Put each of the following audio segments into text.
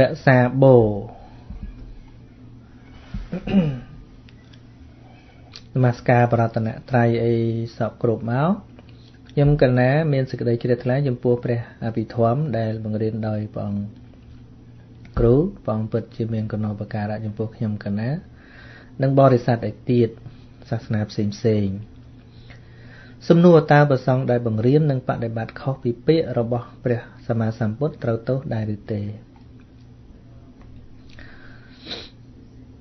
រក្សាបោនមស្ការបរតនត្រ័យអីសពគ្រប់មកខ្ញុំកណាមានសេចក្តីជ្រះថ្លាចំពោះព្រះអភិធម្មដែលបង្រៀនដោយព្រះអង្គគ្រូព្រះអង្គពិតជាមានកំណត់បការៈចំពោះខ្ញុំកណានិងបរិស័ទឯទៀតសាសនាផ្សេងផ្សេងសំណួរតើប្រសងដែលបង្រៀននិងបដិបត្តិខុសពីពាក្យរបស់ព្រះសម្មាសម្ពុទ្ធត្រូវទោសដែរឬទេ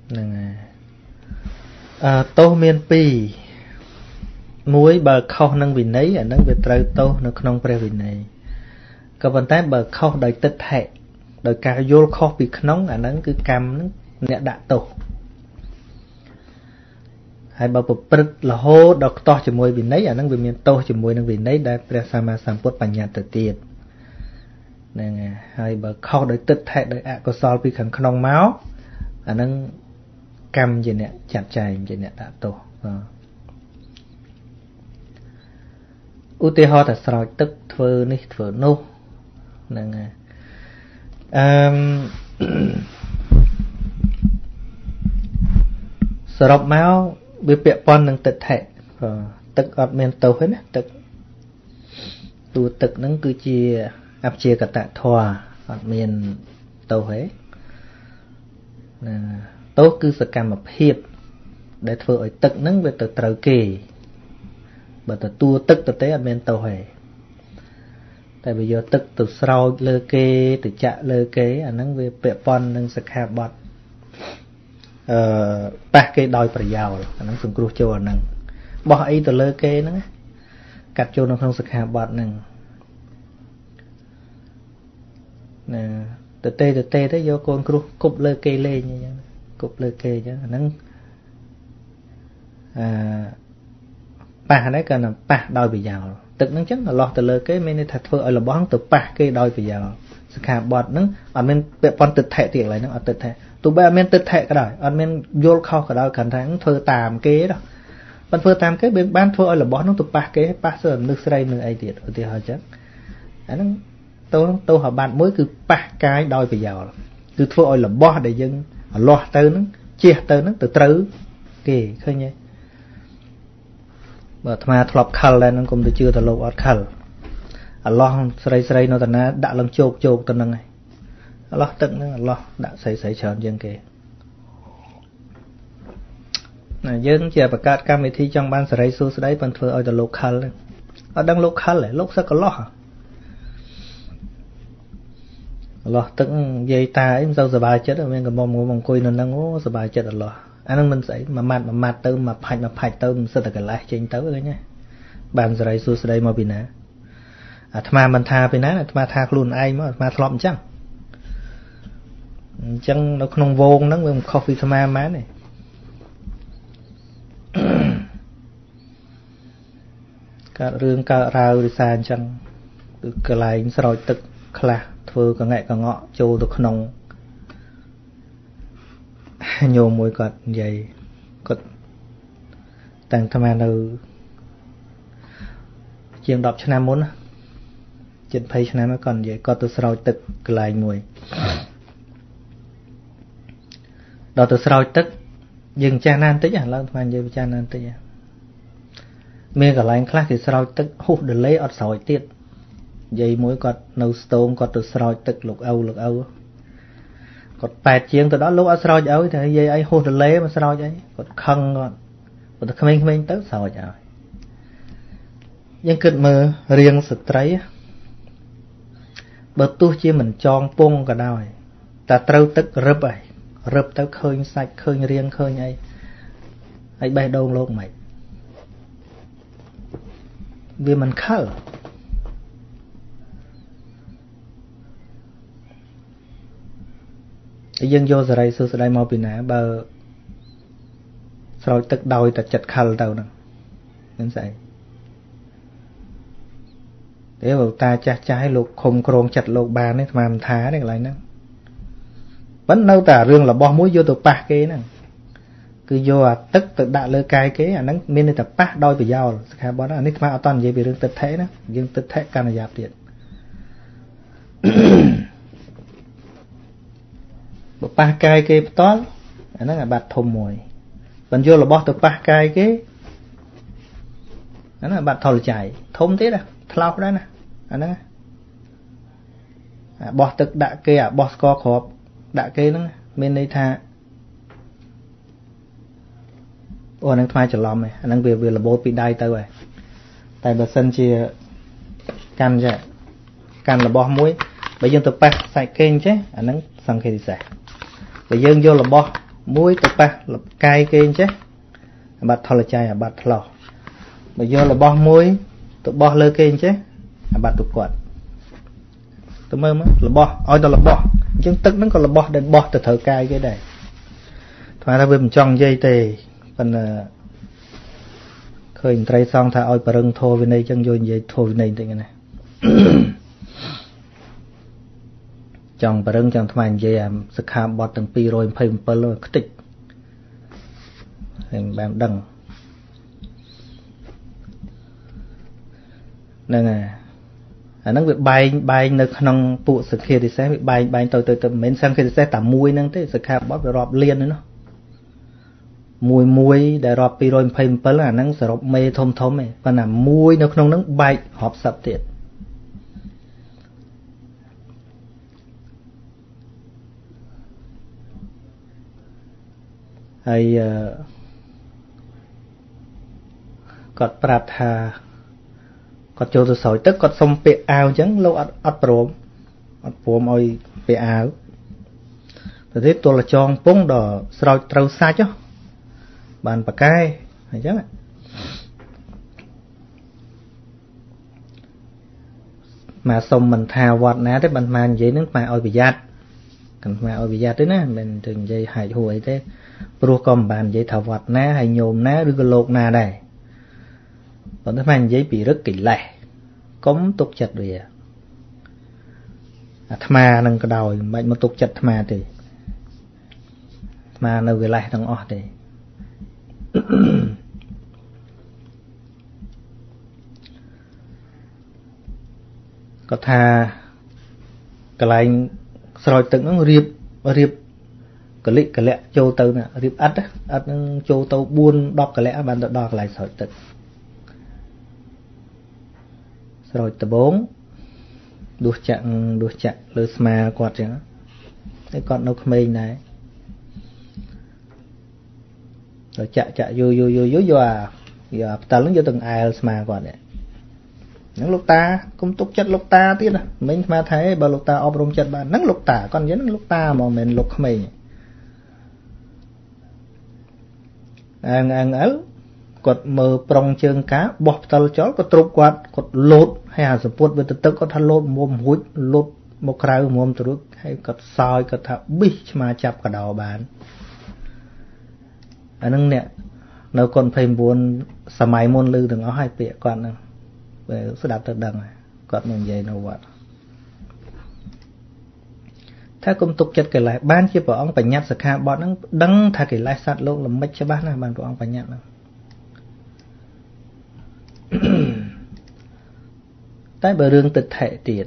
ហ្នឹងហើយអឺទោសមាន2មួយបើខុសនឹងវិន័យអានឹងវាត្រូវទោសនៅក្នុងព្រះវិន័យក៏ប៉ុន្តែបើខុសដោយទិដ្ឋិដោយការយល់ខុសពីក្នុងអានឹងគឺកម្មនឹងអ្នកដាក់ទោសហើយបើប្រព្រឹត្តរហូតដល់ខ្ទាស់ជាមួយវិន័យអានឹងវាមានទោសជាមួយនឹងវិន័យដែលព្រះសម្មាសម្ពុទ្ធបញ្ញត្តិទៅទៀតហ្នឹងហើយបើខុសដោយទឹកថេដោយអកុសលពីខាងក្នុងមកអានឹង កម្មជាអ្នកចាត់ចែងជាអ្នកដាក់ទោសឧទាហរណ៍ថាស្រោចទឹកធ្វើនេះធ្វើនោះហ្នឹងហើយអឺសរុបមកវាពាក់ព័ន្ធនឹងទឹកថេទឹកអត់មានទោសទេណាទឹកតួទឹកហ្នឹងគឺជាអព្យាកតធម៌អត់មានទោសទេណា ទោសគឺសកម្មភាព ដែលធ្វើឲ្យទឹកហ្នឹងវាទៅត្រូវគេបើទទួលទឹកទៅទេអត់មានទោសទេតែបើយកទឹកទៅស្រោចលើគេទៅចាក់លើគេអាហ្នឹងវាពាក់ព័ន្ធនឹងសិក្ខាបទអឺប៉ះគេដោយប្រយោលអាហ្នឹងសង្គ្រោះចូលអាហ្នឹងបោះអីទៅលើគេហ្នឹងកាត់ចូលនៅក្នុងសិក្ខាបទហ្នឹងណាតទេតទេទៅយកកូនគ្រូគប់លើគេលេងអញ្ចឹង គប់លើគេអញ្ចឹងអាហ្នឹងអឺប៉ះហ្នឹងក៏ប៉ះដោយប្រយោលទឹកហ្នឹងចឹងឡោះទៅលើគេមានន័យថាធ្វើឲ្យលបងទៅប៉ះគេដោយប្រយោលសិក្ខាបទហ្នឹងអត់មានពាក់ព័ន្ធទឹកថេទៀតកន្លែងហ្នឹងអត់ទឹកថេទោះបីអត់មានទឹកថេក៏ដោយអត់មានយល់ខុសក៏ដោយគ្រាន់តែធ្វើតាមគេ đó ប៉ុន្តែធ្វើតាមគេបានធ្វើឲ្យរបស់ហ្នឹងទៅប៉ះគេប៉ះសើមនុស្សស្រីនឹងអីទៀតឧទាហរណ៍ចឹងអាហ្នឹងទោសទោសបាត់មួយគឺប៉ះកាយដោយប្រយោលគឺធ្វើឲ្យរបស់ដែលយើង លាស់ទៅហ្នឹងជះទៅហ្នឹងទៅត្រូវគេឃើញទេបើអាត្មាធ្លាប់ខលដែរហ្នឹងកុំទៅជឿទៅលោកអត់ខលអាឡោះស្រីស្រីនៅតាណាដាក់លឹងជោកជោកទៅហ្នឹងឯងអាឡោះទឹកហ្នឹងអាឡោះដាក់ស្រីស្រីច្រើនជាងគេណាយើងជាបង្កើតកម្មវិធីចង់បានសេរីសួស្តីប៉ុន្តែធ្វើឲ្យទៅលោកខលអត់ដឹងលោកខលទេលោកសឹកកលោះ លោះទឹកនិយាយតាអីមិនសូវសុបាយចិត្តមានកំមុំអង្គុយនៅហ្នឹងអូសុបាយចិត្តអលោះអាហ្នឹងមិនស្អីមួយម៉ាត់មួយម៉ាត់ទៅមួយផាច់មួយផាច់ទៅមិនសិតតែកលេសចេញទៅឃើញទេបានសេរីសួស្តីមកពីណាអាត្មាមិនថាពីណាអាត្មាថាខ្លួនឯងមកអាត្មាធ្លាប់អញ្ចឹងអញ្ចឹងនៅក្នុងវងហ្នឹងវាមិនខុសពីអាត្មាម៉ានទេកើតរឿងកើតរាវរិសាអញ្ចឹងគឺកន្លែងស្រោចទឹកខ្លះ ធ្វើកងែកកងក់ចូលទៅក្នុងញោមមួយគាត់និយាយគាត់តាំងអាត្មានៅជាង10ឆ្នាំមុនជិត20ឆ្នាំគាត់និយាយគាត់ទៅស្រោចទឹកកន្លែងមួយដល់ទៅស្រោចទឹកយើងចាស់ណាស់បន្តិចឡើងអាត្មានិយាយចាស់ណាស់បន្តិចមានកន្លែងខ្លះគេស្រោចទឹកហុះដលេអត់ស្រោចទៀតនិ យាយមួយគាត់នៅស្ទងគាត់ទៅស្រោចទឹកលោកឪលោកឪគាត់ប៉ែតជាងទៅដល់លោកអត់ស្រោចឲ្យតែនិយាយអីហុះដលេមកស្រោចអីគាត់ខឹងគាត់គាត់ទៅក្មេងៗទៅស្រោចឲ្យយើងគិតមើលរៀងស្ត្រីបើទោះជាមិនចងពងក៏ដោយតែត្រូវទឹករឹបហើយរឹបទៅឃើញសាច់ឃើញរៀងឃើញអីហើយបេះដូងលោកមិនវាមិនខល យើងយកសេរីសួស្តីមកពីណាបើស្រោចទឹកដោយតែចិត្តខលទៅហ្នឹងមិនស្អីទេបើតាចាស់ចាស់ឲ្យលោកខំក្រងចិត្តលោកបានទេស្មានមិនថាទេកន្លែងហ្នឹងប៉ុន្តែនៅតែរឿងរបស់មួយយកទៅប៉ះគេហ្នឹងគឺយកអាទឹកទៅដាក់លើកាយគេអាហ្នឹងមានតែប៉ះដោយប្រយោលសិក្ខាបទអានេះស្មានអត់តនិយាយពីរឿងទឹកថេណាយើងទឹកថេកណ្ណយ៉ាប់ទៀត បើប៉ះកាយគេផ្ទាល់អាហ្នឹងអាបត្តិធំមួយបើយករបស់ទៅប៉ះកាយគេអាហ្នឹងអាបត្តិថលចៃធំទៀតថ្លោសដែរណាអាហ្នឹងអាបោះទឹកដាក់គេអាបោះស្ករគ្រាប់ដាក់គេហ្នឹងមានន័យថាអូអាហ្នឹងថ្មច្រឡំឯងអាហ្នឹងវាវារបូតពីដៃទៅឯងតែបើសិនជាកាន់ចាកាន់របស់មួយបើយើងទៅប៉ះសាច់គេអញ្ចេះអាហ្នឹងសង្ឃេតិសេស បើយើងយករបស់មួយទៅប៉ះកាយគេអញ្ចេះអាបត្តិថលចៃអាបត្តិថ្លោះបើយករបស់មួយទៅបោះលើគេអញ្ចេះអាបត្តិទុគាត់ទៅមើលមើលរបស់ឲ្យទៅរបស់អញ្ចឹងទឹកហ្នឹងក៏របស់ដែលបោះទៅត្រូវកាយគេដែរថ្មថាវាមិនចង់និយាយទេប៉ុន្តែឃើញត្រីសងថាឲ្យបរឹងធោវិន័យអញ្ចឹងយកនិយាយធោវិន័យបន្តិចណា ចង់បរឹងចង់ថ្មនិយាយអាសិក្ខាបទទាំង227ខ្ទេចហើយបានដឹងហ្នឹងហើយអាហ្នឹងវាបែងបែងនៅក្នុងពួកសក្ខារិសេសវាបែងបែងទៅទៅទៅមិនមែនសង្ឃារិសេសតែមួយហ្នឹងទេសិក្ខាបទវារាប់លានហ្នឹងមួយមួយដែលរាប់227អាហ្នឹងសរុបមេធំធំឯងប៉ុន្តែមួយនៅក្នុងហ្នឹងបែករាប់សិបទៀត ហើយគាត់ប្រាប់ថាគាត់ចូលទៅស្រោចទឹកគាត់សុំពាក្យអាវអញ្ចឹងលោកអត់អត់ព្រមអត់ព្រមឲ្យពាក្យអាវទៅទេទល់ចងពងដល់ស្រោចត្រូវសាច់បានប្រកែអញ្ចឹងមកសុំមិនថាវត្តណាទេបានមកនិយាយនឹងមកឲ្យប្រយ័ត្នកាន់មកឲ្យប្រយ័ត្នទេណាមិនមែនទៅនិយាយហាច់ហួយទេ ព្រោះក៏មិនបាននិយាយថាវត្តណាហើយញោមណាឬក៏លោកណាដែរប៉ុន្តែមកនិយាយពីរឹកកិលេសកុំទុកចិត្តវាអាត្មានឹងក៏ដោយមិនបាច់មកទុកចិត្តអាត្មាទេអាត្មានៅកិលេសទាំងអស់ទេក៏ថាកន្លែងស្រោចទឹកហ្នឹងរៀបរៀប កលិកកលៈចូលទៅណារៀបអិតអិតនឹងចូលទៅ4 10កលៈបានទៅដល់កន្លែងស្រោចទឹកស្រោចដបងដួសចាក់ដួសចាក់លើស្មាគាត់ចឹងតែគាត់នៅក្មេងដែរដល់ចាក់ចាក់យូយូយូយូយកអាយកអាផ្តិលហ្នឹងយកទៅអែលស្មាគាត់នេះហ្នឹងលោកតាគុំទុកចិត្តលោកតាទៀតណាមិញស្មាថាបើលោកតាអប់រំចិត្តបានហ្នឹងលោកតាគាត់និយាយហ្នឹងលោកតាហ្មងមិនមែនលោកក្មេង អើងអើងអើគាត់មើលប្រុងជើងកាបោះផ្តិលចោលក៏ទ្រុបគាត់គាត់លោតហើយអាសពុតវាទៅទឹកគាត់ថាលោតមុំរួចលោតមកក្រៅមុំទៅរួចហើយគាត់សោយគាត់ថាប៊ីសឆ្មាចាប់កដោបានអានឹងអ្នកនៅកុន29សម័យមុនឮទាំងអស់ហើយពាក្យគាត់ហ្នឹងពេលស្ដាប់ទៅដឹងគាត់មកនិយាយនៅវត្ត ថាគុំទុកចិត្តកិលេសបានជាព្រះអង្គបញ្ញត្តិសិក្ខាបទហ្នឹងដឹងថាកិលេសសត្វលោកល្មិចច្បាស់ណាស់បានព្រះអង្គបញ្ញត្តិហ្នឹងតែបើរឿងទឹកថេទៀត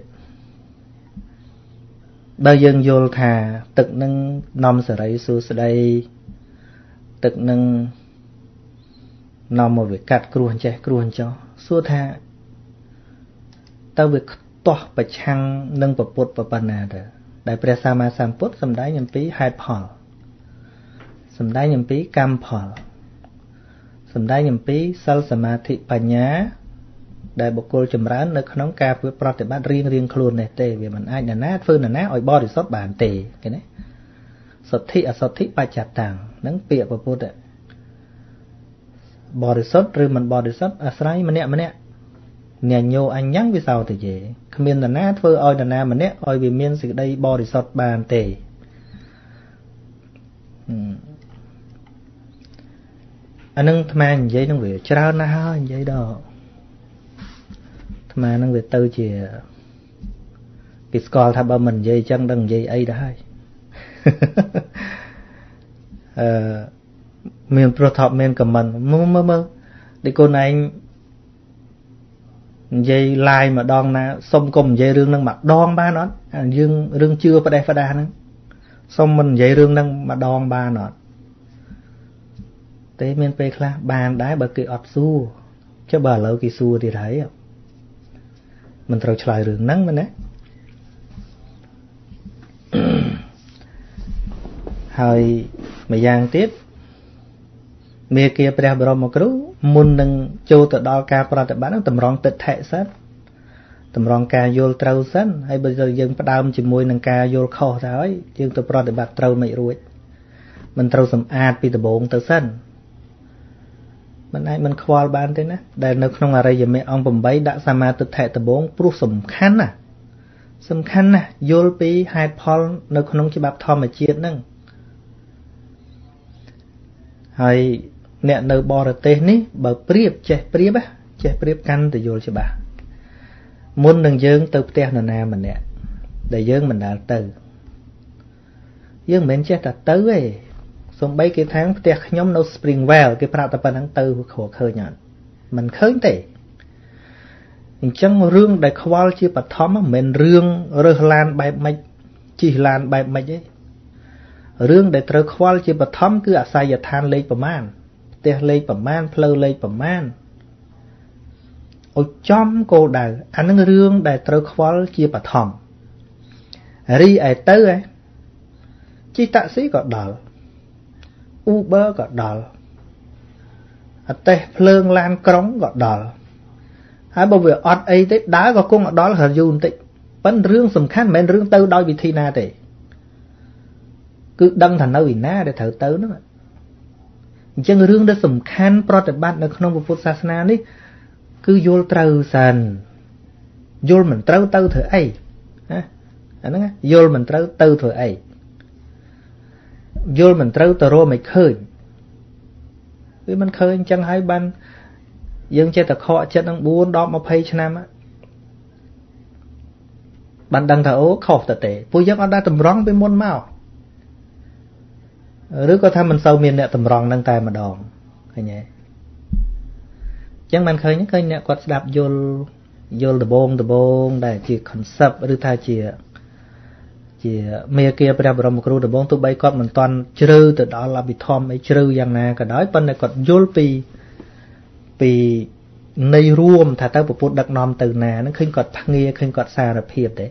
បើយើងយល់ថាទឹកនឹងនាំសេរីសួស្តីទឹកនឹងនាំមកវាកាត់គ្រោះអញ្ចេះគ្រោះអញ្ចោះសួរថាតើវាខ្ទាស់ប្រឆាំងនឹងពពុទ្ធប៉ុណ្ណាទៅ ដែលព្រះសម្មាសម្ពុទ្ធសម្ដែងអំពីហេតុផលសម្ដែងអំពីកម្មផលសម្ដែងអំពីសិលសមាធិបញ្ញា ដែលបុគ្គលចម្រើននៅក្នុងការធ្វើប្រតិបត្តិរៀងរៀងខ្លួននេះទេវាមិនអាចណាណាធ្វើណាណាឲ្យបរិសុទ្ធបានទេឃើញទេសទ្ធិអសទ្ធិបច្ចតាំងហ្នឹងពាក្យពុទ្ធបរិសុទ្ធឬមិនបរិសុទ្ធអាស្រ័យម្នាក់ម្នាក់ ញញោអញ្ញំវិសោទយេគ្មាននរណាធ្វើឲ្យនរណាម្នាក់ឲ្យវាមានសេចក្តីបរិសុទ្ធបានទេអានឹងអាត្មានិយាយនឹងវាច្រើនណាស់ហើយនិយាយដល់អាត្មានឹងវាទៅជាគេស្គាល់ថាបើមិននិយាយអញ្ចឹងដឹងនិយាយអីទៅហើយអឺមានប្រុសថប់មានខមមិនមើលមើលមើលដូចកូនឯង និយាយឡាយម្ដងណាសុំកុំនិយាយរឿងហ្នឹងម្ដងបានអត់យើងរឿងជឿផ្ដេសផ្ដាសហ្នឹងសុំមិននិយាយរឿងហ្នឹងម្ដងបានអត់ទេមានពេលខ្លះបានដែរបើគេអត់សួរចុះបើឥឡូវគេសួរទៀតហើយមិនត្រូវឆ្លើយរឿងហ្នឹងមែនទេហើយម្យ៉ាងទៀត មេគាព្រះបរមគ្រូមុននឹងចូលទៅដល់ការប្រតិបត្តិនឹងតម្រង់ទឹកថេសិនតម្រង់ការយល់ត្រូវសិនហើយបើយើងផ្ដើមជាមួយនឹងការយល់ខុសទៅហើយយើងទៅប្រតិបត្តិត្រូវមិនរួចមិនត្រូវសម្អាតពីដំបូងទៅសិនមិនអាចមិនខ្វល់បានទេណាដែលនៅក្នុងអរិយមគ្គអង្គ8ដាក់សមាទិដ្ឋិដំបូងព្រោះសំខាន់ណាសំខាន់ណាស់យល់ពីហេតុផលនៅក្នុងច្បាប់ធម្មជាតិហ្នឹងហើយ អ្នកនៅបរទេសនេះបើប្រៀបចេះប្រៀបចេះប្រៀបកាន់ទៅយល់ច្បាស់មុននឹងយើងទៅផ្ទះនរណាម្នាក់ដែលយើងមិនដាល់ទៅ យើងមិនមែនចេះតែទៅទេសំបីគេថាផ្ទះខ្ញុំនៅ Springwell គេប្រាប់តែប៉ុណ្្នឹងទៅគ្រួឃើញអត់មិនឃើញទេអញ្ចឹងរឿងដែលខ្វល់ជាបឋមមិនមែនរឿងរើសឡានបែបម៉េចជិះឡានបែបម៉េចទេរឿងដែលត្រូវខ្វល់ជាបឋមគឺអាស័យដ្ឋានលេខប្រមាណ ផ្ទះលេខប្រមាណផ្លូវលេខប្រមាណឲ្យចំគោលដៅអានឹងរឿងដែលត្រូវខ្វល់ជាបឋមរីឯទៅឯជិះតាក់ស៊ីក៏ដល់ Uber ក៏ដល់អតេះភ្លើងឡានក្រុងក៏ដល់ហើយបើវាអត់អីទេដើរក៏គង់ដល់រយូរបន្តិចប៉ិនរឿងសំខាន់មិនមែនរឿងទៅដោយវិធីណាទេគឺដឹងថានៅឯណាដែលត្រូវទៅហ្នឹង អញ្ចឹងរឿងដែលសំខាន់ប្រតិបត្តិនៅក្នុងពុទ្ធសាសនានេះគឺយល់ត្រូវសិនយល់មិនត្រូវទៅធ្វើអីណាអាហ្នឹងយល់មិនត្រូវទៅធ្វើអីយល់មិនត្រូវទៅរកមិនឃើញវាមិនឃើញអញ្ចឹងហើយបានយើងចេះតែខកចិត្តនឹង4ដល់20ឆ្នាំបានដឹងថាអូខុសទៅទេពួកយើងអត់ដែលតម្រង់ពីមុនមក ឬក៏ថាមិនសូវមានអ្នកតម្រង់នឹងតែម្ដងឃើញទេអញ្ចឹងបានឃើញឃើញអ្នកគាត់ស្ដាប់យល់យល់ដបងដបងដែលជា concept ឬថាជា ជាមេគាព្រះបរមគ្រូដំបងទោះបីគាត់មិនទាន់ជ្រៅទៅដល់អភិធម្មអីជ្រៅយ៉ាងណាក៏ដោយប៉ុន្តែគាត់យល់ពីពីនៃរួមថាទៅពពុទ្ធដឹកនាំទៅណាហ្នឹងឃើញគាត់ភ្ងាឃើញគាត់សារភាពទេ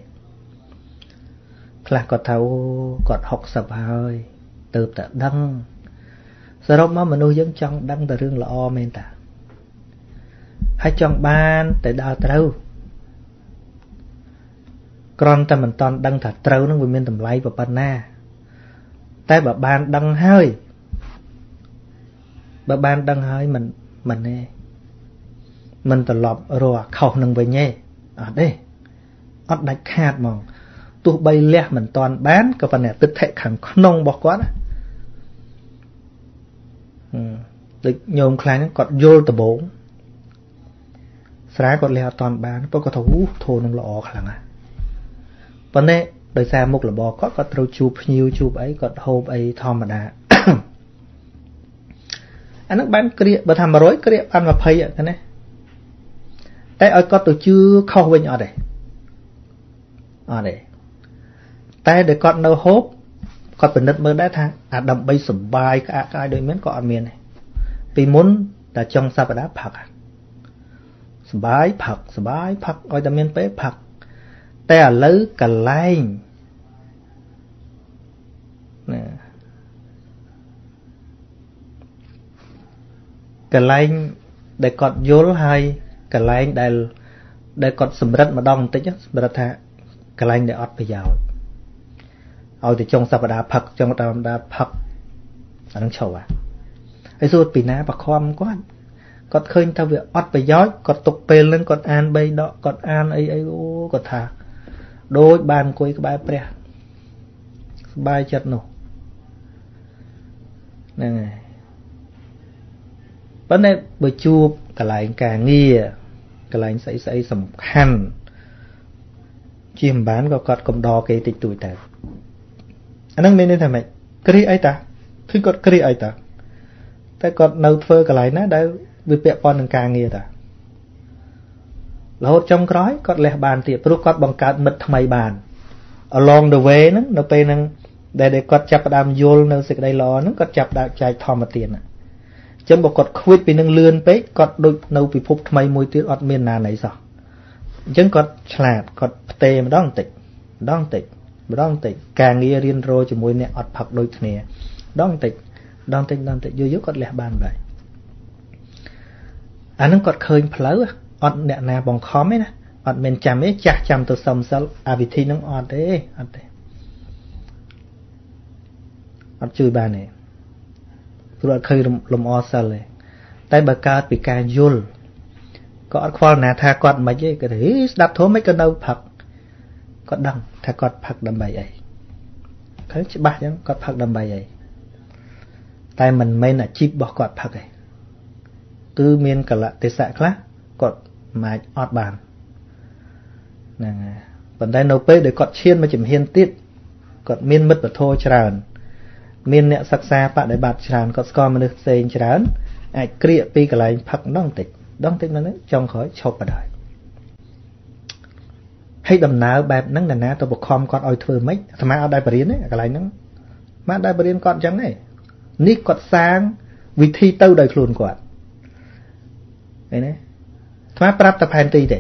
ខ្លះគាត់ថាអូគាត់60ហើយ ទៅតែដឹងសរុបមកមនុស្សយើងចង់ដឹងតែរឿងល្អមែនតាហើយចង់បានតែដើរត្រូវគ្រាន់តែមិនតន់ដឹងថាត្រូវនឹងវាមានតម្លៃប៉ុណ្ណា តែបើបានដឹងហើយបើបានដឹងហើយមិនមិនទេមិនត្រឡប់រកអាខុសនឹងវិញទេអត់ទេអត់ដាច់ខាតហ្មងទោះបីលះមិនតាន់បានក៏ប៉ុន្តែទិដ្ឋិខាងក្នុងរបស់គាត់ណា ដូចញោមខ្លាញ់ហ្នឹងគាត់យល់ដំបងស្រាគាត់លះអត់តាន់បានព្រោះគាត់ថាអូធូរនឹងល្អខ្លាំងណាស់ប៉ុន្តែដោយសារមុខរបរគាត់គាត់ត្រូវជួបភ្ញៀវជួបអីគាត់ហូបអីធម្មតាអានឹងបានក្រៀកបើថា100ក្រៀកបាន20ហ្នឹងណាតែឲ្យគាត់ទៅជឿខុសវិញអត់ទេអត់ទេតែដែលគាត់នៅហូប គាត់ពិនិត្យមើលដែរថាអាដើម្បីសុបាយក្អាកក្អាយដូចមានក៏អត់មានដែរពីមុនតែចុងសប្តាហ៍ផឹកសុបាយផឹកសុបាយផឹកឲ្យតែមានពេលផឹកតែឥឡូវកលែងណាកលែងដែលគាត់យល់ហើយកលែងដែលដែលគាត់សម្រិតម្ដងបន្តិចសម្រិតថាកលែងដែលអត់ប្រយោជន៍ ឲ្យទៅចុងសប្តាហ៍ផឹកចុងសប្តាហ៍ផឹកអានឹងឈប់ហ่ะហើយសួរពីណាបខំគាត់គាត់ឃើញថាវាអត់ប្រយោជន៍គាត់ទុកពេលនឹងគាត់អាន3ដកគាត់អានអីអីអូគាត់ថាដូចបានអង្គុយក្បែរព្រះសบายចិត្តនោះហ្នឹងហើយប៉ុន្តែបើជួបកន្លែងការងារកន្លែងស្អីស្អីសំខាន់ជាមិនបានក៏គាត់កំដរគេតិចតួចទៅ អាហ្នឹងមានន័យថាម៉េចគ្រាអីតាគឺគាត់គ្រាអីតាតែគាត់នៅធ្វើកន្លែងណាដែលវាពាក់ព័ន្ធនឹងការងារតារហូតចុងក្រោយគាត់លះបានទៀតព្រោះគាត់បង្កើតមិត្តថ្មីបាន along the way ហ្នឹងនៅពេលហ្នឹងដែលគាត់ចាប់ផ្ដើមយល់នៅសេចក្តីល្អហ្នឹងគាត់ចាប់ដើមចែកធម្មទានអញ្ចឹងបើគាត់ខ្វិចពីនឹងលឿនពេកគាត់ដូចនៅពិភពថ្មីមួយទៀតអត់មានណាណីសោះអញ្ចឹងគាត់ឆ្លាតគាត់ផ្ទេម្ដងបន្តិចម្ដងបន្តិច ម្ដងបន្តិចការងាររៀនរោជាមួយអ្នកអត់ផឹកដូចគ្នាម្ដងបន្តិចម្ដងបន្តិចម្ដងបន្តិចយូរយូរគាត់លះបានដែរអានឹងគាត់ឃើញផ្លូវអត់អ្នកណាបង្ខំទេណាអត់មានចាំទេចាស់ចាំទៅសុំសិលអាវិធីនឹងអត់ទេអត់ទេអត់ជួយបានទេព្រោះអត់ឃើញលំអសិលទេតែបើកើតពីការយល់ក៏អត់ខ្វល់ណាថាគាត់មិនទេគាត់ហីស្ដាប់ធម៌មិនក៏នៅផឹក គាត់ដឹងថាគាត់ផឹកដើម្បីអីឃើញច្បាស់ចឹងគាត់ផឹកដើម្បីអីតែមិនមែនអាជីពរបស់គាត់ផឹកទេគឺមានកលៈទេសៈខ្លះគាត់មិនអាចអត់បានហ្នឹងហើយប៉ុន្តែនៅពេលដែលគាត់ឈានមកជំហានទៀតគាត់មានមិត្តពធច្រើន មានអ្នកសិក្សាបដិបត្តិច្រើនគាត់ស្គាល់មនុស្សផ្សេងច្រើនអាចក្រៀកពីកន្លែងផឹកដងតិចដងតិចនោះចុងក្រោយឈប់បដ ாய் ហើយដំណើរបែបហ្នឹងនរណាទៅបខំគាត់ឲ្យធ្វើម៉េចអាត្មាអត់ដែលបរៀនទេកន្លែងហ្នឹងមកដែលបរៀនគាត់អញ្ចឹងទេនេះគាត់សាងវិធីទៅដោយខ្លួនគាត់ឃើញទេអាត្មាប្រាប់តែផែនទីទេ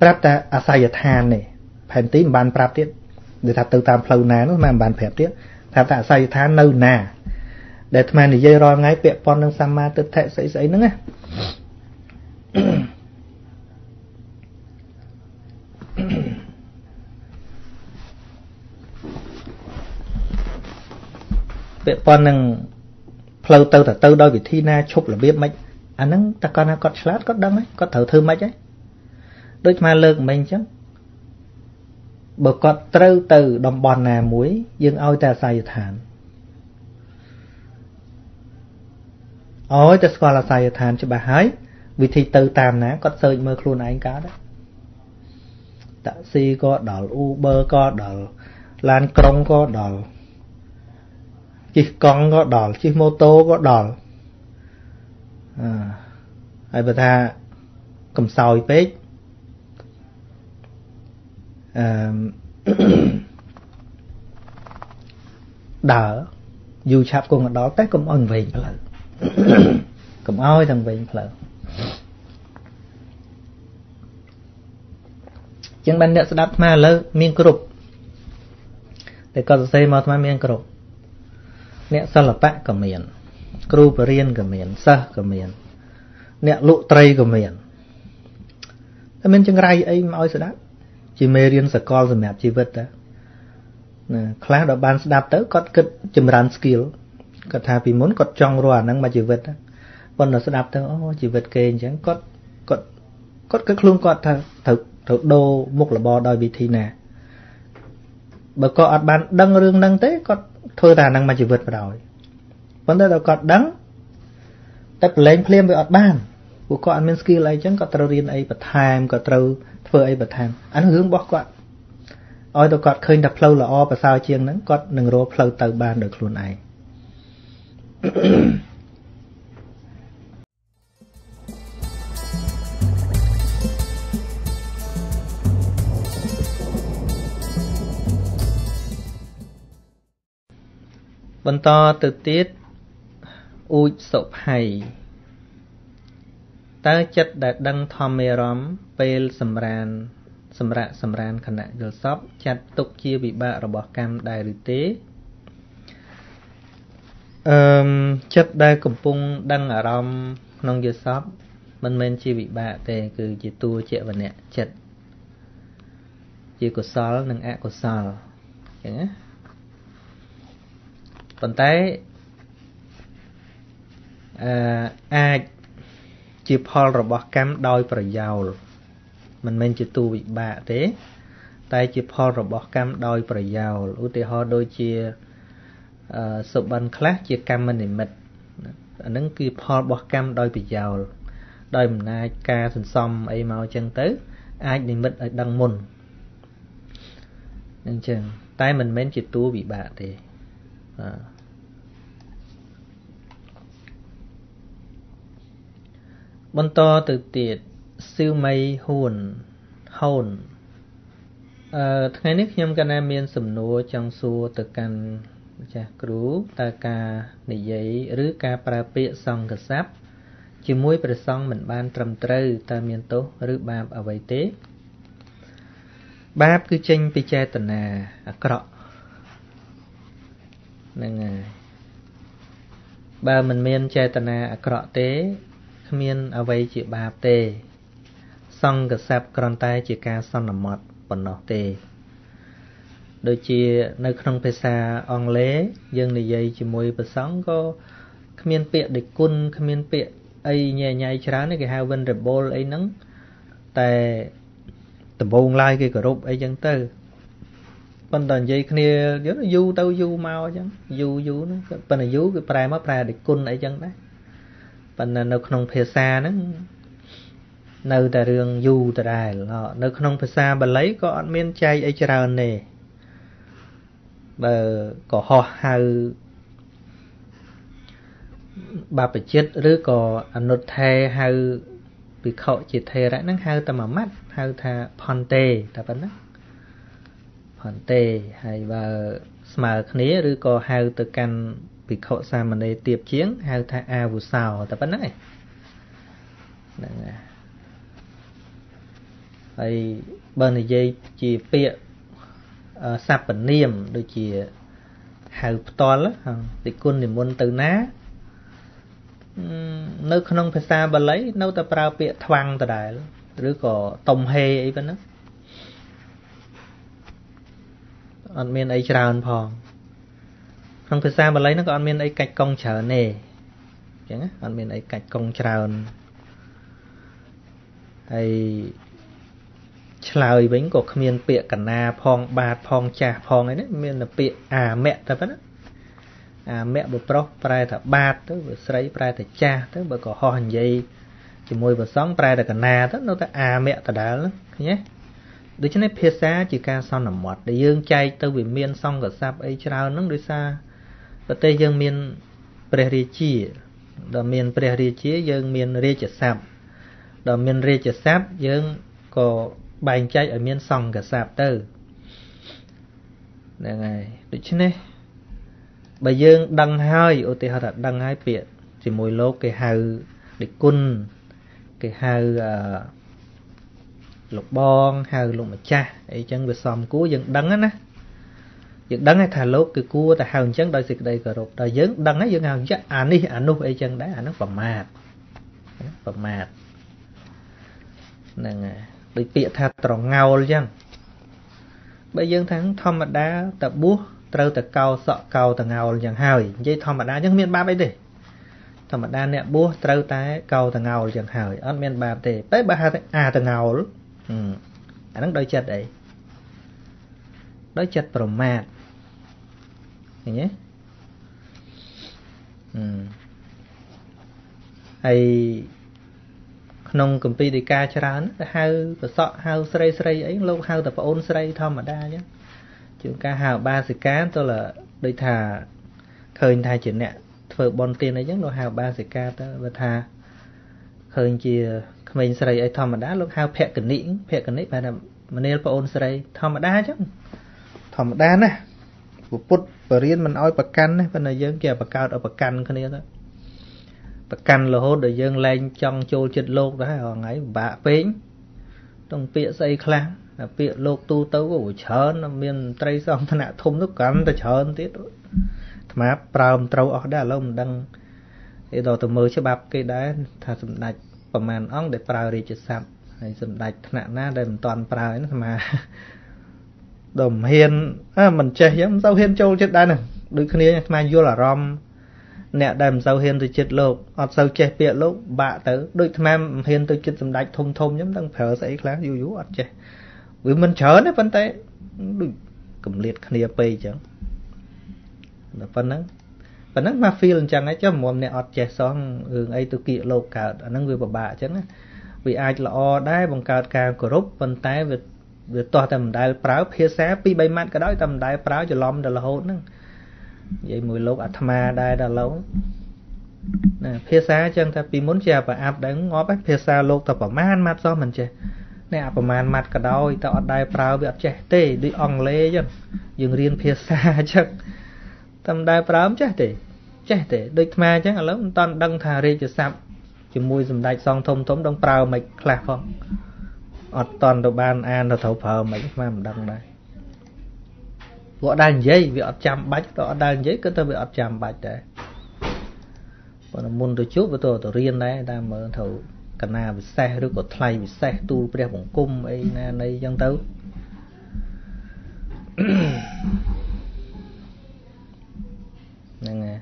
ប្រាប់តែអាស័យដ្ឋានទេផែនទីមិនបានប្រាប់ទៀតដូចថាទៅតាមផ្លូវណានោះមិនបានប្រាប់ទៀតប្រាប់តែអាស័យដ្ឋាននៅណា ដែលអាត្មានិយាយរាល់ថ្ងៃពាក់ព័ន្ធនឹងសម្មាទិដ្ឋិស្អីស្អីហ្នឹងណា ពាក់ព័ន្ធនឹងផ្លូវទៅទៅទៅដោយវិធីណាឈប់របៀបម៉េចអាហ្នឹងតើគាត់ណាគាត់ឆ្លាតគាត់ដឹងហើយគាត់ត្រូវធ្វើម៉េចហើយដូចមកលើកមិញអញ្ចឹងបើគាត់ត្រូវទៅតំបន់ណាមួយ យើងឲ្យតែអាស័យដ្ឋានឲ្យតែស្គាល់អាស័យដ្ឋានច្បាស់ហើយវិធីទៅតាមណាគាត់សើចមើលខ្លួនឯងកើតតាក់ស៊ីក៏ដល់ Uber ក៏ដល់ឡានក្រុងក៏ដល់ ជិះកង់ក៏ដល់ជិះម៉ូតូក៏ដល់អឺហើយបើថាកំសោយពេកអឺដើរយូរឆាប់គង់ដល់តែកុំអោយវិញផ្លូវកុំអោយទាំងវិញផ្លូវចឹងបានអ្នកស្ដាប់អាត្មាឥឡូវមានគ្រប់តែគាត់សរសេរមកអាត្មាមានគ្រប់ អ្នកសិល្បៈក៏មាន គ្រូបរិញ្ញាក៏មានសិស្សក៏មាន អ្នកលក់ត្រីក៏មានតែមានចង្រៃអីមកឲ្យស្ដាប់ជាមេរៀនសកលសម្រាប់ជីវិតតាណាខ្លះដល់បានស្ដាប់ទៅគាត់គិតចម្រើន skill គាត់ថាពីមុនគាត់ចង់រកអាហ្នឹងមកជីវិតប៉ុន្តែស្ដាប់ទៅអូជីវិតគេអញ្ចឹងគាត់គាត់គាត់គិតខ្លួនគាត់ថាត្រូវត្រូវដូរមុខរបរដោយវិធីណា បើគាត់អត់បានដឹងរឿងហ្នឹងទេគាត់ធ្វើតែអាហ្នឹងមកជីវិតបដ ாய் ប៉ុន្តែដល់គាត់ដឹងតែប្រឡែងភ្លាមវាអត់បានពួកគាត់អត់មាន skill អីចឹងគាត់ត្រូវរៀនអីបន្ថែមគាត់ត្រូវធ្វើអីបន្ថែមអានោះរឿងរបស់គាត់ឲ្យតែគាត់ឃើញតែផ្លូវល្អប្រសើរជាងហ្នឹងគាត់នឹងរកផ្លូវទៅបានដោយខ្លួនឯង បន្តទៅទៀតអ៊ូចសុភ័យតើចិត្តដែលដឹងធម្មអារម្មណ៍ពេលសម្រាន សម្រាប់សម្រានខណៈយល់សពចាត់ទុកជាវិបាករបស់កម្មដែរឬទេអឺចិត្តដែលកំពុងដឹងអារម្មណ៍ក្នុងយល់សពមិនមែនជាវិបាកទេ គឺជាតួជាវនៈចិត្តជាកុសលនិងអកុសលអញ្ចឹងណា ប៉ុន្តែអឺអាចជាផលរបស់កម្មដោយប្រយោលមិនមែនជាទូវិបាកទេ តែជាផលរបស់កម្មដោយប្រយោលឧទាហរណ៍ដូចជាសុបិនខ្លះជាកម្មនិមិត្តអានឹងគឺផលរបស់កម្មដោយប្រយោលដោយអំណាចការសន្សំអីមកចឹងទៅ អាចនិមិត្តឲ្យដឹងមុនអញ្ចឹងតែមិនមែនជាតួវិបាកទេបាទ បន្តទៅទៀតសៀវមីហ៊ួនហូនអឺថ្ងៃនេះខ្ញុំកណាមាន សំណួរចង់សួរទៅកាន់ម្ចាស់គ្រូតើការនិយាយឬការប្រើពាក្យសង្កស័ព្ទជាមួយព្រះសង្ឃមិនបានត្រឹមត្រូវតើមានទោសឬបាបអ្វីទេ បាបគឺចេញពីចេតនាអាក្រក់ហ្នឹងហើយបើមិនមានចេតនាអាក្រក់ទេ គ្មានអ្វីជាបាបទេ សង្កស័ព្ទគ្រាន់តែជាការសន្មត់ប៉ុណ្ណោះទេ ដូចជានៅក្នុងភាសាអង់គ្លេសយើងនិយាយជាមួយព្រះសង្ឃក៏គ្មានពាក្យដូចគុណគ្មានពាក្យអីញ៉ែញ៉ៃច្រើនគេហៅ venerable អីហ្នឹងតែដំបូងឡើយគេគោរពអីចឹងទៅប៉ុន្តែនិយាយគ្នាយូរទៅយូរមកអញ្ចឹងយូរយូរហ្នឹងប៉ុន្តែយូរគឺប្រែមកប្រែដូចគុណអីចឹងដែរ ប៉ុន្តែនៅក្នុងភាសាហ្នឹងនៅតែរឿងយូរដដែលនៅក្នុងភាសាបាលីក៏អត់មានចែកអីច្រើនទេបើកុហកហៅបបជិតឬក៏អនុថេហៅភិក្ខុជាថេរៈហ្នឹងហៅតែមួយម៉ាត់ហៅថាផន្តេតែប៉ុណ្ណាផន្តេហើយបើស្មើគ្នាឬក៏ហៅទៅកាន់ ភិក្ខុសាមណេរទៀបជាងហៅថាអាវុសោតែប៉ុណ្ណឹងហ្នឹងហើយបើនិយាយជាពាក្យសัพពនាមដូចជាហៅផ្ទាល់តិគុណនិមន្តទៅណានៅក្នុងភាសាបាលីនៅតែប្រើពាក្យថ្វាំងដដែលឬក៏តុំហេអីប៉ុណ្ណឹងអត់មានអីច្រើនផង ក្នុងភាសាបាលីហ្នឹងក៏អត់មានអីកាច់កងច្រើនទេអញ្ចឹងអត់មានអីកាច់កងច្រើនហើយឆ្លើយវិញក៏គ្មានពាក្យកណាផងបាទ ផងចាស់ផងអីនេះមានតែពាក្យអាមៈតែប៉ុណ្ណាអាមៈបុប្រុសប្រែថាបាទទៅបើស្រីប្រែថាចាស់ទៅបើក៏ហោះនិយាយជាមួយប្រសងប្រែតែកណាទៅនៅតែអាមៈដដែលឃើញទេដូច្នេះភាសាជាការសន្មត់ដែលយើងចែកទៅវាមានសង្កស័ព្ទអីច្រើនហ្នឹងដោយសារ ប្រទេសយើងមានព្រះរាជាដល់មានព្រះរាជាយើងមានរាជស័ព្ទដល់មានរាជស័ព្ទយើងក៏បែងចែកឲ្យមានសង្កស័ព្ទទៅហ្នឹងហើយដូច្នេះបើយើងដឹងហើយឧទាហរណ៍ថាដឹងហើយពាក្យជាមួយលោកគេហៅដឹកគុណគេហៅអឺលោកបងហៅលោកម្ចាស់អីចឹងវាសំគួរយើងដឹងណា យើងដឹងថាលោកគឺគួរតែហៅអញ្ចឹងដោយសេចក្តីគោរពតែយើងដឹងហើយយើងហៅចាអានេះអានោះអីចឹងដែរអានោះប្រមាទប្រមាទហ្នឹងហើយដូចពាក្យថាត្រងោលអញ្ចឹងបើយើងថាធម្មតាតបួសត្រូវតែកោសក់កោតងោលអញ្ចឹងហើយនិយាយធម្មតាអញ្ចឹងមានបាបអីទេធម្មតាអ្នកបួសត្រូវតែកោតងោលអញ្ចឹងហើយអត់មានបាបទេតែបើហៅថាអាតងោលអាហ្នឹងដោយចិត្តអីដោយចិត្តប្រមាទ ឃើញទេហើយក្នុងកម្ពីដីកាច្រើនទៅហៅប្រសក់ហៅស្រីស្រីអីលោកហៅតែប្អូនស្រីធម្មតាអញ្ចឹងជាងការហៅបាសិកាទល់ដូចថាឃើញថាជាអ្នកធ្វើបន់ទានអីចឹងលោកហៅបាសិកាទៅបើថាឃើញជាក្មេងស្រីអីធម្មតាលោកហៅភក្កនិភក្កនិបែរថាមនាលប្អូនស្រីធម្មតាអញ្ចឹងធម្មតាណា ព្រោះពុទ្ធបរិញ្ញាមិនឲ្យប្រកាន់ទេប៉ុន្តែយើងគេបកើតឲ្យប្រកាន់គ្នាទៅប្រកាន់រហូតដល់យើងលែងចង់ចូលចិត្តលោកដែរហ្នឹងហើយពិបាកពេកຕ້ອງពាកស្អីខ្លះពាកលោកទូទៅក៏ច្រើនមានត្រីសំឋានៈធំនោះកាន់តែច្រើនទៀតអាត្មាប្រើមត្រូវអស់ដែរឥឡូវមិនដឹងអីដល់ទៅមើលច្បាប់គេដែរថាសម្ដេចប្រមាណអង្គដែលប្រើរាជស័ព្ទហើយសម្ដេចថ្នាក់ណាដែលមិនតាន់ប្រើហ្នឹងអាត្មា ដល់មិនហ៊ានអើមិនចេះអញ្ចឹងមិនសូវហ៊ានចូលចិត្តដែរហ្នឹងដូចគ្នាអាត្មាយល់អារម្មណ៍អ្នកដែលមិនសូវហ៊ានទៅចិត្តលោកអត់សូវចេះពាក្យលោកបាក់ទៅដូចអាត្មាមិនហ៊ានទៅចិត្តសម្ដេចធំធំអញ្ចឹងមិនដឹងប្រើស្អីខ្លះយូរយូរអត់ចេះវាមិនច្រើនទេប៉ុន្តែដូចកំលៀតគ្នាពេកអញ្ចឹងដល់ប៉ុណ្ណឹងប៉ុណ្ណឹងមក feel អញ្ចឹងហើយចុះមុំអ្នកអត់ចេះសោះរឿងអីទៅគៀកលោកកើតអាហ្នឹងវាពិបាកអញ្ចឹងវាអាចល្អដែរបង្កើតការគោរពប៉ុន្តែវា វាទាស់តែមិនដែលប្រើភាសាពីរបីម៉ាត់ក៏ដោយតែមិនដែលប្រើច្រឡំដល់រហូតហ្នឹងនិយាយមួយលោកអាត្មាដែរដល់ឡូវណាភាសាអញ្ចឹងថាពីមុនជាប្រអាប់ដែរងាប់ហើយភាសាលោកតែប្រមាណម៉ាត់សោះមិនចេះអ្នកប្រមាណម៉ាត់ក៏ដោយតែអត់ដែរប្រើវាអត់ចេះទេដូចអង់គ្លេសអញ្ចឹងយើងរៀនភាសាអញ្ចឹងតែមិនដែរប្រើមិនចេះទេចេះទេដូចអាអញ្ចឹងឥឡូវមិនតាន់ដឹងថារាជស័ព្ទជាមួយសម្ដេចសងធំធំដឹងប្រើមិនខ្លះផង អត់តាន់ទៅបានអានទៅត្រូវប្រើមិនអាមិនដឹងដែរព្រោះអត់ដែរនិយាយវាអត់ចាំបាច់ក៏អត់ដែរនិយាយគឺទៅវាអត់ចាំបាច់ដែរប៉ុន្តែមុនទៅជួបវាទៅទៅរៀនដែរតែមើលត្រូវកណាវិសេសឬក៏ថ្លៃវិសេសទូលព្រះបង្គំអីណានៃអញ្ចឹងទៅហ្នឹងហើយ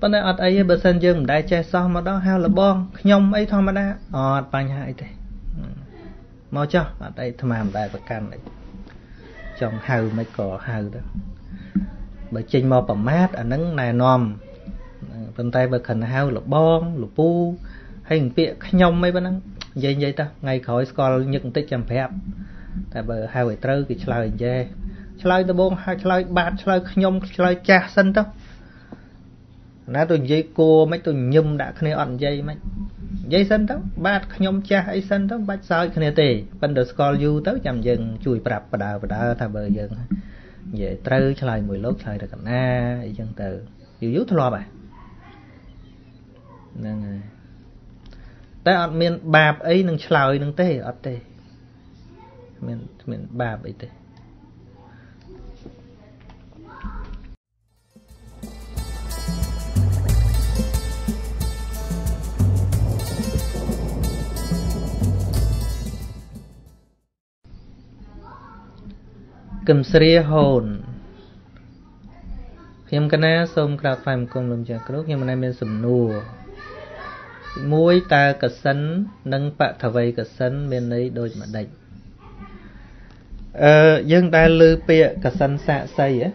ប៉ុន្តែអត់អីទេបើសិនយើងមិនដែលចេះសោះមកដល់ហៅលបងខ្ញុំអីធម្មតាអត់បញ្ហាអីទេ មកចុះអត់អីអាត្មាមិនដែលប្រកាន់អីចង់ហៅមិនក៏ហៅទៅបើចេញមកប្រមាថអានឹងណែនាំប៉ុន្តែបើខិនហៅលបងលពូហើយពាក្យខ្ញុំអីប៉ុណ្ណឹងនិយាយនិយាយទៅថ្ងៃក្រោយស្គាល់ញឹកបន្តិចចាំប្រាប់តែបើហៅឲ្យត្រូវគឺឆ្លើយអញ្ចេះឆ្លើយដំបងហៅឆ្លើយបាទឆ្លើយខ្ញុំឆ្លើយចាស់សិនទៅ ណាទៅនិយាយគោមិនទៅញឹមដាក់គ្នាអត់និយាយមិននិយាយសិនទៅបាទខ្ញុំចាស់អីសិនទៅបាច់សើចគ្នាទេប៉ិនទៅស្គាល់យូរទៅចាំយើងជួយប្រាប់បដើបដើថាបើយើងនិយាយត្រូវឆ្លើយមួយលោកឆ្លើយទៅកណាអីចឹងទៅយូរយូរធ្លាប់ហ្នឹងហើយតែអត់មានបាបអីនឹងឆ្លើយនឹងទេអត់ទេមានមានបាបអីទេ កឹមស្រាហូនខ្ញុំកណាសូមក្រាបថ្វាយបង្គំលោកចាស់គ្រូខ្ញុំមិនមានសំណួរមួយតើកសិននិងបថវ័យកសិនមានន័យដូចម្ដេចអឺយើងដែលលើពាក្យកសិនសាកសីហ៎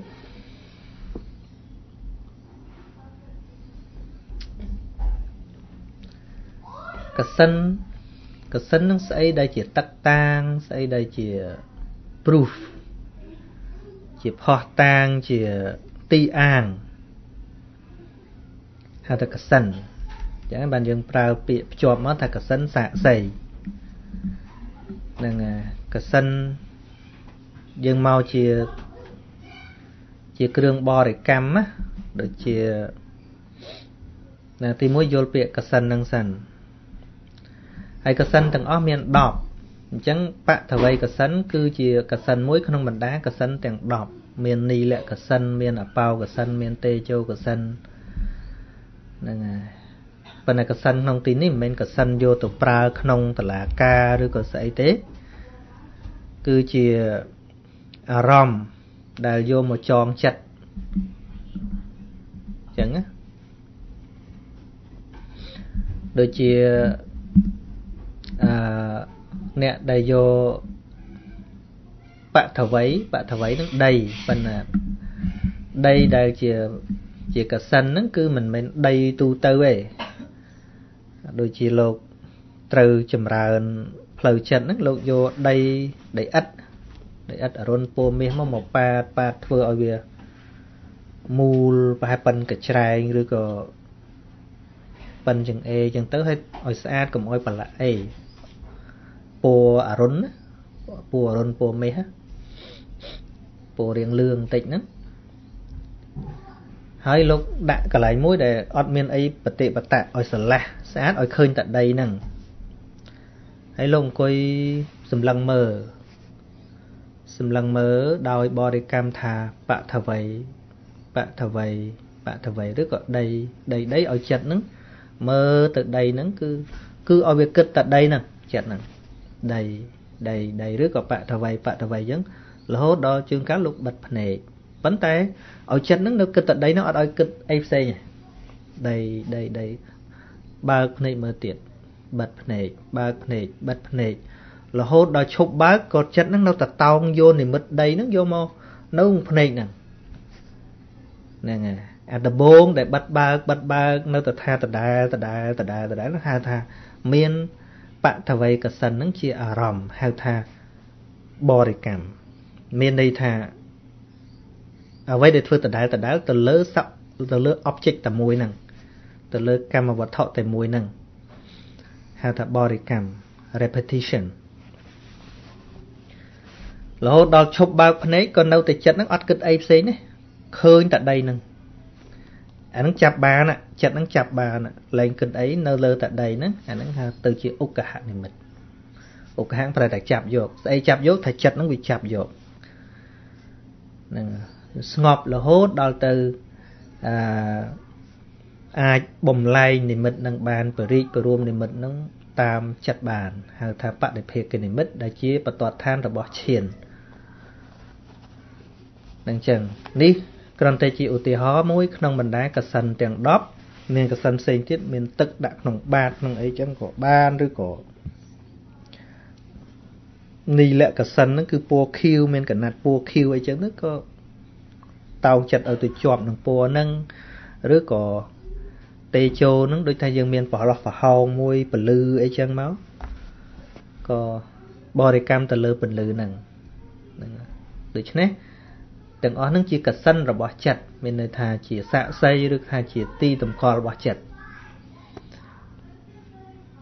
កសិនកសិននឹងស្អីដែលជាទឹកតាងស្អីដែលជា proof ជាផោះតាងជាទីអាងហៅថាកសិនចឹងបានយើងប្រើពាក្យភ្ជាប់មកថាកសិនសាកសីនឹងកសិនយើងមកជាជាគ្រឿងបរិកម្មណាដូចជាណាទី1យល់ពាក្យកសិននឹងសិនហើយកសិនទាំងអស់មាន10 អញ្ចឹងបតវ័យកសិនគឺជាកសិនមួយក្នុងបណ្ដាកសិនទាំង10មាននីលកសិនមានអបោកសិនមានទេជោកសិនហ្នឹងហើយប៉ុន្តែកសិនក្នុងទីនេះមិនមែនកសិនយកទៅប្រើក្នុងតឡាការឬក៏ស្អីទេ គឺជាអារម្មណ៍ដែលយកមកចងចិត្តអញ្ចឹងណាដូចជាអឺ អ្នកដែលយកបថវ័យបថវ័យនឹងដីប៉ុន្តែដីដែលជាជាកសិនហ្នឹងគឺមិនមែនដីទូទៅទេដូចជាលោកត្រូវចម្រើនផ្លូវចិត្តហ្នឹងលោកយកដីដីឥដ្ឋដីឥដ្ឋអរុនពោមាសមកមកប៉ាតប៉ាតធ្វើឲ្យវាមូលប្រហែលប៉ិនកច្រែងឬក៏ប៉ិនជាងអេចឹងទៅឲ្យឲ្យស្អាតកុំឲ្យប្រឡាក់អេ ពណ៌អរុនពណ៌អរុនពណ៌មាសពណ៌រៀងលឿងបន្តិចហ្នឹងហើយលោកដាក់កន្លែងមួយដែលអត់មានអីបតិបតៈឲ្យស្រឡះស្អាតឲ្យឃើញតែដីហ្នឹងហើយលោកអង្គុយសម្លឹងមើលសម្លឹងមើលដោយបរិកម្មថាបថវ័យបថវ័យបថវ័យឬក៏ដីដីដីឲ្យចិត្តហ្នឹងមើលទៅដីហ្នឹងគឺគឺឲ្យវាគិតតែដីហ្នឹងចិត្តហ្នឹង ដីដីដីឬក៏បថវ័យបថវ័យអញ្ចឹងរហូតដល់ជើងកាលលោកបិទភ្នែកប៉ុន្តែឲ្យចិត្តហ្នឹងនៅគិតតែដីហ្នឹងអត់ឲ្យគិតអីផ្សេងដីដីដីបើកភ្នែកមើលទៀតបិទភ្នែកបើកភ្នែកបិទភ្នែករហូតដល់ឈប់បើកក៏ចិត្តហ្នឹងនៅតែតោងយកនិមិត្តដីហ្នឹងយកមកនៅភ្នែកហ្នឹងហ្នឹងហើយអាដបងដែលបិទបើកបិទបើកនៅតែថាដដែលដដែលដដែលដដែលហៅថាមាន បតវ័យកសិនហ្នឹងជាអារម្មណ៍ហៅថាបរិកម្មមានន័យថាអ្វីដែលធ្វើដដែលដដែលទៅលើសទៅលើ object តែមួយហ្នឹងទៅលើកម្មវត្ថុតែមួយហ្នឹងហៅថាបរិកម្ម repetition រហូតដល់ឈប់បើកភ្នែកក៏នៅតែចិត្តហ្នឹងអត់គិតអីផ្សេងទេឃើញតែដីហ្នឹង អាហ្នឹងចាប់បានចិត្តហ្នឹងចាប់បានលែងគិតអីនៅលើតែដីហ្នឹងអាហ្នឹងហៅទៅជាឧក្កហនិមិត្តឧក្កហប្រែតែចាប់យកស្អីចាប់យកថាចិត្តហ្នឹងវាចាប់យកហ្នឹងស្ងប់រហូតដល់ទៅអឺអាចបំលែងនិមិត្តនឹងបានបរិជបរួមនិមិត្តនឹងតាមចិត្តបានហៅថាបដិភេកនិមិត្តដែលជាបតតឋានរបស់ឈាននឹងចឹងនេះ គ្រាន់តែជាឧទាហរណ៍មួយក្នុងបណ្ដាកសិនទាំង10មានកសិនផ្សេងទៀតមានទឹកដាក់ក្នុងបាតក្នុងអីចឹងក៏បានឬក៏នីលកសិនហ្នឹងគឺពណ៌ខៀវមានកណាត់ពណ៌ខៀវអីចឹងទៅក៏តោងចិត្តឲ្យទៅជាប់នឹងពណ៌ហ្នឹងឬក៏តេជោហ្នឹងដូចថាយើងមានប្រឡោះប្រហោងមួយពលឺអីចឹងមកក៏បរិកម្មទៅលើពលឺហ្នឹងហ្នឹងដូច្នេះ ទាំងអស់ហ្នឹងជាកសិនរបស់ចិត្តមានន័យថាជាសាក់សីឬថាជាទីតម្កល់របស់ចិត្ត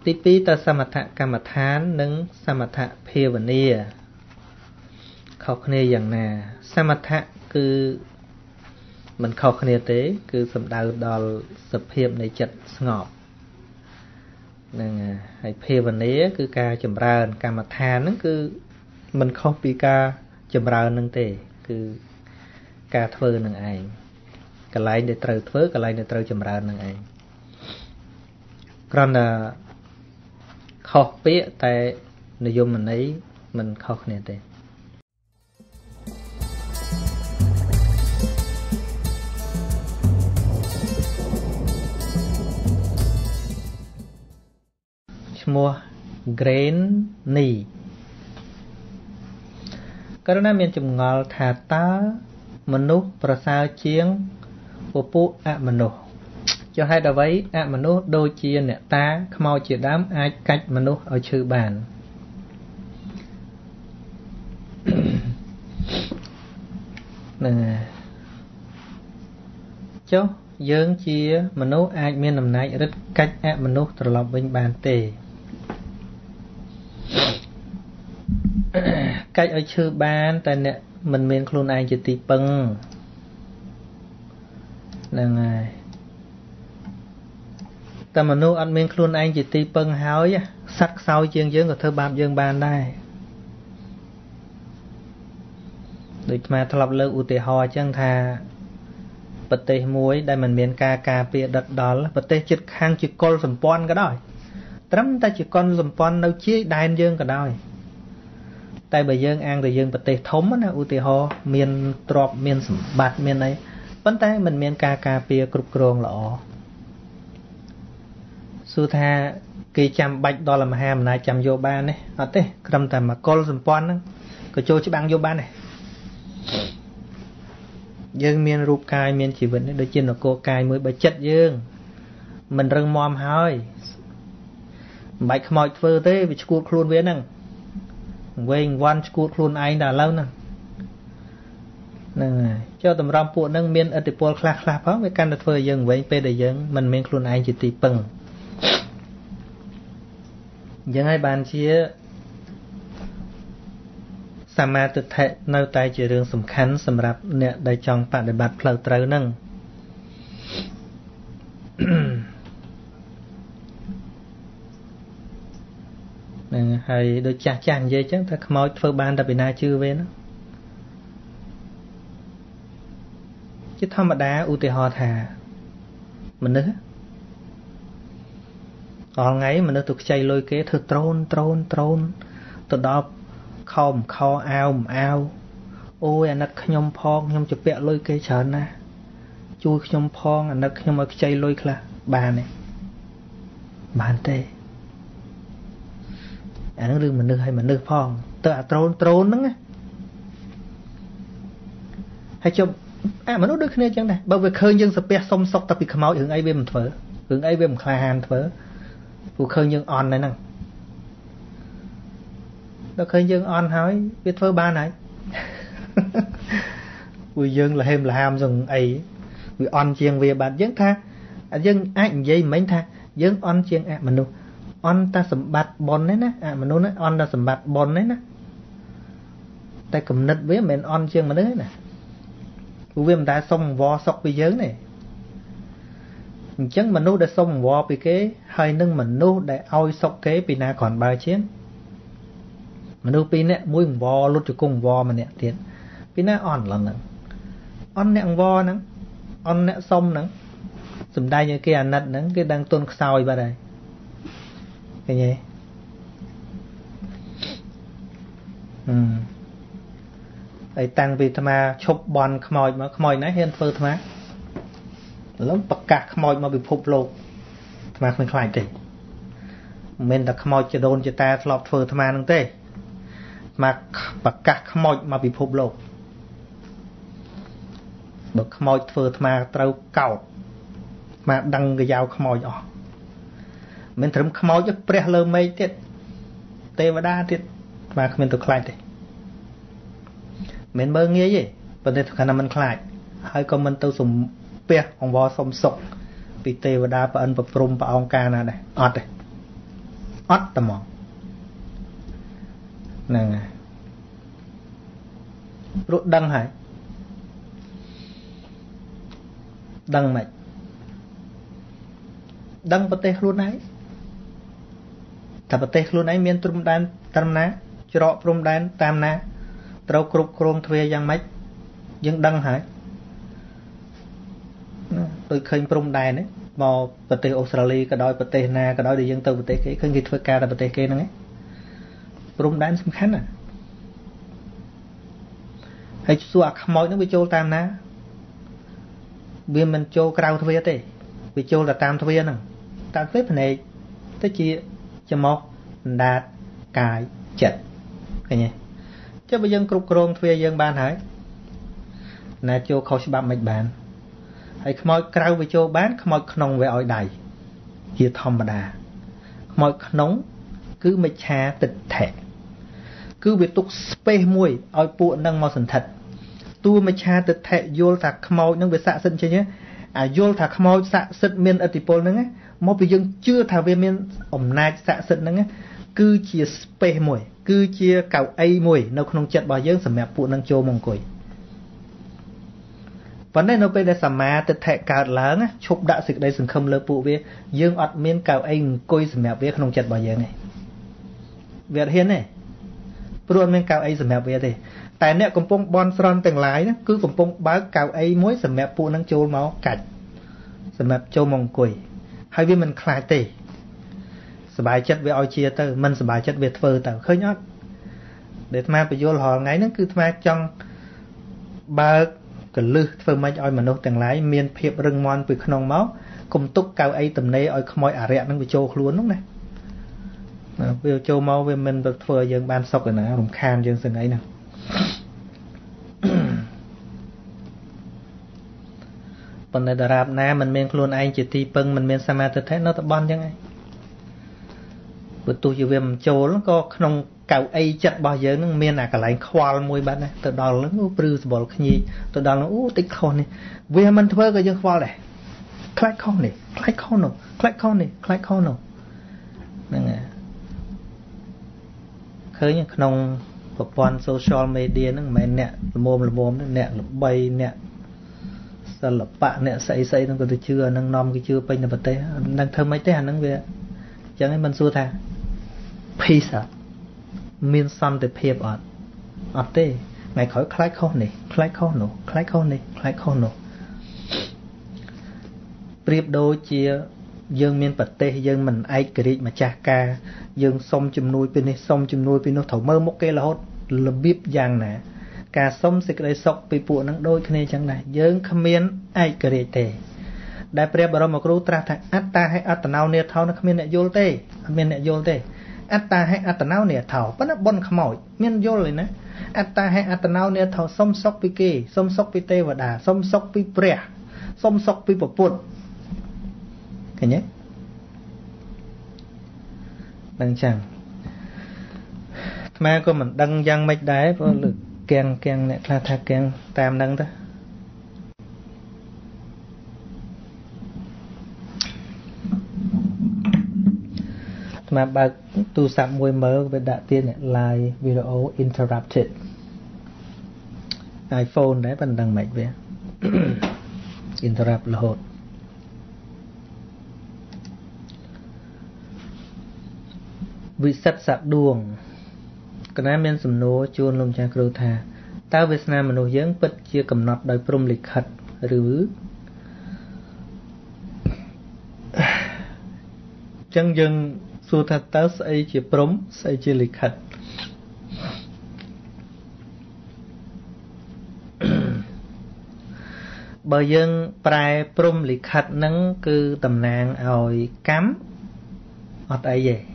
ទី2តសមថកម្មដ្ឋាននិងសមថភាវនាខុសគ្នាយ៉ាងណា សមថៈគឺមិនខុសគ្នាទេ គឺសំដៅដល់សភាពនៃចិត្តស្ងប់នឹងហើយភាវនាគឺការចម្រើនកម្មដ្ឋានហ្នឹងគឺមិនខុសពីការចម្រើននឹងទេ គឺ ការធ្វើនឹងឯងកន្លែងដែលត្រូវធ្វើកន្លែងដែលត្រូវចម្រើននឹងឯងគ្រាន់តែខុសពាក្យតែនិយមន័យមិនខុសគ្នាទេឈ្មោះ Grain Ni ករណីមានចម្ងល់ថាតើ មនុស្សប្រសើរជាងពពួកអមនុស្សចុះហេតុអ្វីអមនុស្សដូចជាអ្នកតាខ្មោចជាដើមអាចកាច់មនុស្សឲ្យឈឺបាននឹងចុះយើងជាមនុស្សអាចមានអំណាចរឹតកាច់អមនុស្សត្រឡប់វិញបានទេកាច់ឲ្យឈឺបានតែអ្នក មិនមានខ្លួនឯងជាទីពឹងហ្នឹងហើយតែមនុស្សអត់មានខ្លួនឯងជាទីពឹងហើយសត្វខ្សោយជាងយើងក៏ធ្វើបាបយើងបានដែរដូចអាធ្លាប់លើកឧទាហរណ៍អញ្ចឹងថាប្រទេសមួយដែលមិនមានការការពារដិតដល់ប្រទេសជិតខាងជាកុលសម្ព័ន្ធក៏ដោយត្រឹមតែជាកុលសម្ព័ន្ធនៅជាយដែនយើងក៏ដោយ តែបើយើងអាងតែយើងប្រទេសធំណាឧទាហរណ៍មានទ្រព្យមានសម្បត្តិមានអីប៉ុន្តែมันមានការការពារគ្រប់គ្រងល្អសួរថាគេចាំបាច់ដល់មហាអំណាចចាំយកបានទេអត់ទេត្រឹមតែមកកុលសម្ព័ន្ធហ្នឹងក៏ចូលច្បាំងយកបានដែរយើងមានរូបកាយមានជីវិតនេះដូចជានគរកាយមួយបើចិត្តយើងមិនរឹងមាំហើយមិនបាច់ខ្មោចធ្វើទេវាឈួតខ្លួនវាហ្នឹង វែងវាន់ឈួតខ្លួនឯងតែឥឡូវហ្នឹងហ្នឹងហើយចុះតម្រាំពួកហ្នឹងមានឥទ្ធិពលខ្លះខ្លះផងវាកាន់តែធ្វើឲ្យយើងវែងពេលដែលយើងមិនមានខ្លួនឯងជាទីពឹងអញ្ចឹងហើយបានជាសមាទិដ្ឋិនៅតែជារឿងសំខាន់សម្រាប់អ្នកដែលចង់បដិបត្តិផ្លូវត្រូវហ្នឹងហ្នឹងហើយដូចចាស់ចាស់និយាយចឹងថាខ្មោចធ្វើបានតែពីណាជឿវាណាជាធម្មតាឧទាហរណ៍ថាមនុស្សរាល់ថ្ងៃមនុស្សទៅខ្ចីលុយគេធ្វើត្រូនត្រូនត្រូនទៅដល់ខោមខោអាវមិនអាវអូយអាណិតខ្ញុំផងខ្ញុំជពាក់លុយគេច្រើនណាស់ជួយខ្ញុំផងអាណិតខ្ញុំឲ្យខ្ចីលុយខ្លះបានទេបានទេ អានឹងរឿងមនុស្សឲ្យមនុស្សផងទៅអាត្រូនត្រូនហ្នឹងហើយជប់អាមនុស្សដូចគ្នាចឹងដែរបើវាឃើញយើងសាពះសុំសុកតែពីខ្មោចរឿងអីវាមិនធ្វើរឿងអីវាមិនក្លាហានធ្វើព្រោះឃើញយើងអន់ហ្នឹងដល់ឃើញយើងអន់ហើយវាធ្វើបានហើយព្រោះយើងលហេមលហាមសឹងអីវាអន់ជាងវាបានយើងថាយើងអាចនិយាយមិញថាយើងអន់ជាងអមនុស្ស អន់តែសម្បត្តិប៉ុនទេណាអមនុស្សណាអន់តែសម្បត្តិប៉ុនទេណាតែគំនិតវាមិនមែនអន់ជាងមនុស្សទេណាព្រោះវាមិនដែលសុំអង្វរសុកពីយើងទេអញ្ចឹងមនុស្សដែលសុំអង្វរពីគេ ហើយនឹងមនុស្សដែលឲ្យសុកគេពីណាគ្រាន់បើជាងមនុស្សពីរនាក់មួយអង្វរលុតជង្គង់អង្វរម្នាក់ទៀតពីណាអន់ឡើងហ្នឹងអន់អ្នកអង្វរហ្នឹងអន់អ្នកសុំហ្នឹងសំដែងឲ្យគេអាណិតហ្នឹងគេដឹងទុនខ្សោយបាត់ហើយ ឃើញទេហឹមហើយតាំងពីអាត្មាឈប់បន់ខ្មោចមកខ្មោចណាហ៊ានធ្វើអាត្មាឥឡូវប្រកាសខ្មោចមកពិភពលោកអាត្មាគ្មានខ្លាចទេមិនមែនតែខ្មោចចដូនចតាធ្លាប់ធ្វើអាត្មានឹងទេអាត្មាប្រកាសខ្មោចមកពិភពលោកបើខ្មោចធ្វើអាត្មាត្រូវកោតអាត្មាដឹងកាយ៉ាវខ្មោចអស់ មិនត្រឹមខ្មោចព្រះលើមេឃទៀតទេវតាទៀតអាត្មាគ្មានទៅខ្លាចទេមិនមើងងាយទេប៉ុន្តែខណៈមិនខ្លាចហើយក៏មិនទៅសំពះអង្វរសុំសុកពីទេវតាប្រអិនប្រព្រំព្រះអង្គការណាដែរអត់ទេអត់តែហ្មងហ្នឹងហើយព្រោះដឹងហើយដឹងមិនដឹងប្រទេសខ្លួនឯង ថាប្រទេសខ្លួនឯងមានព្រំដែនត្រឹមណា ច្រកព្រំដែនតាមណា ត្រូវគ្រប់គ្រងទ្វាយ៉ាងម៉េចយើងដឹងហើយដូចឃើញព្រំដែនហ្នឹងមកប្រទេសអូស្ត្រាលីក៏ដោយប្រទេសណាក៏ដោយដែលយើងទៅប្រទេសគេឃើញគេធ្វើការតែប្រទេសគេហ្នឹងឯងព្រំដែនសំខាន់ណាហើយសួរអាខ្មោចហ្នឹងវាចូលតាមណាវាមិនចូលក្រៅទ្វារទេវាចូលតែតាមទ្វារហ្នឹងតាមទ្វារភ្នែកទៅជា ច្រមុះអណ្ដាតកាយចិត្តឃើញទេចុះបើយើងគ្រប់គ្រងទ្វារយើងបានហើយណាចូលខុសច្បាប់មិនបានហើយខ្មោចក្រៅវាចូលបានខ្មោចក្នុងវាឲ្យដៃជាធម្មតាខ្មោចក្នុង គឺមិច្ឆាទិដ្ឋិគឺវាទុកស្ពេសមួយឲ្យពួកនឹងមកសន្ធិដ្ឋតួមិច្ឆាទិដ្ឋិយល់ថាខ្មោចនឹងវាស័ក្តិសិទ្ធិចេញអាយល់ថាខ្មោចស័ក្តិសិទ្ធិមានឥទ្ធិពលហ្នឹង មកពីយើងជឿថាវាមានអំណាចស័ក្តិសិទ្ធិហ្នឹងគឺជាស្ពេសមួយ គឺជាកៅអីមួយ នៅក្នុងចិត្តរបស់យើងសម្រាប់ពួកនឹងចូលមកអង្គុយប៉ុន្តែនៅពេលដែលសមាទិដ្ឋិកើតឡើងឈប់ដាក់សេចក្តីសង្ឃឹមលើពួកវាយើងអត់មានកៅអីអង្គុយសម្រាប់វាក្នុងចិត្តរបស់យើងទេវាអត់ហ៊ានទេព្រោះអត់មានកៅអីសម្រាប់វាទេតែអ្នកកំពុងបន់ស្រន់ទាំងឡាយណាគឺកំពុងបើកកៅអីមួយសម្រាប់ពួកនឹងចូលមកកាច់សម្រាប់ចូលមកអង្គុយ ហើយវាមិនខ្លាចទេសบายចិត្តវាឲ្យជាទៅមិនសบายចិត្តវាធ្វើទៅឃើញអត់ដែលអាត្មាបញ្យល់រាល់ថ្ងៃហ្នឹងគឺអាត្មាចង់បើកកលឹះធ្វើម៉េចឲ្យមនុស្សទាំងឡាយមានភាពរឹងមាំពីក្នុងមកកុំទុកកៅអីតំណេឲ្យខ្មោចអរិយហ្នឹងវាចូលខ្លួនហ្នឹងណាវាចូលមកវាមិនទៅធ្វើឲ្យយើងបានសុខឯណារំខានយើងសឹងអីហ្នឹង ប៉ុន្តែដរាបណាมันមានខ្លួនឯងជាទីពឹងมันមានសមាធិនៅតែបន់ចឹងឯងបើទោះជាវាមិនចូលក៏ក្នុងកៅអីចិត្តរបស់យើងនឹងមានអាកន្លែងខ្វល់មួយបាត់ណាទៅដល់ហ្នឹងអូព្រឺសបល់ខ្ញីទៅដល់ហ្នឹងអូតិចខុសនេះវាមិនធ្វើក៏យើងខ្វល់ដែរខ្លាចខុសនេះខ្លាចខុសនោះខ្លាចខុសនេះខ្លាចខុសនោះហ្នឹងហើយឃើញក្នុងប្រព័ន្ធ social media ហ្នឹងមិនមែនអ្នកល្មមល្មមទេអ្នកល្បីអ្នក សិល្បៈអ្នកស្អីស្អីហ្នឹងក៏ទៅជឿអាហ្នឹងនាំគេជឿពេញនៅប្រទេសនឹងធ្វើម៉េចទេអាហ្នឹងវាអញ្ចឹងឯងមិនសួរថា peace អត់មានសន្តិភាពអត់អត់ទេថ្ងៃក្រោយខ្លាចខុសនេះខ្លាចខុសនោះខ្លាចខុសនេះខ្លាចខុសនោះប្រៀបដូចជាយើងមានប្រទេសយើងមិនឯករាជ្យម្ចាស់ការយើងសុំជំនួយពីនេះសុំជំនួយពីនោះត្រូវមើលមុខគេរហូតរបៀបយ៉ាងណា ការសុំសេចក្តីសុខពីពួកនឹងដូចគ្នាចឹងដែរយើងគ្មានឯករាជ្យទេ ដែលព្រះបរមគ្រូត្រាស់ថាអត្តាហេអត្តនោនេថោនៅគ្មានអ្នកយល់ទេអត់មានអ្នកយល់ទេអត្តាហេអត្តនោនេថោប៉ុន្តែបុនខ្មោចមានយល់ទេណាអត្តាហេអត្តនោនេថោសុំសុខពីគេសុំសុខពីទេវតាសុំសុខពីព្រះសុំសុខពីពុទ្ធឃើញទេដឹងចឹងអាត្មាក៏មិនដឹងយ៉ាងម៉េចដែរព្រោះលើក កៀងកៀងអ្នកខ្លះថាកៀងតាមនឹងទៅស្មាបើកទូរស័ព្ទមួយមើលវាដាក់ទៀត live video interrupted iPhone ដែរប៉ុណ្ណឹងមិនវា interrupt រហូតវិសិទ្ធសាដួង កណាមានសំណួរជូនលោកចាស់គ្រូថាតើវាសនាមនុស្សយើងពិតជាកំណត់ដោយព្រំលិខិតឬចឹងយើងសួរថាតើស្អីជាព្រំស្អីជាលិខិតបើយើងប្រែព្រំលិខិតហ្នឹងគឺតំណាងឲ្យកម្មអត់អីទេ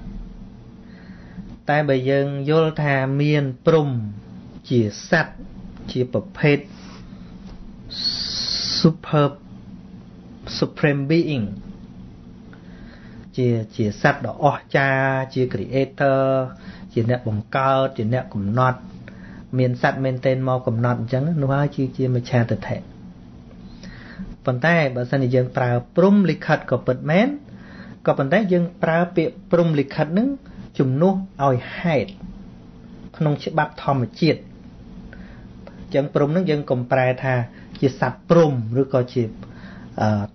តែបើយើងយល់ថាមានព្រំជាសัตว์ជាប្រភេទ super supreme being ជាជាសត្វដ៏អស្ចារ្យជា creator ជាអ្នកបង្កើតជាអ្នកកំណត់ មានសត្វមែនទែនមកកំណត់អញ្ចឹងនោះហើយជាជាមច្ឆាទិដ្ឋិប៉ុន្តែបើសិនជាយើងប្រើព្រំលិខិតក៏ពិតមែនក៏ប៉ុន្តែយើងប្រើពាក្យព្រំលិខិតនឹង ជំនួសឲ្យហេតុក្នុងច្បាប់ធម្មជាតិអញ្ចឹងព្រំនឹងយើងកុំប្រែថាជាសត្វព្រំឬក៏ជា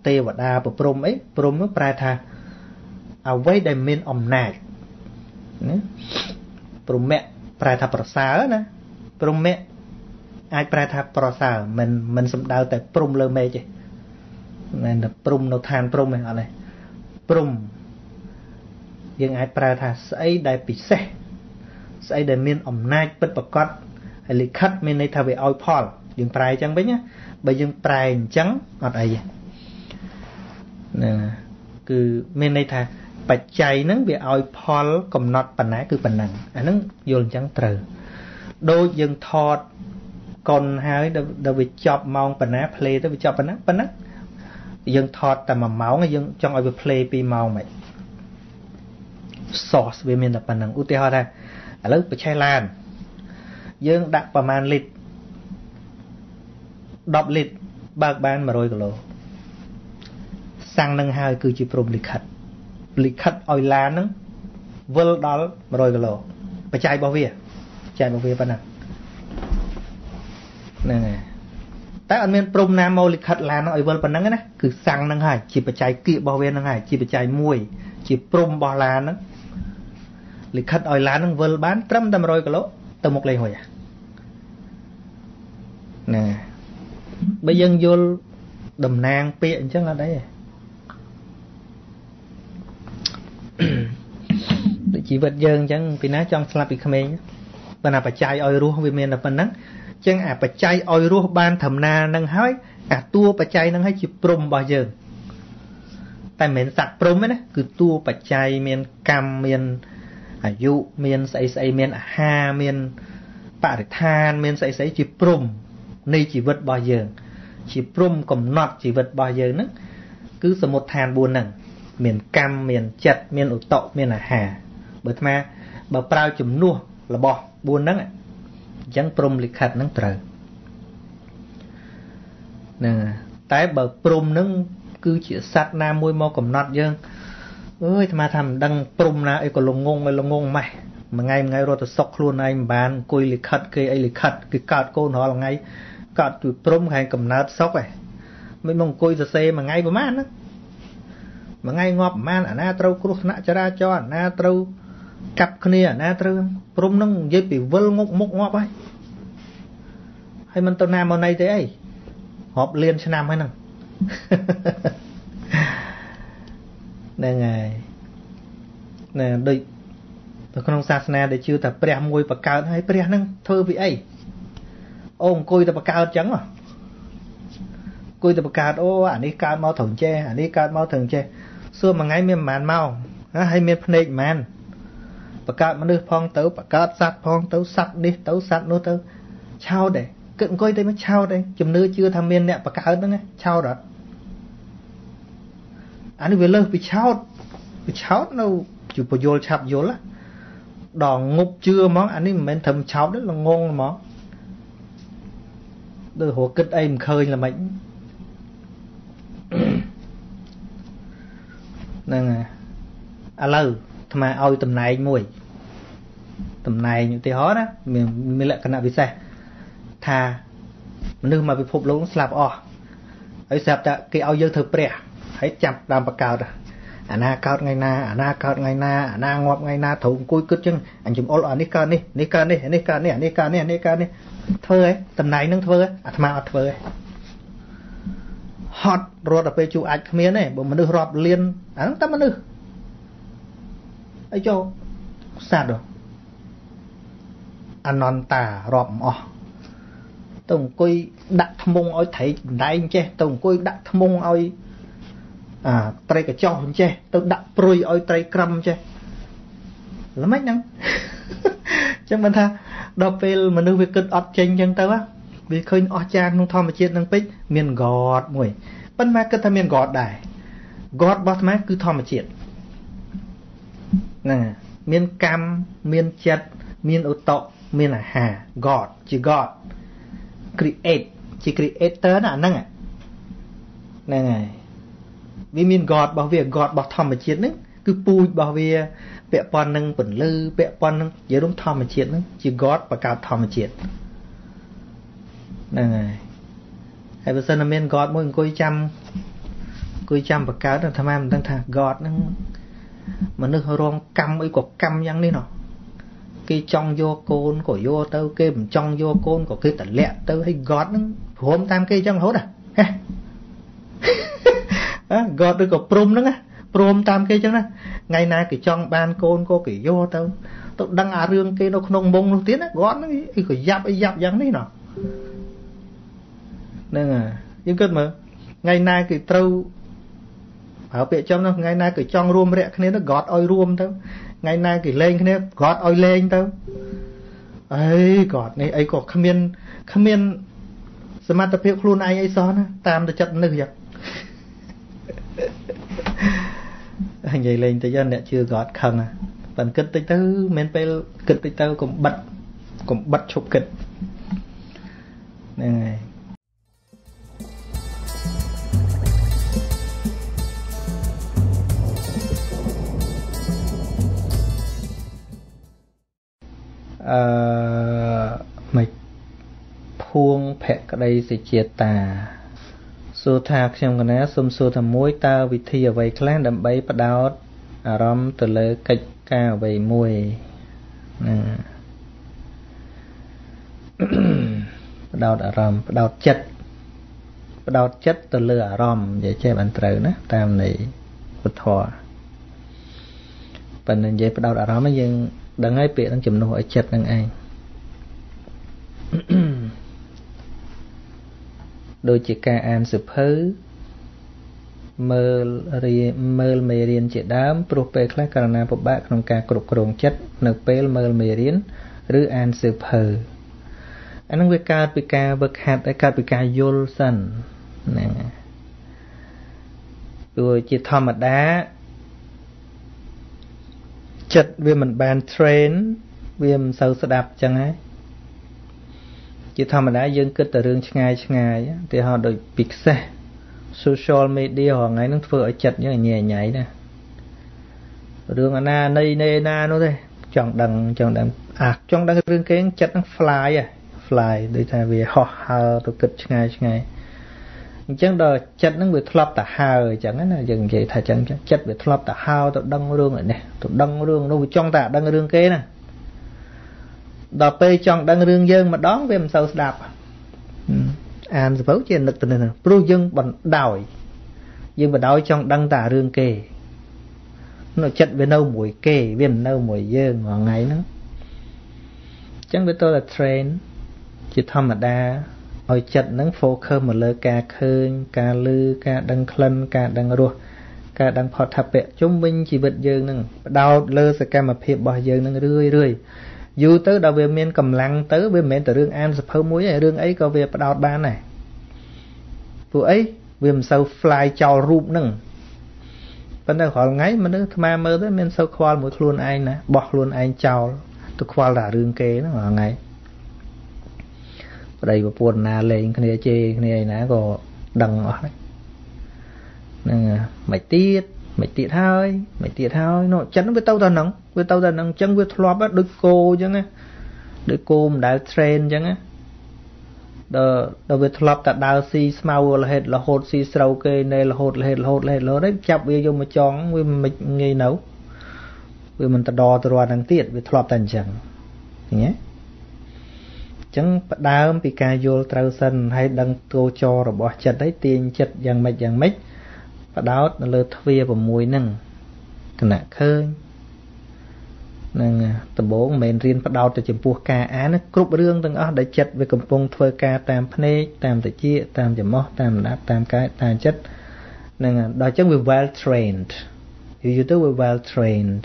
ទេវតាប្រព្រំអីព្រំនោះប្រែថាអ្វីដែលមានអំណាចណាព្រមៈប្រែថាប្រសើរណាព្រមៈអាចប្រែថាប្រសើរមិនមិនសំដៅតែព្រំលើមេឃទេមិនតែព្រំនៅឋានព្រំទេអត់ទេព្រំ យើងអាចប្រើថាស្អីដែលពិសេសស្អីដែលមានអំណាចពិតប្រាកដហើយលិខិតមានន័យថាវាឲ្យផលយើងប្រែអញ្ចឹងវិញណាបើយើងប្រែអញ្ចឹងអត់អីទេណាគឺមានន័យថាបច្ច័យហ្នឹងវាឲ្យផលកំណត់ប៉ុណ្ណាគឺប៉ុណ្ណឹងអាហ្នឹងយល់អញ្ចឹងត្រូវដូចយើងថតកុនហើយដល់វាចប់ម៉ោងប៉ុណ្ណាផ្លេទៅវាចប់ប៉ុណ្ណាប៉ុណ្ណាយើងថតតែ1ម៉ោងយើងចង់ឲ្យវាផ្លេ2ម៉ោងមិន source វាមានតែប៉ុណ្ណឹងឧទាហរណ៍ថាឥឡូវបច្ឆេះឡានយើងដាក់ប្រមាណលីត្រ10លីត្របើកបាន100គីឡូសាំងនឹងហើយគឺជាព្រំលិខិតលិខិតឲ្យឡានហ្នឹងវិលដល់100គីឡូបច្ច័យរបស់វាបច្ច័យរបស់វាប៉ុណ្ណាហ្នឹងហើយតែអត់មានព្រំណាមកលិខិតឡានហ្នឹងឲ្យវិលប៉ុណ្ណឹងណាគឺសាំងហ្នឹងហើយជាបច្ច័យគៀករបស់វាហ្នឹងហើយជាបច្ច័យមួយ ជាព្រំរបស់ឡានហ្នឹង លិខិតឲ្យឡានហ្នឹងវិលបានត្រឹមតែ100គីឡូទៅមុខលេងហុយណាបើយើងយល់តំណាងពាក្យអញ្ចឹងអត់អីទេដូចជីវិតយើងអញ្ចឹងពីណាចង់ស្លាប់ពីក្មេងប៉ុន្តែបច្ច័យឲ្យរស់វាមានតែប៉ុណ្្នឹងអញ្ចឹងអាបច្ច័យឲ្យរស់បានធម្មតានឹងហើយអាតួបច្ច័យនឹងហើយជាព្រំរបស់យើងតែមិនមែនសัตว์ព្រំទេណាគឺតួបច្ច័យមានកម្មមាន អាយុមានស្អីស្អីមានអាហារមានបរិស្ថាន មានស្អីស្អីជាព្រំនៃជីវិតរបស់យើង ជាព្រំកំណត់ជីវិតរបស់យើងហ្នឹងគឺសមុទ្ឋាន4ហ្នឹងមានកម្មមានចិត្តមានឧតៈមានអាហារបើអាត្មាបើប្រើជំនួសរបស់4ហ្នឹងអញ្ចឹងព្រំលិខិតហ្នឹងត្រូវហ្នឹងតែបើព្រំហ្នឹងគឺជាសัตว์ណាមួយមកកំណត់យើង អើយអាត្មាថាមិនដឹងព្រំណាអីក៏លងងលងងម៉េះមួយថ្ងៃមួយថ្ងៃរត់ទៅសុកខ្លួនឯងមិនបានអង្គុយលិខិតគេអីលិខិតគេកើតកូនរាល់ថ្ងៃកើតជួយព្រំខែកំណើតសុកឯងមិនមកអង្គុយសរសេរមួយថ្ងៃប្រហែលណាមួយថ្ងៃងាប់ប្រហែលអាណាត្រូវគ្រោះថ្នាក់ចរាចរណ៍អាណាត្រូវកាប់គ្នាអាណាត្រូវព្រំនឹងនិយាយពីវិលងុកមុខងាប់ហើយហើយមិនទៅណាមកណីទេអីរាប់លានឆ្នាំហើយហ្នឹង ហ្នឹងហើយណែដូចនៅក្នុងសាសនាដែលជឿថាព្រះមួយបកើតហើយព្រះហ្នឹងធ្វើពីអីអូអង្គុយតែបកើតចឹងអង្គុយតែបកើតអូអានេះកើតមកត្រឹមចេះអានេះកើតមកត្រឹមចេះសួរមួយថ្ងៃមានប្រហែលម៉ោងណាហើយមានភ្នែកប្រហែលបកើតមនុស្សផងទៅបកើតសត្វផងទៅសត្វនេះទៅសត្វនោះទៅឆោតដែរគិតអង្គុយតែមកឆោតដែរជំនឿជឿថាមានអ្នកបកើតហ្នឹងឆោតអត់ អានេះវាលើសពីឆោតពីឆោតនៅជួបយល់ឆាប់យល់ដល់ងប់ជឿហ្មងអានេះមិនមែនត្រឹមឆោតទេល្ងងហ្មងដូចរកគិតអីមិនឃើញល្មិចហ្នឹងឥឡូវអាត្មាឲ្យតំណែងមួយតំណែងឧទាហរណ៍ណាមានមានលក្ខណៈពិសេសថាមនុស្សមកពិភពលោកស្លាប់អស់ហើយស្រាប់តែគេឲ្យយើងធ្វើព្រះ ហើយចាប់ដើមបកោតអាណាកោតថ្ងៃណាអាណាកោតថ្ងៃណាអាណាងាប់ថ្ងៃណាត្រូវអង្គុយគិតចឹងអញចំអុលអានេះកើតនេះនេះកើតនេះនេះកើតនេះអានេះកើតនេះអានេះកើតនេះធ្វើហ៎តំណែងនឹងធ្វើអាត្មាអត់ធ្វើហ៎ហត់រត់ដល់ពេលជួអាចគ្មានទេបើមនុស្សរាប់លានអាហ្នឹងតែមនុស្សអីចូលសត្វអនន្តារាប់មិនអស់ទៅអង្គុយដាក់ថ្មងឲ្យត្រីបណ្ដែងចេះទៅអង្គុយដាក់ថ្មងឲ្យ អាត្រីកញ្ចោះអញ្ចេះទៅដាក់ព្រុយឲ្យត្រីក្រឹមចេះល្មិចហ្នឹងអញ្ចឹងមិនថាដល់ពេលមនុស្សវាគិតអត់ចេញអញ្ចឹងទៅវាឃើញអស់ចាក្នុងធម្មជាតិនឹងពេកមានកតមួយប៉ុន្តែគិតថាមានកតដែរកតរបស់អាត្មាគឺធម្មជាតិហ្នឹងមានកម្មមានចិត្តមានឧតកមានអាហារ God ជា God create ជា creator ណាហ្នឹងហ្នឹងហើយ វាមាន God របស់វា God របស់ធម្មជាតិហ្នឹងគឺពូជរបស់វាពាក់ព័ន្ធនឹងពន្លឺពាក់ព័ន្ធនឹងនិយាយរួមធម្មជាតិហ្នឹងជា God បង្កើតធម្មជាតិហ្នឹងហើយហើយបើសិនតែមាន God មួយអង្គុយចាំអង្គុយចាំបង្កើតអាត្មាមិនដឹងថា God ហ្នឹងមនុស្សរងកម្មអីក៏កម្មយ៉ាងនេះណោះគេចង់យកកូនក៏យកទៅ គេមិនចង់យកកូនក៏គេតម្លាក់ទៅហើយ God ហ្នឹងព្រមតាមគេចឹងរហូតហ៎ហ៎ God ឬក៏ព្រមហ្នឹងព្រមតាមគេចឹងណាថ្ងៃណាគេចង់បានកូនក៏គេយកទៅទៅដឹងអារឿងគេនៅក្នុងមុងនោះទៀតណាគាត់ហ្នឹងអីក៏យ៉ាប់អីយ៉ាប់យ៉ាងនេះណោះហ្នឹងហើយយើងគិតមើលថ្ងៃណាគេត្រូវហើយពាក្យចំនោះថ្ងៃណាគេចង់រួមរយៈគ្នាទៅគាត់ឲ្យរួមទៅថ្ងៃណាគេលេងគ្នាគាត់ឲ្យលេងទៅអីគាត់នេះអីក៏គ្មានគ្មានសមត្ថភាពខ្លួនឯងអីសោះណាតាមទៅចិត្តនឹកយ៉ាង និយាយលេងតិចអ្នកជឿគាត់ខឹងប៉ិនគិតតិចទៅមិនពេលគិតតិចទៅកុំបិទកុំបិទឈប់គិតហ្នឹងហើយអឺមិនភួងភក្តីសេចតា សួរថាខ្ញុំកណាសូមសួរថាមួយតើវិធីអ្វីខ្លះដើម្បីបដោតអារម្មណ៍ទៅលើកិច្ចការអ្វីមួយណាបដោតអារម្មណ៍បដោតចិត្តបដោតចិត្តទៅលើអារម្មណ៍និយាយចេះបានត្រូវណាតាមន័យពុទ្ធធម៌ប៉ុន្តែនិយាយបដោតអារម្មណ៍យើងដឹងហើយពាក្យនឹងជំនួសឲ្យចិត្តនឹងឯង ដូចជាការអានសិភៅមើលរៀនមើលមេរៀនជាដើមព្រោះពេលខ្លះករណីពិបាកក្នុងការគ្រប់គ្រងចិត្តនៅពេលមើលមេរៀនឬអានសិភៅអានឹងវាកើតពីការវឹកហាត់ហើយកើតពីការយល់សិនហ្នឹងព្រោះជាធម្មតាចិត្តវាមិនបាន train វាមិនសូវស្ដាប់ចឹងហើយ ជាធម្មតាយើងគិតតែរឿងឆ្ងាយឆ្ងាយទីហោដូចពិសេស social media រងថ្ងៃហ្នឹងធ្វើឲ្យចិត្តយើងញ៉ៃញ៉ៃណារឿងអាណានៃនៃណានោះទេចង់ដឹងចង់ដឹងអាចង់ដឹងរឿងគេចិត្តហ្នឹង fly ហ៎ fly ដូចថាវាហោះហើរទៅគិតឆ្ងាយឆ្ងាយអញ្ចឹងដល់ចិត្តហ្នឹងវាធ្លាប់តែហើអញ្ចឹងណាយើងនិយាយថាអញ្ចឹងចិត្តវាធ្លាប់តែហើទៅដឹងរឿងនេះទៅដឹងរឿងនោះវាចង់តែដឹងរឿងគេណា ដល់ពេលចង់ដឹងរឿងយើងម្ដងវាមិនសូវស្ដាប់អានសភៅជានឹកទៅនេះព្រោះយើងបណ្ដោយយើងបណ្ដោយចង់ដឹងតែរឿងគេនៅចិត្តវានៅមួយគេវាមិននៅមួយយើងមួយថ្ងៃហ្នឹងអញ្ចឹងវាទៅតែ train ជាធម្មតាឲ្យចិត្តនឹង focus មកលើការឃើញ ការឮការដឹងក្លិនការដឹងរសការដឹងផតថពៈជុំវិញជីវិតយើងនឹងបដោតលើសកម្មភាពរបស់យើងនឹងរឿយរឿយ យូរទៅដល់វាមានកម្លាំងទៅវាមិនមែនតែរឿងអានសភៅមួយទេរឿងអីក៏វាបដោតបានដែរពួកអីវាមិនសូវ fly ចោលរូបនឹងប៉ុន្តែរាល់ថ្ងៃមនុស្សអាត្មាមើលទៅមានសូវខ្វល់មួយខ្លួនឯងណាបោះខ្លួនឯងចោលទៅខ្វល់តែរឿងគេហ្នឹងរាល់ថ្ងៃប្តីប្រពន្ធណាលេងគ្នាជេរគ្នាឯណាក៏ដឹងអស់ហើយហ្នឹងមិនទៀត មិនទៀតហើយមិនទៀតហើយនោះចិត្តវាទៅតែហ្នឹងវាទៅតែហ្នឹងអញ្ចឹងវាធ្លាប់ដូចគោអញ្ចឹងណាដូចគោមិនដែល train អញ្ចឹងណាដល់ដល់វាធ្លាប់តែដើរស៊ីស្មៅរហេតរហូតស៊ីស្រូវគេនៅរហូតរហេតរហូតរហេតរហូតហើយចាប់វាយកមកចងវាមិនងាយនៅវាមិនតដទៅរាល់ហ្នឹងទៀតវាធ្លាប់តែអញ្ចឹងឃើញទេចឹងផ្ដើមពីការយល់ត្រូវសិនហើយដឹងគោចររបស់ចិត្តហើយទាញចិត្តយ៉ាងម៉េចយ៉ាងម៉េច បដោតនៅលើទ្វា6ហ្នឹងគណៈឃើញនឹងដំបូងមិនមែនរៀនបដោតទៅចំពោះការអានគ្រប់រឿងទាំងអស់ដែលចិត្តវាកំពុងធ្វើការតាមភ្នែកតាមតិចតាមច្រមុះតាមដាប់តាមកាយតាមចិត្តនឹងដល់ចឹងវា well trained យូរយូរទៅវា well trained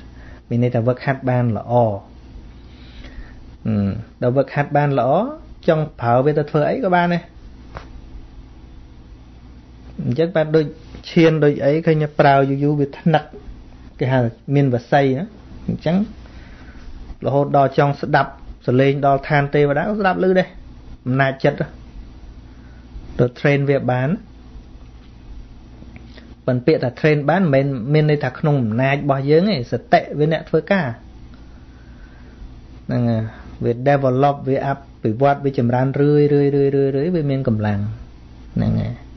មានន័យថាវឹកហាត់បានល្អដល់វឹកហាត់បានល្អចង់ប្រើវាទៅធ្វើអីក៏បានដែរ អញ្ចឹងបានដូចឈានដូចអីឃើញប្រើយូរយូរវាថ្នឹកគេហៅមានវស័យអញ្ចឹងរហូតដល់ចង់ស្ដាប់សលេងដល់ឋានទេវតាស្ដាប់ឮដែរអំណាចចិត្តទៅ train វាបានប៉ុន្តែពាក្យថា train បានមិនមែនមានន័យថាក្នុងអំណាចរបស់យើងទេសតិវាអ្នកធ្វើការហ្នឹងវា develop វា up ពិវត្តវាចម្រើនរឿយរឿយរឿយរឿយរឿយវាមានកម្លាំងហ្នឹងហើយ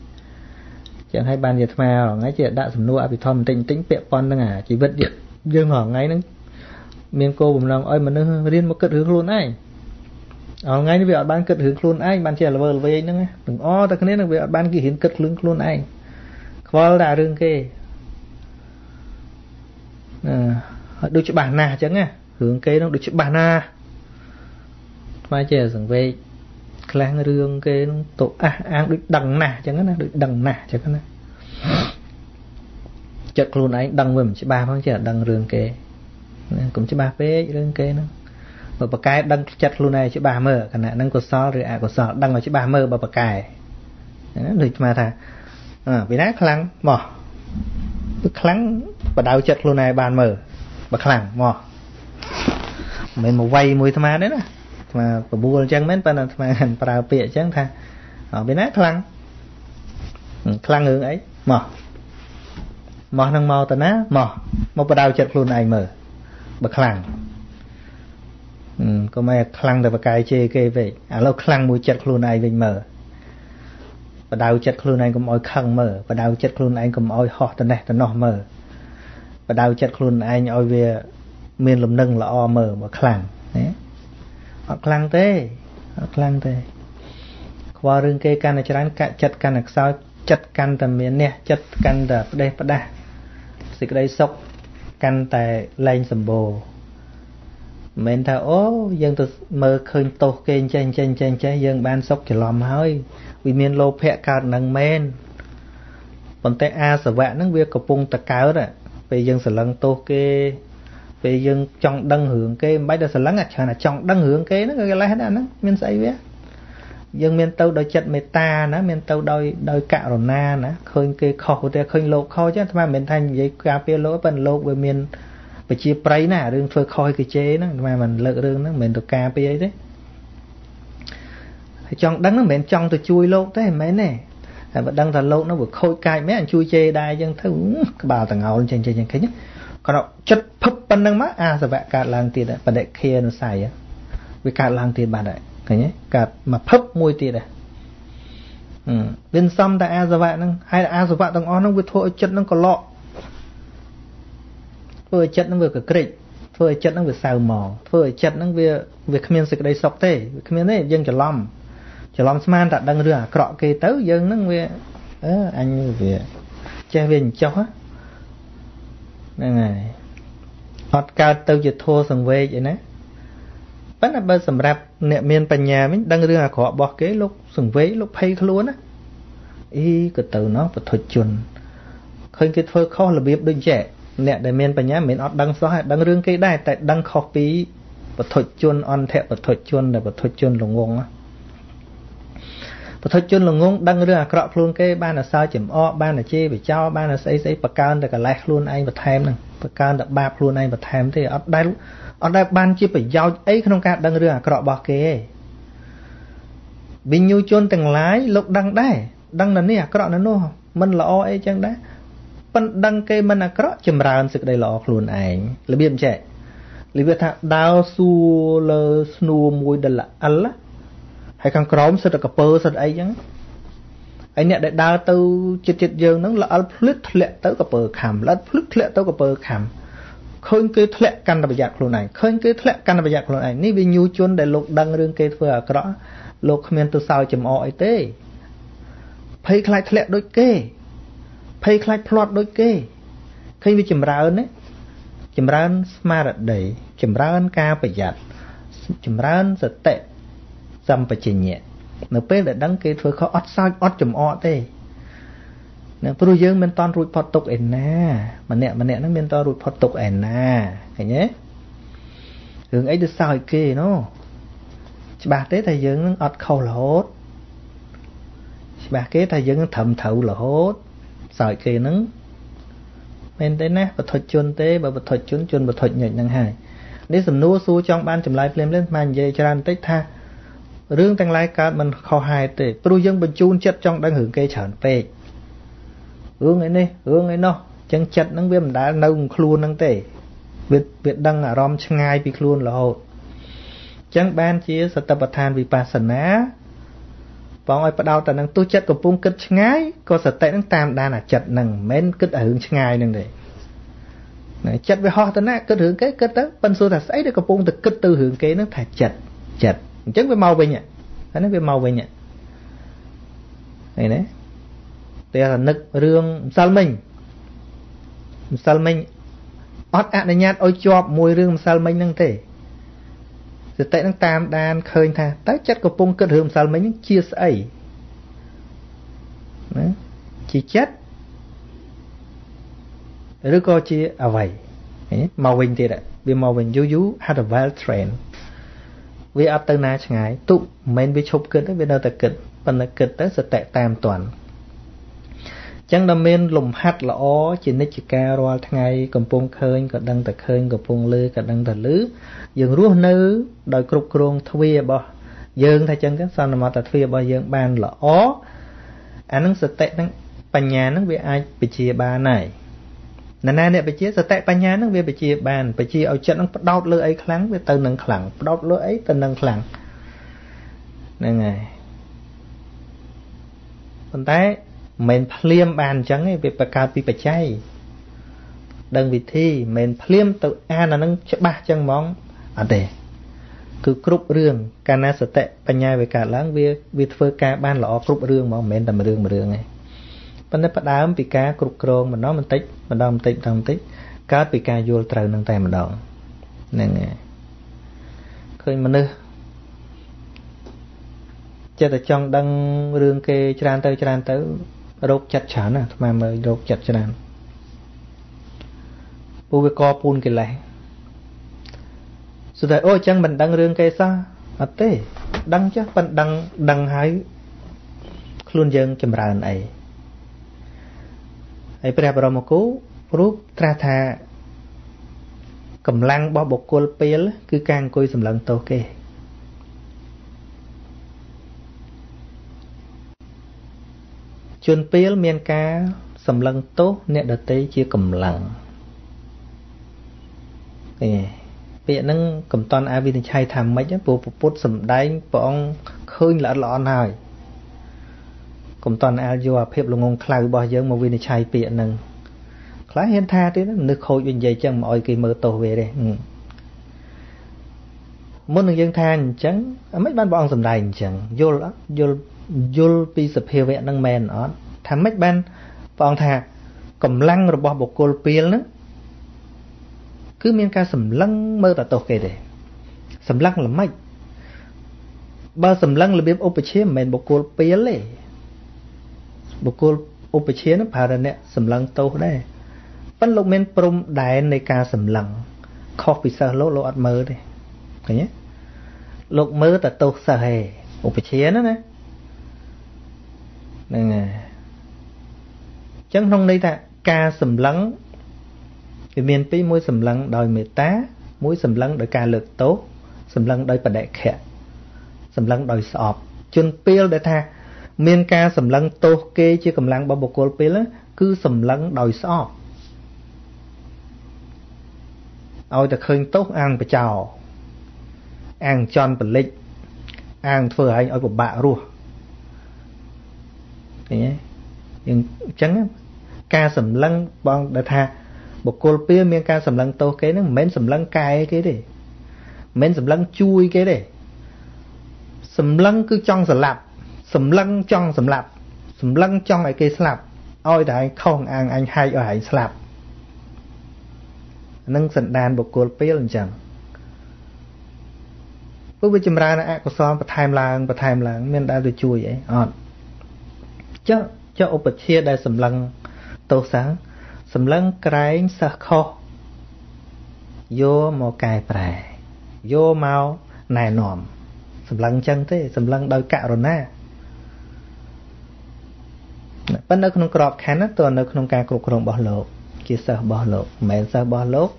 ចឹងហើយបានជាអាត្មារងថ្ងៃជាដាក់សំណួរអភិធម្មបន្តិចបន្តិចពាក់ព័ន្ធនឹងអាជីវិតយើងរងថ្ងៃហ្នឹងមានគោលបំណងឲ្យមនុស្សរៀនមកគិតរឿងខ្លួនឯងអល់ថ្ងៃនេះវាអត់បានគិតរឿងខ្លួនឯងបានជាល្វើល្វែងហ្នឹងទាំងអស់តែគ្នានឹងវាអត់បានគេរៀនគិតខ្លួនខ្លួនឯងខ្វល់តែរឿងគេអឺដូចច្បាស់ណាស់អញ្ចឹងណារឿងគេនឹងដូចច្បាស់ណាស់ថ្មជាសង្វេក ខ្លះរឿងគេនឹងទៅអះអាងដូចដឹងណាស់អញ្ចឹងណាដូចដឹងណាស់អញ្ចឹងណាចិត្តខ្លួនឯងដឹងវាមិនច្បាស់ផងចេះដឹងរឿងគេកុំច្បាស់ពេករឿងគេហ្នឹងបើបកែដឹងចិត្តខ្លួនឯងច្បាស់មើលខណៈហ្នឹងកុសលឬអកុសលដឹងឲ្យច្បាស់មើលបើបកែហ្នឹងដូចស្មាថាអើពីណាខ្លាំងមកបើខ្លាំងបដៅចិត្តខ្លួនឯងបានមើលបើខ្លាំងមកមិនមកវាយមួយអាត្មាទេណា អាត្មាបបួលអញ្ចឹងមែនប៉ុន្តែអាត្មាប្រើពាក្យអញ្ចឹងថាពីណាខ្លាំងខ្លាំងរឿងអីមកមកនឹងមកតាណាមកមកបដៅចិត្តខ្លួនឯងមើលបើខ្លាំងក៏មិនខ្លាំងតែបកាយជេរគេពេកឥឡូវខ្លាំងមួយចិត្តខ្លួនឯងវិញមើលបដៅចិត្តខ្លួនឯងកុំឲ្យខឹងមើលបដៅចិត្តខ្លួនឯងកុំឲ្យហោះទៅនេះទៅនោះមើលបដៅចិត្តខ្លួនឯងឲ្យវា មានលំនឹងល្អមើលបើខ្លាំងណា អត់ខ្លាំងទេអត់ខ្លាំងទេខ្វល់រឿងគេកាន់តែច្រើនកាក់ចិត្តកាន់តែខ្សោយចិត្តកាន់តែមាននេះចិត្តកាន់តែផ្ដេសផ្ដាស់សេចក្តីសុខកាន់តែលែងសម្បូរមិនមែនថាអូយើងទៅមើលឃើញទោសគេអញ្ចឹងអញ្ចឹងអញ្ចឹងអញ្ចឹងយើងបានសុខច្រឡំហើយវាមានលោភៈកើតនឹងមែនប៉ុន្តែអាសវៈហ្នឹងវាកំពុងតកើតពេលយើងស្រឡឹងទោសគេ ពេលយើងចង់ដឹងរឿងគេមិនបាច់ដល់ស្រឡឹងអាច្រើនតែចង់ដឹងរឿងគេហ្នឹងក៏លេះដែរហ្នឹងមានស្អីវាយើងមានទៅដោយចិត្តមេត្តាណាមានទៅដោយដោយករុណាណាឃើញគេខុសទៅឃើញលោកខុសចឹងអាត្មាមិនមែនថានិយាយការពារលោកប៉ុន្តែលោកវាមានបជាប្រៃណារឿងធ្វើខុសឲ្យគេជេរហ្នឹងអាត្មាមិនលើករឿងហ្នឹងមិនមែនទៅការពារអីទេហើយចង់ដឹងហ្នឹងមិនមែនចង់ទៅជួយលោកទេមិនមែនទេតែបើដឹងថាលោកនោះវាខូចកាយមែនអញជួយជេរដែរចឹងទៅក្បាលតងោលចឹងចឹងចឹងឃើញ គាត់ចិត្តភឹបប៉ុណ្្នឹងមកអាសវៈកើតឡើងទៀតបដិខានុស័យវាកើតឡើងទៀតបាត់ហើយឃើញទេកើតមកភឹបមួយទៀតដែរវាសំតែអាសវៈហ្នឹងហើយអាសវៈទាំងអស់ហ្នឹងវាធ្វើឲ្យចិត្តហ្នឹងកឡក់ធ្វើឲ្យចិត្តហ្នឹងវាកក្រិចធ្វើឲ្យចិត្តហ្នឹងវាសៅមកធ្វើឲ្យចិត្តហ្នឹងវាវាគ្មានសេចក្តីសុខទេវាគ្មានទេយើងច្រឡំច្រឡំស្មានតែដឹងរឿងអាក្រក់គេទៅយើងហ្នឹងវាអឺអញវាចេះវាអញ្ចោះ ហ្នឹងហើយអត់កើតទៅជាធัวសង្វេកឯណាប៉ុន្តែបើសម្រាប់អ្នកមានបញ្ញាវិញដឹងរឿងអាក្រក់របស់គេលោកសង្វេកលោកភ័យខ្លួនណាអីក៏ទៅណោះបធុជនឃើញគេធ្វើខុសរបៀបដូចចេះអ្នកដែលមានបញ្ញាមិនអត់ដឹងសោះហើយដឹងរឿងគេដែរតែដឹងខុសពីបធុជនអន្តៈបធុជនដែលបធុជនល្ងង បធុជនល្ងងដឹងរឿងអាក្រក់ខ្លួនគេបានអសើចំអកបានអាជេរបចោបានស្អីស្អីបកើនតែកលេសខ្លួនឯងបន្ថែមហ្នឹងបកើនតែបាបខ្លួនឯងបន្ថែមទេអត់ដែលអត់ដែលបានជាប្រយោជន៍អីក្នុងការដឹងរឿងអាក្រក់របស់គេទេវិញ្ញូជនទាំងឡាយលោកដឹងដែរដឹងនៅនេះអាក្រក់នៅនោះមិនល្អអីចឹងដែរប៉ុន្តែដឹងគេមិនអាក្រក់ចម្រើនសេចក្តីល្អខ្លួនឯងរបៀបអញ្ចឹងរបៀបថាដើរសួរលើស្នួរមួយដលអល ហើយខាងក្រោមសិតតែកពើសិតអីចឹងហើយអ្នកដែលដើរទៅចិត្តចិត្តយើងហ្នឹងល្អល់ភ្លឹកធ្លាក់ទៅកពើខំល្អល់ភ្លឹកធ្លាក់ទៅកពើខំឃើញគេធ្លាក់កាន់តែប្រយ័ត្នខ្លួនឯងឃើញគេធ្លាក់កាន់តែប្រយ័ត្នខ្លួនឯងនេះវាញូជន់ដែលលោកដឹងរឿងគេធ្វើអាក្រក់លោកគ្មានទៅសើចចំអកអីទេភ័យខ្លាចធ្លាក់ដូចគេភ័យខ្លាចផ្្លាត់ដូចគេឃើញវាចម្រើនណាចម្រើនស្មារតីចម្រើនការប្រយ័ត្នចម្រើនសតិ សម្បជញ្ញៈនៅពេលដែលដឹងគេធ្វើខុសអត់សើចអត់ចំអកទេណាព្រោះយើងមិនតន់រួចផុតទុកឯណាម្នាក់ម្នាក់ហ្នឹងមានតន់រួចផុតទុកឯណាឃើញទេរឿងអីទៅសើចគេណូច្បាស់ទេថាយើងនឹងអត់ខុសរហូតច្បាស់គេថាយើងត្រឹមត្រូវរហូតសើចគេហ្នឹងមែនទេណាបឋិជនទេបើបឋិជនជនបឋិញិចហ្នឹងហើយនេះសំណួរសួរចង់បានចម្លើយភ្លាមៗស្មាននិយាយច្រើនបន្តិចថា រឿងទាំងឡាយកើតមិនខុសហេតុទេព្រោះយើងបញ្ជូនចិត្តចង់ដឹងរឿងគេច្រើនពេករឿងអីនេះរឿងអីនោះចឹងចិត្តហ្នឹងវាមិនដែលនៅខ្លួនហ្នឹងទេវាវាដឹងអារម្មណ៍ឆ្ងាយពីខ្លួនរហូតចឹងបានជាសតិប្បដ្ឋានវិបស្សនាបងឲ្យបដោតតែនឹងទោះចិត្តកំពុងគិតឆ្ងាយក៏សតិនឹងតាមដានអាចិត្តនឹងមិនមែនគិតរឿងឆ្ងាយនឹងទេណាចិត្តវាហោះទៅណាគិតរឿងគេគិតទៅប៉ិនសួរថាស្អីដែលកំពុងតែគិតទៅរឿងគេនឹងថាចិត្តចិត្ត អញ្ចឹងវាមកវិញអានេះវាមកវិញឃើញទេតែនឹករឿងម្សិលមិញម្សិលមិញអត់អនុញ្ញាតឲ្យជាប់មួយរឿងម្សិលមិញហ្នឹងទេសតិនឹងតាមដានឃើញថាតើចិត្តកំពុងគិតរឿងម្សិលមិញហ្នឹងជាស្អីណាជាចិត្តឬក៏ជាអ្វីមកវិញទៀតវាមកវិញយូរយូរ had a well train វាអត់ទៅណាឆ្ងាយទុកមិនមែនវាឈប់គិតទេវានៅតែគិតប៉ុន្តែគិតទៅសតិតាមតាន់ចឹងដល់មានលំហាត់ល្អជានិច្ចការាល់ថ្ងៃកំពុងឃើញក៏ដឹងតែឃើញកំពុងលឺក៏ដឹងតែលឺយើងរស់នៅដោយគ្រប់គ្រងទ្វារបស់យើងថាចឹងសន្មតទ្វារបស់យើងបានល្អអានឹងសតិនឹងបញ្ញានឹងវាអាចបជាបានហើយ ណ៎ណាអ្នកបជាសតិបញ្ញានឹងវាបជាបានបជាឲ្យចិត្តនឹងបដោតលើអីខ្លាំងវាទៅនឹងខ្លាំងបដោតលើអីទៅនឹងខ្លាំងហ្នឹងហើយប៉ុន្តែមិនភ្លាមបានអញ្ចឹងទេវាបង្កើតពីបច្ច័យដឹងវិធីមិនភ្លាមទៅអានអានឹងច្បាស់អញ្ចឹងហ្មងអត់ទេគឺគ្រប់រឿងកាលណាសតិបញ្ញាវាកើតឡើងវាវាធ្វើការបានល្អគ្រប់រឿងហ្មងមិនមែនតែមួយរឿងមួយរឿងទេ ប៉ុន្តែផ្ដើមពីការគ្រប់គ្រងម្ដងបន្តិចម្ដងបន្តិចម្ដងបន្តិចកើតពីការយល់ត្រូវនឹងតែម្ដងហ្នឹងហើយឃើញមនុស្សចិត្តតែចង់ដឹងរឿងគេច្រើនទៅច្រើនទៅរោគចិត្តច្រើនណាអាត្មាមើលរោគចិត្តច្រើនពូវាកពូនកិលេសសុទ្ធតែអូអញ្ចឹងមិនដឹងរឿងគេសោះអត់ទេ ដឹងចុះប៉ិនដឹងដឹងហើយខ្លួនយើងចម្រើនអី ហើយព្រះបរមគូរូបត្រាស់ថាកម្លាំងរបស់បុគ្គលពេលគឺការអង្គុយសម្លឹងទោសគេជួនពេលមានការសម្លឹងទោសអ្នកដតីជាកម្លាំងឃើញទេពាក្យហ្នឹងកំតន់អាវិនិច្ឆ័យថាម៉េចព្រោះពុទ្ធសំដែងព្រះអង្គឃើញល្អិតល្អន់ហើយ កំតន់អាលយកអាភាពលងងខ្លៅរបស់យើងមកវិនិច្ឆ័យពាក្យហ្នឹងខ្លះហ៊ានថាទៀតមនុស្សខូចវិញនិយាយចឹងមកឲ្យគេមើលទោសវាទេមុននឹងយើងថាអញ្ចឹងអ្មិនបានព្រះអង្គសំដែងអញ្ចឹងយល់យល់យល់ពីសភាវៈហ្នឹងមែនអត់ថាម៉េចបានព្រះអង្គថាកម្លាំងរបស់បុគ្គលពីលហ្នឹងគឺមានការសម្លឹងមើលតទោសគេទេសម្លឹងល្មិចបើសម្លឹងរបៀបឧបជាមិនមែនបុគ្គលពីលទេ បុគ្គលឧបជានឹងប្រើអ្នកសម្លឹងទោសដែរប៉ុន្តែលោកមានព្រំដែននៃការសម្លឹងខុសពីសិស្សលោកលោកអត់មើលទេឃើញទេលោកមើលតែទោសសិស្សឯងឧបជាណាណាហ្នឹងហើយអញ្ចឹងក្នុងន័យថាការសម្លឹងវាមានពីរមួយសម្លឹងដោយមេត្តា មួយសម្លឹងដោយការលើកទោសសម្លឹងដោយបដិខៈសម្លឹងដោយស្អប់ជនពីលដែលថា មានការសម្លឹងទោសគេជាកម្លាំងរបស់បុគ្គលពីលគឺសម្លឹងដោយស្អប់ឲ្យតែឃើញទោសអាងបចោអាងចន់បលិចអាងធ្វើឲ្យឲ្យពិបាករស់ឃើញទេយើងអញ្ចឹងការសម្លឹងបងដែលថាបុគ្គលពៀមានការសម្លឹងទោសគេហ្នឹងមិនមែនសម្លឹងកែគេទេមិនមែនសម្លឹងជួយគេទេសម្លឹងគឺចង់ស្លាប់ សម្លឹងចង់សម្លាប់សម្លឹងចង់ឲ្យគេស្លាប់ឲ្យតែឯងខុសអាងអញហែកឲ្យឯងស្លាប់នឹងសន្តានបុគ្គលពេលអញ្ចឹងព្រោះវាចម្រើនអកុសលបន្ថែមឡើងបន្ថែមឡើង មានដែលទៅជួយអីអត់ចុះចុះឧបជាដែលសម្លឹងទោសាសម្លឹងក្រែងសិស្សខុសយកមកកែប្រែយកមកណែនាំសម្លឹងចឹងទេសម្លឹងដោយករុណា ប៉ុន្តែនៅក្នុងក្របខ័ណ្ឌណាតើនៅក្នុងការគ្រប់គ្រងរបស់លោក ជាសិស្សរបស់លោកមិនមែនសិស្សរបស់លោក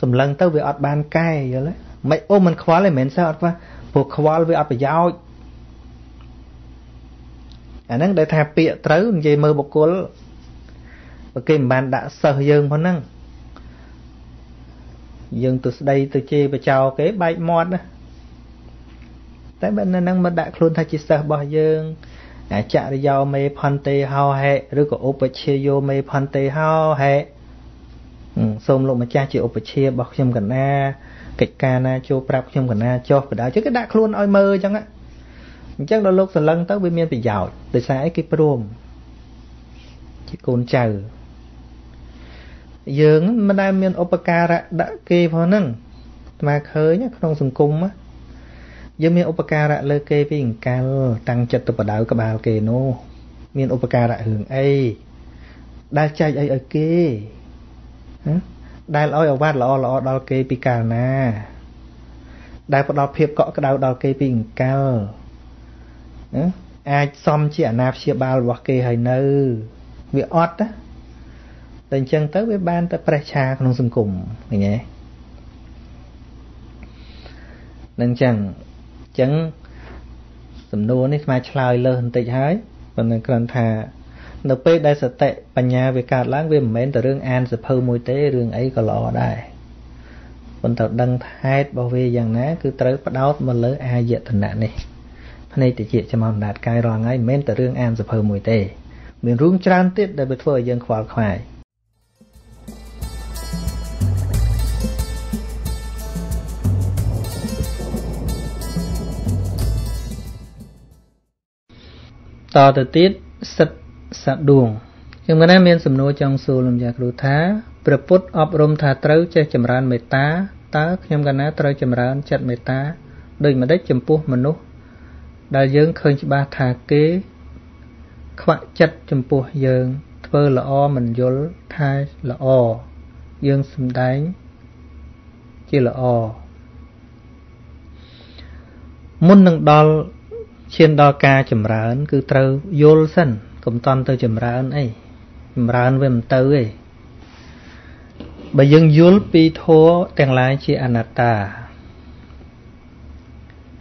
សម្លឹងទៅវាអត់បានកែយល់ទេមិនអូមិនខ្វល់ទេមិនមែនសិស្សអត់ខ្វល់ព្រោះខ្វល់វាអត់ប្រយោជន៍អាហ្នឹងដែលថាពាក្យត្រូវនិយាយមើលបុគ្គលបើគេមិនបានដាក់សិស្សយើងផងហ្នឹងយើងទៅស្ដីទៅជេរបចោគេបែកមាត់ណាតែបើនៅហ្នឹងមិនដាក់ខ្លួនថាជាសិស្សរបស់យើងអ ចរិយោមេផន្តេហោហេឬក៏ឧបជាយោមេផន្តេហោហេសូមលោកម្ចាស់ជាឧបជារបស់ខ្ញុំកណាកិច្ចការណាចូលប្រាប់ខ្ញុំកណាចុះបដៅជិះគេដាក់ខ្លួនឲ្យមើលអញ្ចឹងអញ្ចឹងដល់លោកសន្លឹងទៅវាមានប្រយោជន៍ដោយសារអីគេព្រមជាកូនចៅយើងមិនដែលមានឧបការៈដាក់គេផងហ្នឹងអាត្មាឃើញក្នុងសង្គម យើងមានឧបការៈលើគេពីអង្កលតាំងចិត្តទៅបដៅក្បាលគេនោះមានឧបការៈរឿងអីដែលចែកអីឲ្យគេដែលឲ្យអាវ៉ាត់ល្អល្អដល់គេពីកាលណា ដែលផ្ដល់ភាពកក់ក្ដៅដល់គេពីអង្កលអាចសំជាអាណាព្យាបាលរបស់គេហើយនៅ វាអត់ណាតែអញ្ចឹងទៅវាបានតែប្រេះឆាក្នុងសង្គមឃើញទេនឹងអញ្ចឹងអញ្ចឹងសំណួរនេះស្មើឆ្លើយលើសបន្តិចហើយប៉ុន្តែគ្រាន់ថានៅពេលដែលសតិបញ្ញាវាកើតឡើងវាមិនមែនតែរឿងអានសភៅមួយទេរឿងអីក៏ល្អដែរប៉ុន្តែដឹងហេតុរបស់វាយ៉ាងណា គឺត្រូវផ្ដោតមកលើអាយតនៈនេះភ្នែកតិចចំអណ្ដាតកាយរាល់ថ្ងៃមិនមែនតែរឿងអានសភៅមួយទេ មានរឿងច្រើនទៀតដែលវាធ្វើឲ្យយើងខ្វល់ខ្វាយ តទៅទៀតសិទ្ធសដួងចឹងមិនដែរមានសំណួរចង់សួរលោកចាគ្រូថាព្រះពុទ្ធអប់រំថាត្រូវចេះចម្រើនមេត្តាតើខ្ញុំកណាត្រូវចម្រើនចិត្តមេត្តាដូចម្ដេចចំពោះមនុស្សដែលយើងឃើញច្បាស់ថាគេ ខ្វាក់ចិត្តចំពោះយើង ធ្វើល្អមិនយល់ថាល្អយើងសំដែងជាល្អមុននឹងដល់ ឈានដល់ការចម្រើន គឺត្រូវយល់សិនកុំតន់ទៅចម្រើនអីចម្រើនវាមិនទៅទេបើយើងយល់ពីធัวទាំងឡាយជាអនត្តា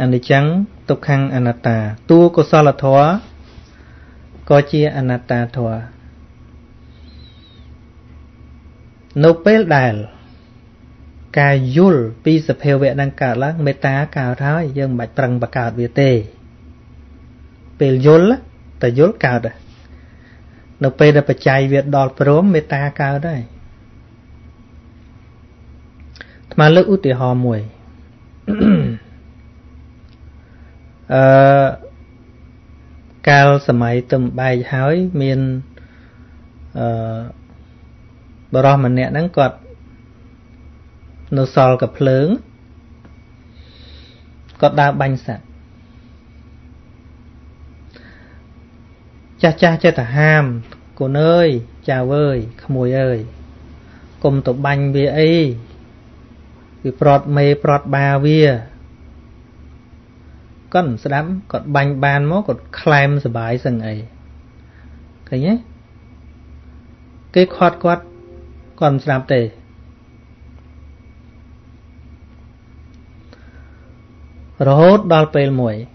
អនិច្ចំទុក្ខំអនត្តាតួកុសលធម៌ក៏ជាអនត្តាធម៌នៅពេលដែលការយល់ពីសភាវៈនឹងកើតឡើងមេត្តាកើតហើយយើងមិនបាច់ប្រឹងបង្កើតវាទេ ពេលយល់តែយល់កើតនៅពេលដែលបច្ច័យវាដល់ព្រមមេត្តាកើតហើយថ្មលើកឧទាហរណ៍មួយអឺកាលសម័យទំបែកហើយមានអឺបរោះម្នាក់ហ្នឹងគាត់នៅសល់កភ្លើងគាត់ដើរបាញ់សត្វ ចាស់ចាស់ចិត្តហាមកូនអើយចៅអើយក្មួយអើយកុំទៅបាញ់វាអីវាប្រត់មេប្រត់បាវាគាត់ស្ដាប់គាត់បាញ់បានមកគាត់ខ្លែមសបាយសឹងអីឃើញទេគេខាត់គាត់គាត់មិនស្ដាប់ទេរហូតដល់ពេលមួយអញ្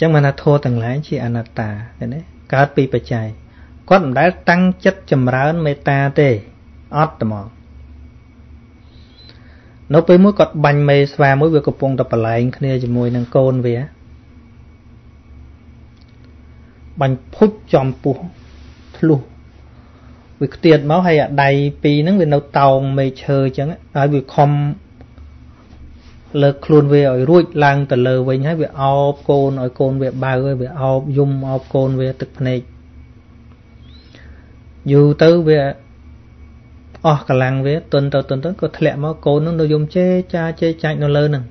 ចឹងមិនថាធោទាំងឡាយជាអនត្តាឃើញទេកើតពីបច្ច័យគាត់មិនដែលតាំងចិត្តចម្រើនមេត្តាទេអត់ត្មងនៅពេលមួយគាត់បាញ់មេស្វាមួយវាកំពុងតែប្រឡែងគ្នាជាមួយនឹងកូនវាបាញ់ភុចចំពោះធ្លុះវាខ្ទាតមកហើយអាដៃពីរហ្នឹងវានៅតោងមេឈើអញ្ចឹងហើយវាខំ លើកខ្លួនវាឲ្យរួចឡើងទៅលើវិញហើយវាអោបកូនឲ្យកូនវាបើហើយវាអោបយំអោបកូនវាទឹកភ្នែកយូរទៅវាអស់កម្លាំងវាទុនទៅទុនទៅក៏ធ្លាក់មកកូននឹងនៅយំជេចាជេចាច់នៅលើនឹង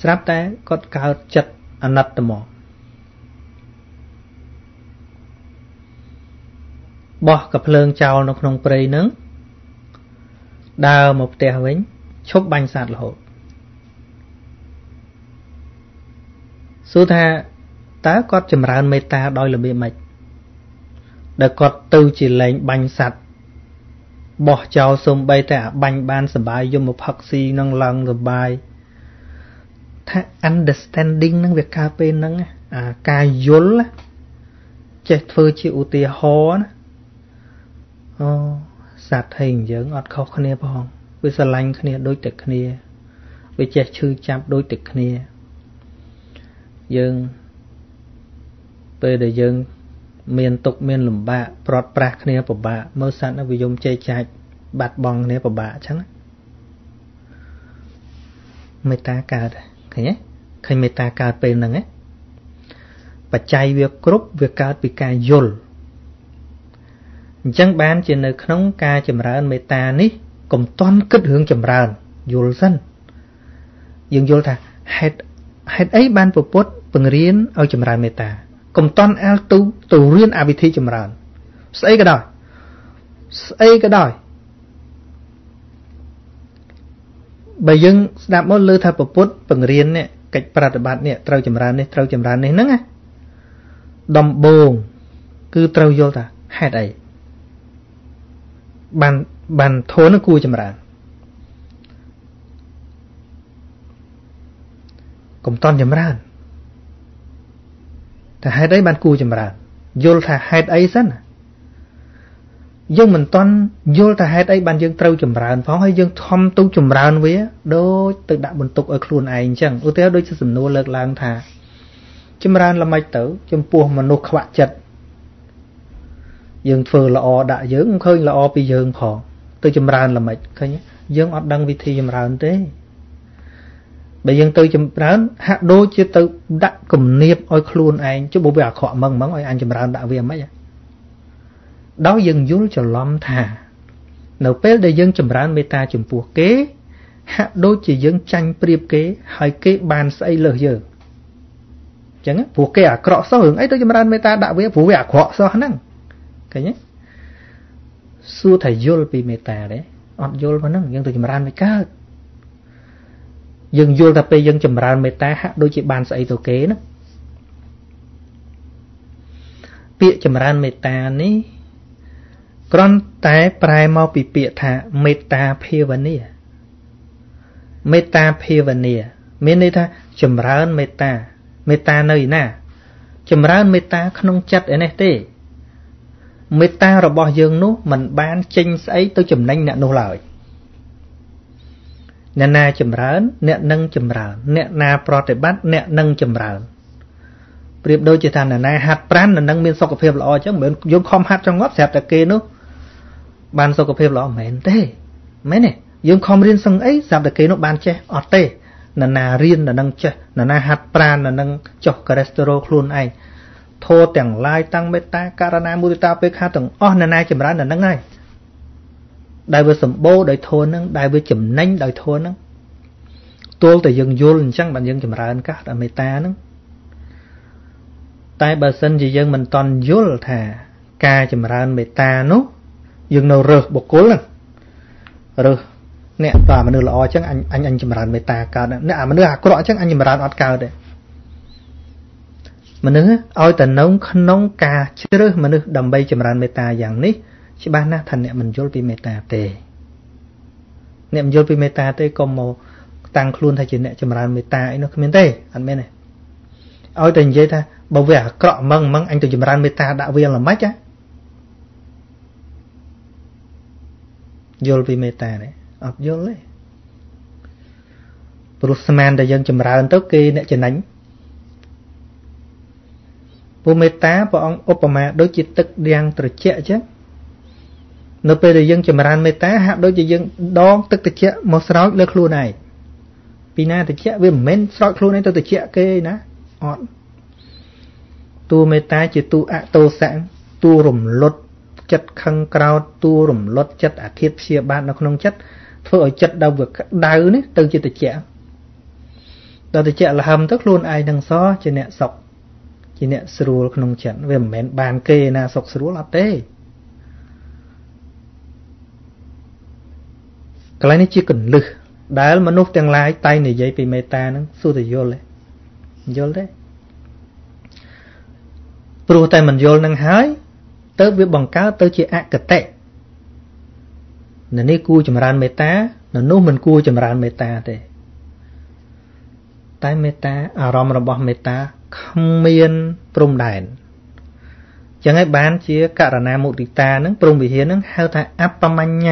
ស្រាប់តែគាត់កើតចិត្តអាណិតទៅមកបោះកាភ្លើងចោលនៅក្នុងព្រៃនឹងដើរមកផ្ទះវិញ ឈប់បាញ់សត្វរហូតសួរថាតើគាត់ចម្រើនមេត្តាដោយរបៀបម៉េចដែលគាត់ទៅជាលែងបាញ់សត្វបោះចោលសំបីតែអាបាញ់បានសបាយយមផឹកស៊ីនឹងឡើងសបាយថា understanding នឹងវាកើតពេលហ្នឹងអាការយល់ចេះធ្វើជាឧទាហរណ៍ណាអូសត្វហេងយើងអត់ខុសគ្នាផង វាស្រឡាញ់គ្នាដូចតែគ្នាវាចេះឈឺចាប់ដូចតែគ្នាយើងពេលដែលយើង មានទុកមានលំបាកព្រាត់ប្រាសគ្នាពិបាកមើលសត្វនោះវាយំជ័យចាច់បាត់បង់គ្នាពិបាកអញ្ចឹងមេត្តាកើតឃើញទេឃើញមេត្តាកើតពេលហ្នឹងណាបច្ច័យវាគ្រប់វាកើតពីការយល់អញ្ចឹងបានជានៅក្នុងការចម្រើនមេត្តានេះ កុំតន់គិតរឿងចម្រើនយល់សិនយើងយល់ថាហេតុហេតុអីបានពពុទ្ធបង្រៀនឲ្យចម្រើនមេត្តាកុំតន់អាលទៅទៅរៀនអវិធីចម្រើន ស្អីក៏ដោយស្អីក៏ដោយបើយើងស្ដាប់មកលើថាពពុទ្ធបង្រៀននេះកិច្ចប្រតិបត្តិនេះត្រូវចម្រើននេះត្រូវចម្រើននេះហ្នឹងណាដំបូងគឺត្រូវយល់ថាហេតុអីបាន បានធនគួរចម្រើនកុំតន់ចម្រើនតែហេតុអីបានគួរចម្រើនយល់ថាហេតុអីសិនយើងមិនតន់យល់ថាហេតុអីបានយើងត្រូវចម្រើនផងហើយយើងធំទៅចម្រើនវាដូចទៅដាក់បន្ទុកឲ្យខ្លួនឯងអញ្ចឹងឧទាហរណ៍ដូចជាសំណួរលើកឡើងថាចម្រើនល្មិចទៅ ចំពោះមនុស្សខ្វាក់ចិត្តយើងធ្វើល្អដាក់យើងមិនឃើញល្អពីយើងផង ទៅចម្រើនល្មិចឃើញយើងអត់ដឹងវិធីចម្រើនទេបើយើងទៅចម្រើនហាក់ដូចជាទៅដាក់គំនាបឲ្យខ្លួនឯងចុះបើវាអាក្រក់ម៉ងម៉ងឲ្យអញចម្រើនដាក់វាមិនដោយយើងយល់ច្រឡំថា នៅពេលដែលយើងចម្រើនមេត្តាចំពោះគេ ហាក់ដូចជាយើងចាញ់ប្រៀបគេ ហើយគេបានស្អីលើសយើងអញ្ចឹងព្រោះគេអាក្រក់សោះរឿងអីទៅចម្រើនមេត្តាដាក់វាព្រោះវាអាក្រក់សោះហ្នឹងឃើញទេ សួរថាយល់ពីមេត្តាទេអត់យល់ប៉ុណ្ណឹងយើងទៅចម្រើនមិនកើតយើងយល់ថាពេលយើងចម្រើនមេត្តាហាក់ដូចជាបានស្អីទៅគេណាពាក្យចម្រើនមេត្តានេះគ្រាន់តែប្រែមកពីពាក្យថាមេត្តាភាវនាមេត្តាភាវនាមានន័យថាចម្រើនមេត្តាមេត្តានៅឯណា ចម្រើនមេត្តាក្នុងចិត្តឯនេះទេ មេត្តារបស់យើងនោះมันបានចេញស្អីទៅចំណេញអ្នកនោះឡើយអ្នកណាចម្រើន អ្នកនឹងចម្រើន អ្នកណាប្រតិបត្តិអ្នកនឹងចម្រើនប្រៀបដូចជាថាអ្នកណាហាត់ប្រាណអ្នកនឹងមានសុខភាពល្អអញ្ចឹងមិនយើងខំហាត់ចង្អត់ស្រាប់តែគេនោះបានសុខភាពល្អមិនមែនទេមែនទេយើងខំរៀនសឹងអីស្រាប់តែគេនោះបានចេះអត់ទេនរណារៀននរនឹងចេះនរណាហាត់ប្រាណនរនឹងចុះកូលេស្តេរ៉ុលខ្លួនឯង ធម៌ទាំងឡាយតាំងមេត្តាករណាមុទិតាពេខាទាំងអស់នរណាចម្រើននៅហ្នឹងហើយដែលវាសម្បូរដោយធម៌ហ្នឹងដែលវាចំណេញដោយធម៌ហ្នឹងទល់តែយើងយល់អញ្ចឹងបានយើងចម្រើនកាសដល់មេត្តាហ្នឹងតែបើសិនជាយើងមិនតន់យល់ថា ការចម្រើនមេត្តានោះយើងនៅរើសបុគ្គលហ្នឹងរើសអ្នកតើមនុស្សល្អអញ្ចឹងអញអញចម្រើនមេត្តាកើតអ្នកអាមនុស្សអាក្រក់អញ្ចឹងអញចម្រើនអត់កើតទេ មនុស្សឲ្យតែនៅក្នុងការជ្រើសមនុស្សដើម្បីចម្រើនមេត្តាយ៉ាងនេះច្បាស់ណាស់ថាអ្នកមិនយល់ពីមេត្តាទេអ្នកមិនយល់ពីមេត្តាទេកុំមកតាំងខ្លួនថាជាអ្នកចម្រើនមេត្តាអីនោះគ្មានទេអត់មានទេឲ្យតែនិយាយថាបើវាអាក្រក់ម៉ងម៉ងអញទៅចម្រើនមេត្តាដាក់វាល្មិចយល់ពីមេត្តាទេអត់យល់ទេព្រោះស្មានតែយើងចម្រើនទៅគេអ្នកចំណេញ ពុមេត្តាព្រះអង្គឧបមាដូចជាទឹករាំងត្រជាក់អញ្ចឹងនៅពេលដែលយើងចម្រើនមេត្តាហាក់ដូចជាយើងដងទឹកត្រជាក់មកស្រោចលើខ្លួនឯងពីណាត្រជាក់វាមិនមែនស្រោចខ្លួនឯងទៅត្រជាក់គេណាអត់តួមេត្តាជាតួអតោសៈតួរំលត់ចិត្តខឹងក្រោតតួរំលត់ចិត្តអាឃាតព្យាបាទនៅក្នុងចិត្តធ្វើឲ្យចិត្តដល់វាក្តៅនេះទៅជាត្រជាក់ដល់ត្រជាក់លហឹមទៅខ្លួនឯងនឹងសជាអ្នកសុខ ជាអ្នកស្រួលក្នុងចិត្តវាមិនមែនបានគេណាសុខស្រួលអត់ទេកន្លែងនេះជាកលឹះដែលមនុស្សទាំងឡាយតែងនិយាយពីមេត្តាហ្នឹងសួរតែយល់ទេយល់ទេព្រោះតែមិនយល់នឹងហើយទៅវាបង្កើតទៅជាអកតៈនៅនេះគួរចម្រើនមេត្តានៅនោះមិនគួរចម្រើនមេត្តាទេតែមេត្តាអារម្មណ៍របស់មេត្តា គ្មានព្រំដែនចឹងហើយបានជាករណាមុទិតានឹងព្រំវិហារនឹងហៅថាអបមញ្ញ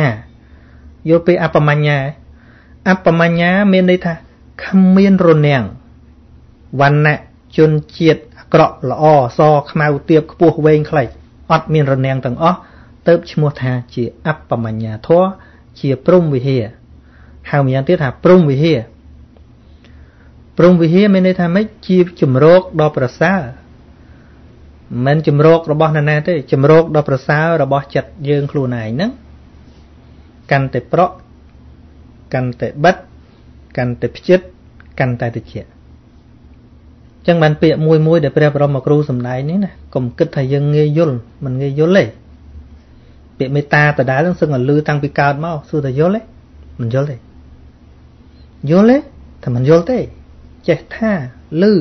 យល់ពីអបមញ្ញអបមញ្ញមានន័យថាគ្មានរនាំងវណ្ណៈជនជាតិអាក្រក់ល្អសខ្មៅទៀបខ្ពស់វែងខ្លីអត់មានរនាំងទាំងអស់ទៅឈ្មោះថាជាអបមញ្ញាធរជាព្រំវិហារហៅម្យ៉ាងទៀតថាព្រំវិហារ ព្រំវិហារមានន័យថាម៉េចជាជំរកដ៏ប្រសើរមិនជំរករបស់នរណាទេជំរកដ៏ប្រសើររបស់ចិត្តយើងខ្លួនឯងហ្នឹងកាន់តែប្រក់កាន់តែបិទកាន់តែផ្ចិតកាន់តែតិចចឹងបានពាក្យមួយមួយដែលព្រះបរមគ្រូសំដែងនេះណាកុំគិតថាយើងងាយយល់មិនងាយយល់ទេពាក្យមេត្តាដដែលនឹងសឹងឲ្យលឺតាំងពីកើតមកសួរតែយល់ទេមិនយល់ទេយល់ទេតែមិនយល់ទេ ចេះថាលឺ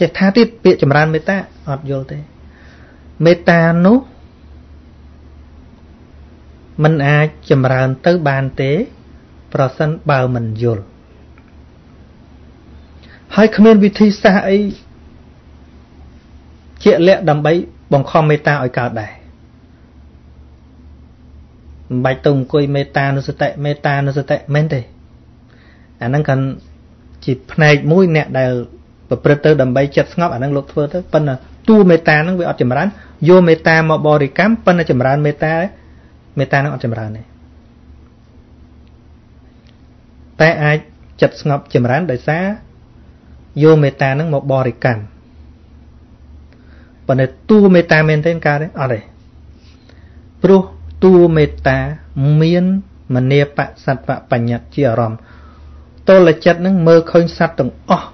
ចេះថាទៀតពាក្យចម្រើនមេត្តាអត់យល់ទេមេត្តានោះมันអាចចម្រើនទៅបានទេ ប្រសិនបើមិនយល់ហើយគ្មានវិធីសាស្ត្រអីជាក់លាក់ដើម្បីបង្ខំមេត្តាឲ្យកើតដែរមិនបាច់ទៅអង្គុយមេត្តានុសតិមេត្តានុសតិមែនទេអាហ្នឹងកាន់ ជាផ្នែកមួយអ្នកដែលប្រព្រឹត្តទៅដើម្បីចិត្តស្ងប់អាហ្នឹងលោកធ្វើទៅប៉ុន្តែតួមេត្តាហ្នឹងវាអត់ចម្រើនយកមេត្តាមកបរិកម្មប៉ុន្តែចម្រើនមេត្តាមេត្តាហ្នឹងអត់ចម្រើនទេតែអាចចិត្តស្ងប់ចម្រើនដោយសារយកមេត្តាហ្នឹងមកបរិកម្មប៉ុន្តែតួមេត្តាមែនទេកើតទេអត់ទេព្រោះតួមេត្តាមានមនាបសត្វបញ្ញត្តិជាអារម្មណ៍ តលចិត្តនឹងមើលឃើញសត្វទាំងអស់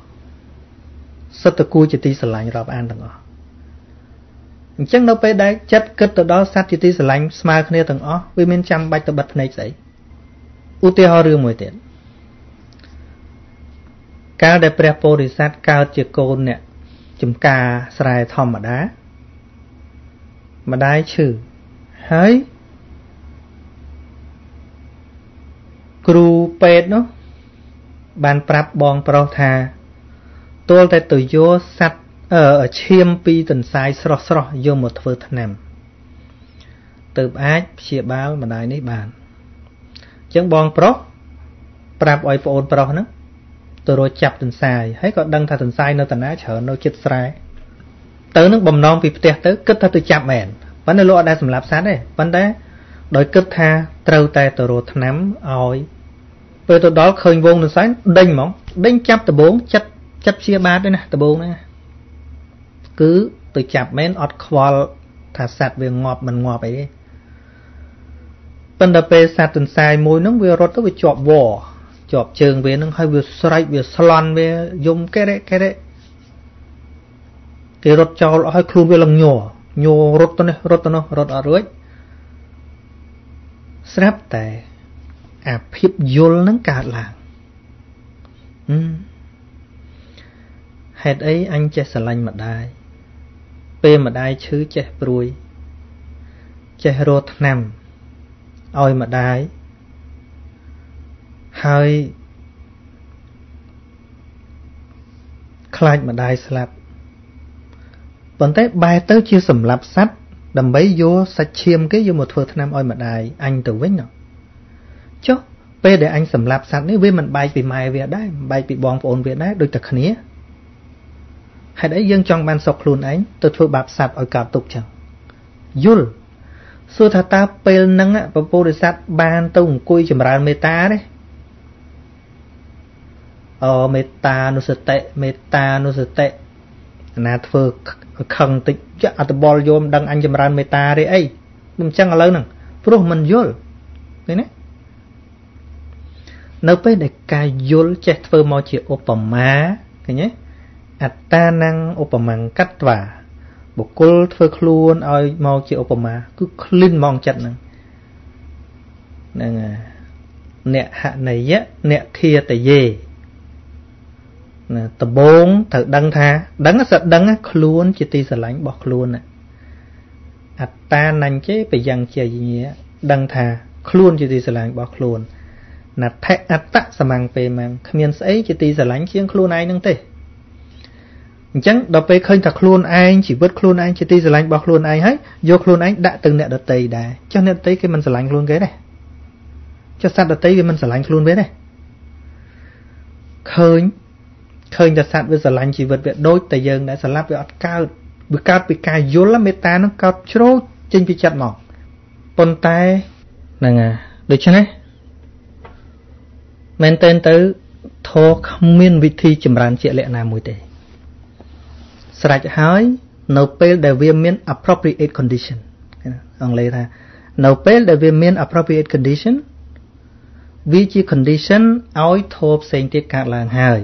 សិតតគួរជាទីស្រឡាញ់រាប់អានទាំងអស់អញ្ចឹងនៅពេលដែលចិត្តគិតទៅដល់សត្វជាទីស្រឡាញ់ស្មើគ្នាទាំងអស់វាមានចាំបាច់ទៅបិទភ្នែកស្អីឧទាហរណ៍រឿងមួយទៀតកាលដែលព្រះពោធិសត្វកើតជាកូនអ្នកចំការស្រែធម្មតាម្ដាយឈឺហើយគ្រូពេទ្យនោះ បានប្រាប់បងប្រុសថាទល់តែទៅយកសัตว์ឈាមពីទន្សាយស្រស់ស្រស់យកមកធ្វើថ្នាំទៅអាចព្យាបាលម្ដាយនេះបានអញ្ចឹងបងប្រុសប្រាប់ឲ្យប្អូនប្រុសហ្នឹងទៅរកចាប់ទន្សាយហើយក៏ដឹងថាទន្សាយនៅតាណាច្រើននៅជិតស្រែទៅនឹងបំណងពីផ្ទះទៅគិតថាទៅចាប់មែនប៉ុន្តែលោកអត់ដែលសម្លាប់សត្វទេប៉ុន្តែដោយគិតថាត្រូវតែទៅរកថ្នាំឲ្យ ពេលទៅដល់ឃើញវងទន្សាយដេញហ្មងដេញចាប់ដបងចិត្តចិត្តព្យាបាទទេណាដបងហ្នឹងគឺទៅចាប់មែនអត់ខ្វល់ថាសត្វវាងាប់មិនងាប់អីទេប៉ុន្តែពេលសត្វទន្សាយមួយហ្នឹងវារត់ទៅវាជាប់វជាប់ជើងវាហ្នឹងហើយវាស្រែកវាស្លន់វាយំកេរ៉េកេរ៉េគេរត់ចោលឲ្យខ្លួនវាឡើងញ័រញ័ររត់ទៅនេះរត់ទៅនោះរត់អត់រួចស្រាប់តែ អាភាពយល់នឹងកើតឡើងហេតុអីអញចេះស្រឡាញ់ម្ដាយពេលម្ដាយឈឺចេះព្រួយ ចេះរត់ថ្នាំឲ្យម្ដាយហើយខ្លាចម្ដាយស្លាប់ប៉ុន្តែបែរទៅជាសម្លាប់សត្វដើម្បីយកសាច់ឈាមគេយកមកធ្វើថ្នាំឲ្យម្ដាយអញទៅវិញ ចុះពេលដែលអញសម្លាប់សត្វនេះវាមិនបែកពីម៉ែវាដែរមិនបែកពីបងប្អូនវាដែរដូចតែគ្នាហេតុអីយើងចង់បានសុខខ្លួនឯងទៅធ្វើបាបសត្វឲ្យកើតទុកចឹងយល់សួរថាតើពេលហ្នឹងពពុទ្ធិស័តបានទៅអង្គុយចម្រើនមេត្តាទេអូមេត្តានុសតិមេត្តានុសតិណាធ្វើខឹងតិចចាក់អត្តបលយោមដឹងអញចម្រើនមេត្តាទេអីមិនចឹងឥឡូវហ្នឹងព្រោះមិនយល់ឃើញទេ នៅពេលដែលការយល់ចេះធ្វើមកជាឧបមាឃើញទេអត្តា năng ឧបមង្កត្វាបុគ្គលធ្វើខ្លួនឲ្យមកជាឧបមាគឺក្លិនហ្មងចិត្តហ្នឹងហ្នឹងអ្នកហនយៈអ្នកឃាតយេណាដំបងត្រូវដឹងថាដឹងសិតដឹងខ្លួនជាទីស្រឡាញ់របស់ខ្លួនអត្តានញ្ជេបយ៉ាងជាញាដឹងថាខ្លួនជាទីស្រឡាញ់របស់ខ្លួន ណដ្ឋអត្តសមង្ពេមੰគ្មានស្អីជាទីស្រឡាញ់ជាងខ្លួនឯងនឹងទេអញ្ចឹងដល់ពេលឃើញថាខ្លួនឯងជីវិតខ្លួនឯងជាទីស្រឡាញ់របស់ខ្លួនឯងហើយយកខ្លួនឯងដាក់ទៅអ្នកដតីដែរចុះអ្នកដតីគេមិនស្រឡាញ់ខ្លួនគេទេចុះសត្វដតីវាមិនស្រឡាញ់ខ្លួនវាទេឃើញឃើញតែសត្វវាស្រឡាញ់ជីវិតវាដូចតែយើងដែរស្លាប់វាអត់កើតវាកើតពីការយល់មេត្តានឹងកើតជ្រោចចេញពីចិត្តមកប៉ុន្តែហ្នឹងហើយដូច្នេះ មែនតើទៅធរគ្មានវិធីចម្រើនជាលក្ខណៈមួយទេស្រេចហើយនៅពេលដែលវាមាន appropriate condition អង់គ្លេសថានៅពេលដែលវាមាន appropriate condition វាជា condition ឲ្យធម៌ផ្សេងទៀតកើតឡើងហើយ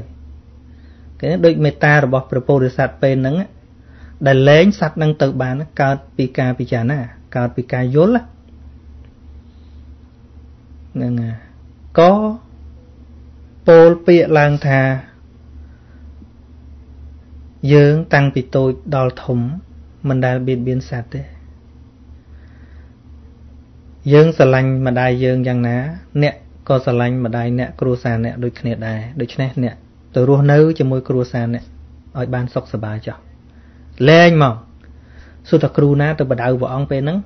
គេដូចមេត្តារបស់ព្រះពោធិសត្វពេលហ្នឹងដែលលែងសត្វនឹងទៅបានកើតពីការពិចារណាកើតពីការយល់ហ្នឹងក៏ ពោលពាក្យឡើងថា យើងតាំងពីតូចដល់ធំមិនដែលបៀតបៀនសត្វទេយើងស្រឡាញ់ម្ដាយយើងយ៉ាងណា អ្នកក៏ស្រឡាញ់ម្ដាយអ្នកគ្រួសារអ្នកដូចគ្នាដែរដូច្នេះអ្នកទៅរស់នៅជាមួយគ្រួសារអ្នកឲ្យបានសុខសប្បាយចុះលែងមកសួរថាគ្រូណាទៅបដៅព្រះអង្គពេលហ្នឹង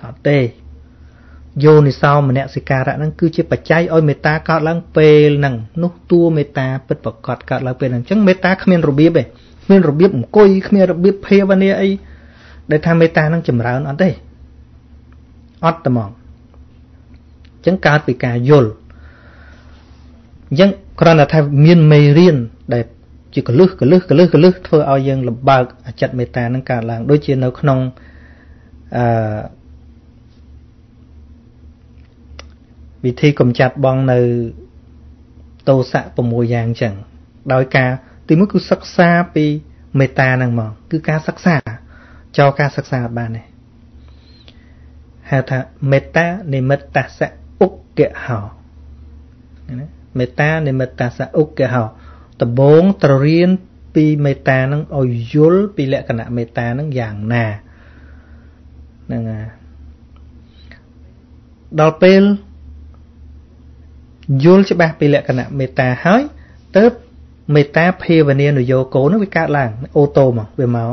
ថាទេ យោនិសោមនសិការៈហ្នឹងគឺជាបច្ច័យឲ្យមេត្តាកើតឡើងពេលហ្នឹងនោះតួមេត្តាពិតប្រកបកើតឡើងពេលហ្នឹងអញ្ចឹងមេត្តាគ្មានរបៀបទេគ្មានរបៀបអង្គុយគ្មានរបៀបភាវនាអីដែលថាមេត្តាហ្នឹងចម្រើនអត់ទេអត់តែហ្មងអញ្ចឹងកើតពីការយល់អញ្ចឹងគ្រាន់តែថាមានមេរៀនដែលជាកលឹះកលឹះកលឹះកលឹះធ្វើឲ្យយើងលំបើកចិត្តមេត្តានឹងកើតឡើងដូចជានៅក្នុងអឺ វិធីកំចាត់បងនៅតោសៈ6យ៉ាងចឹងដោយការទីមួយគឺសិក្សាពីមេត្តាហ្នឹងមកគឺការសិក្សាចោលការសិក្សាអត់បានទេហៅថាមេត្តានិមិត្តសៈឧក្កហោណាមេត្តានិមិត្តសៈឧក្កហោដំបងត្រូវរៀនពីមេត្តានឹងឲ្យយល់ពីលក្ខណៈមេត្តានឹងយ៉ាងណាហ្នឹងហើយដល់ពេល យល់ច្បាស់ពីលក្ខណៈមេត្តាហើយទៅមេត្តាភាវនានុយោគោនឹងវាកើតឡើងអូតូមកវាមក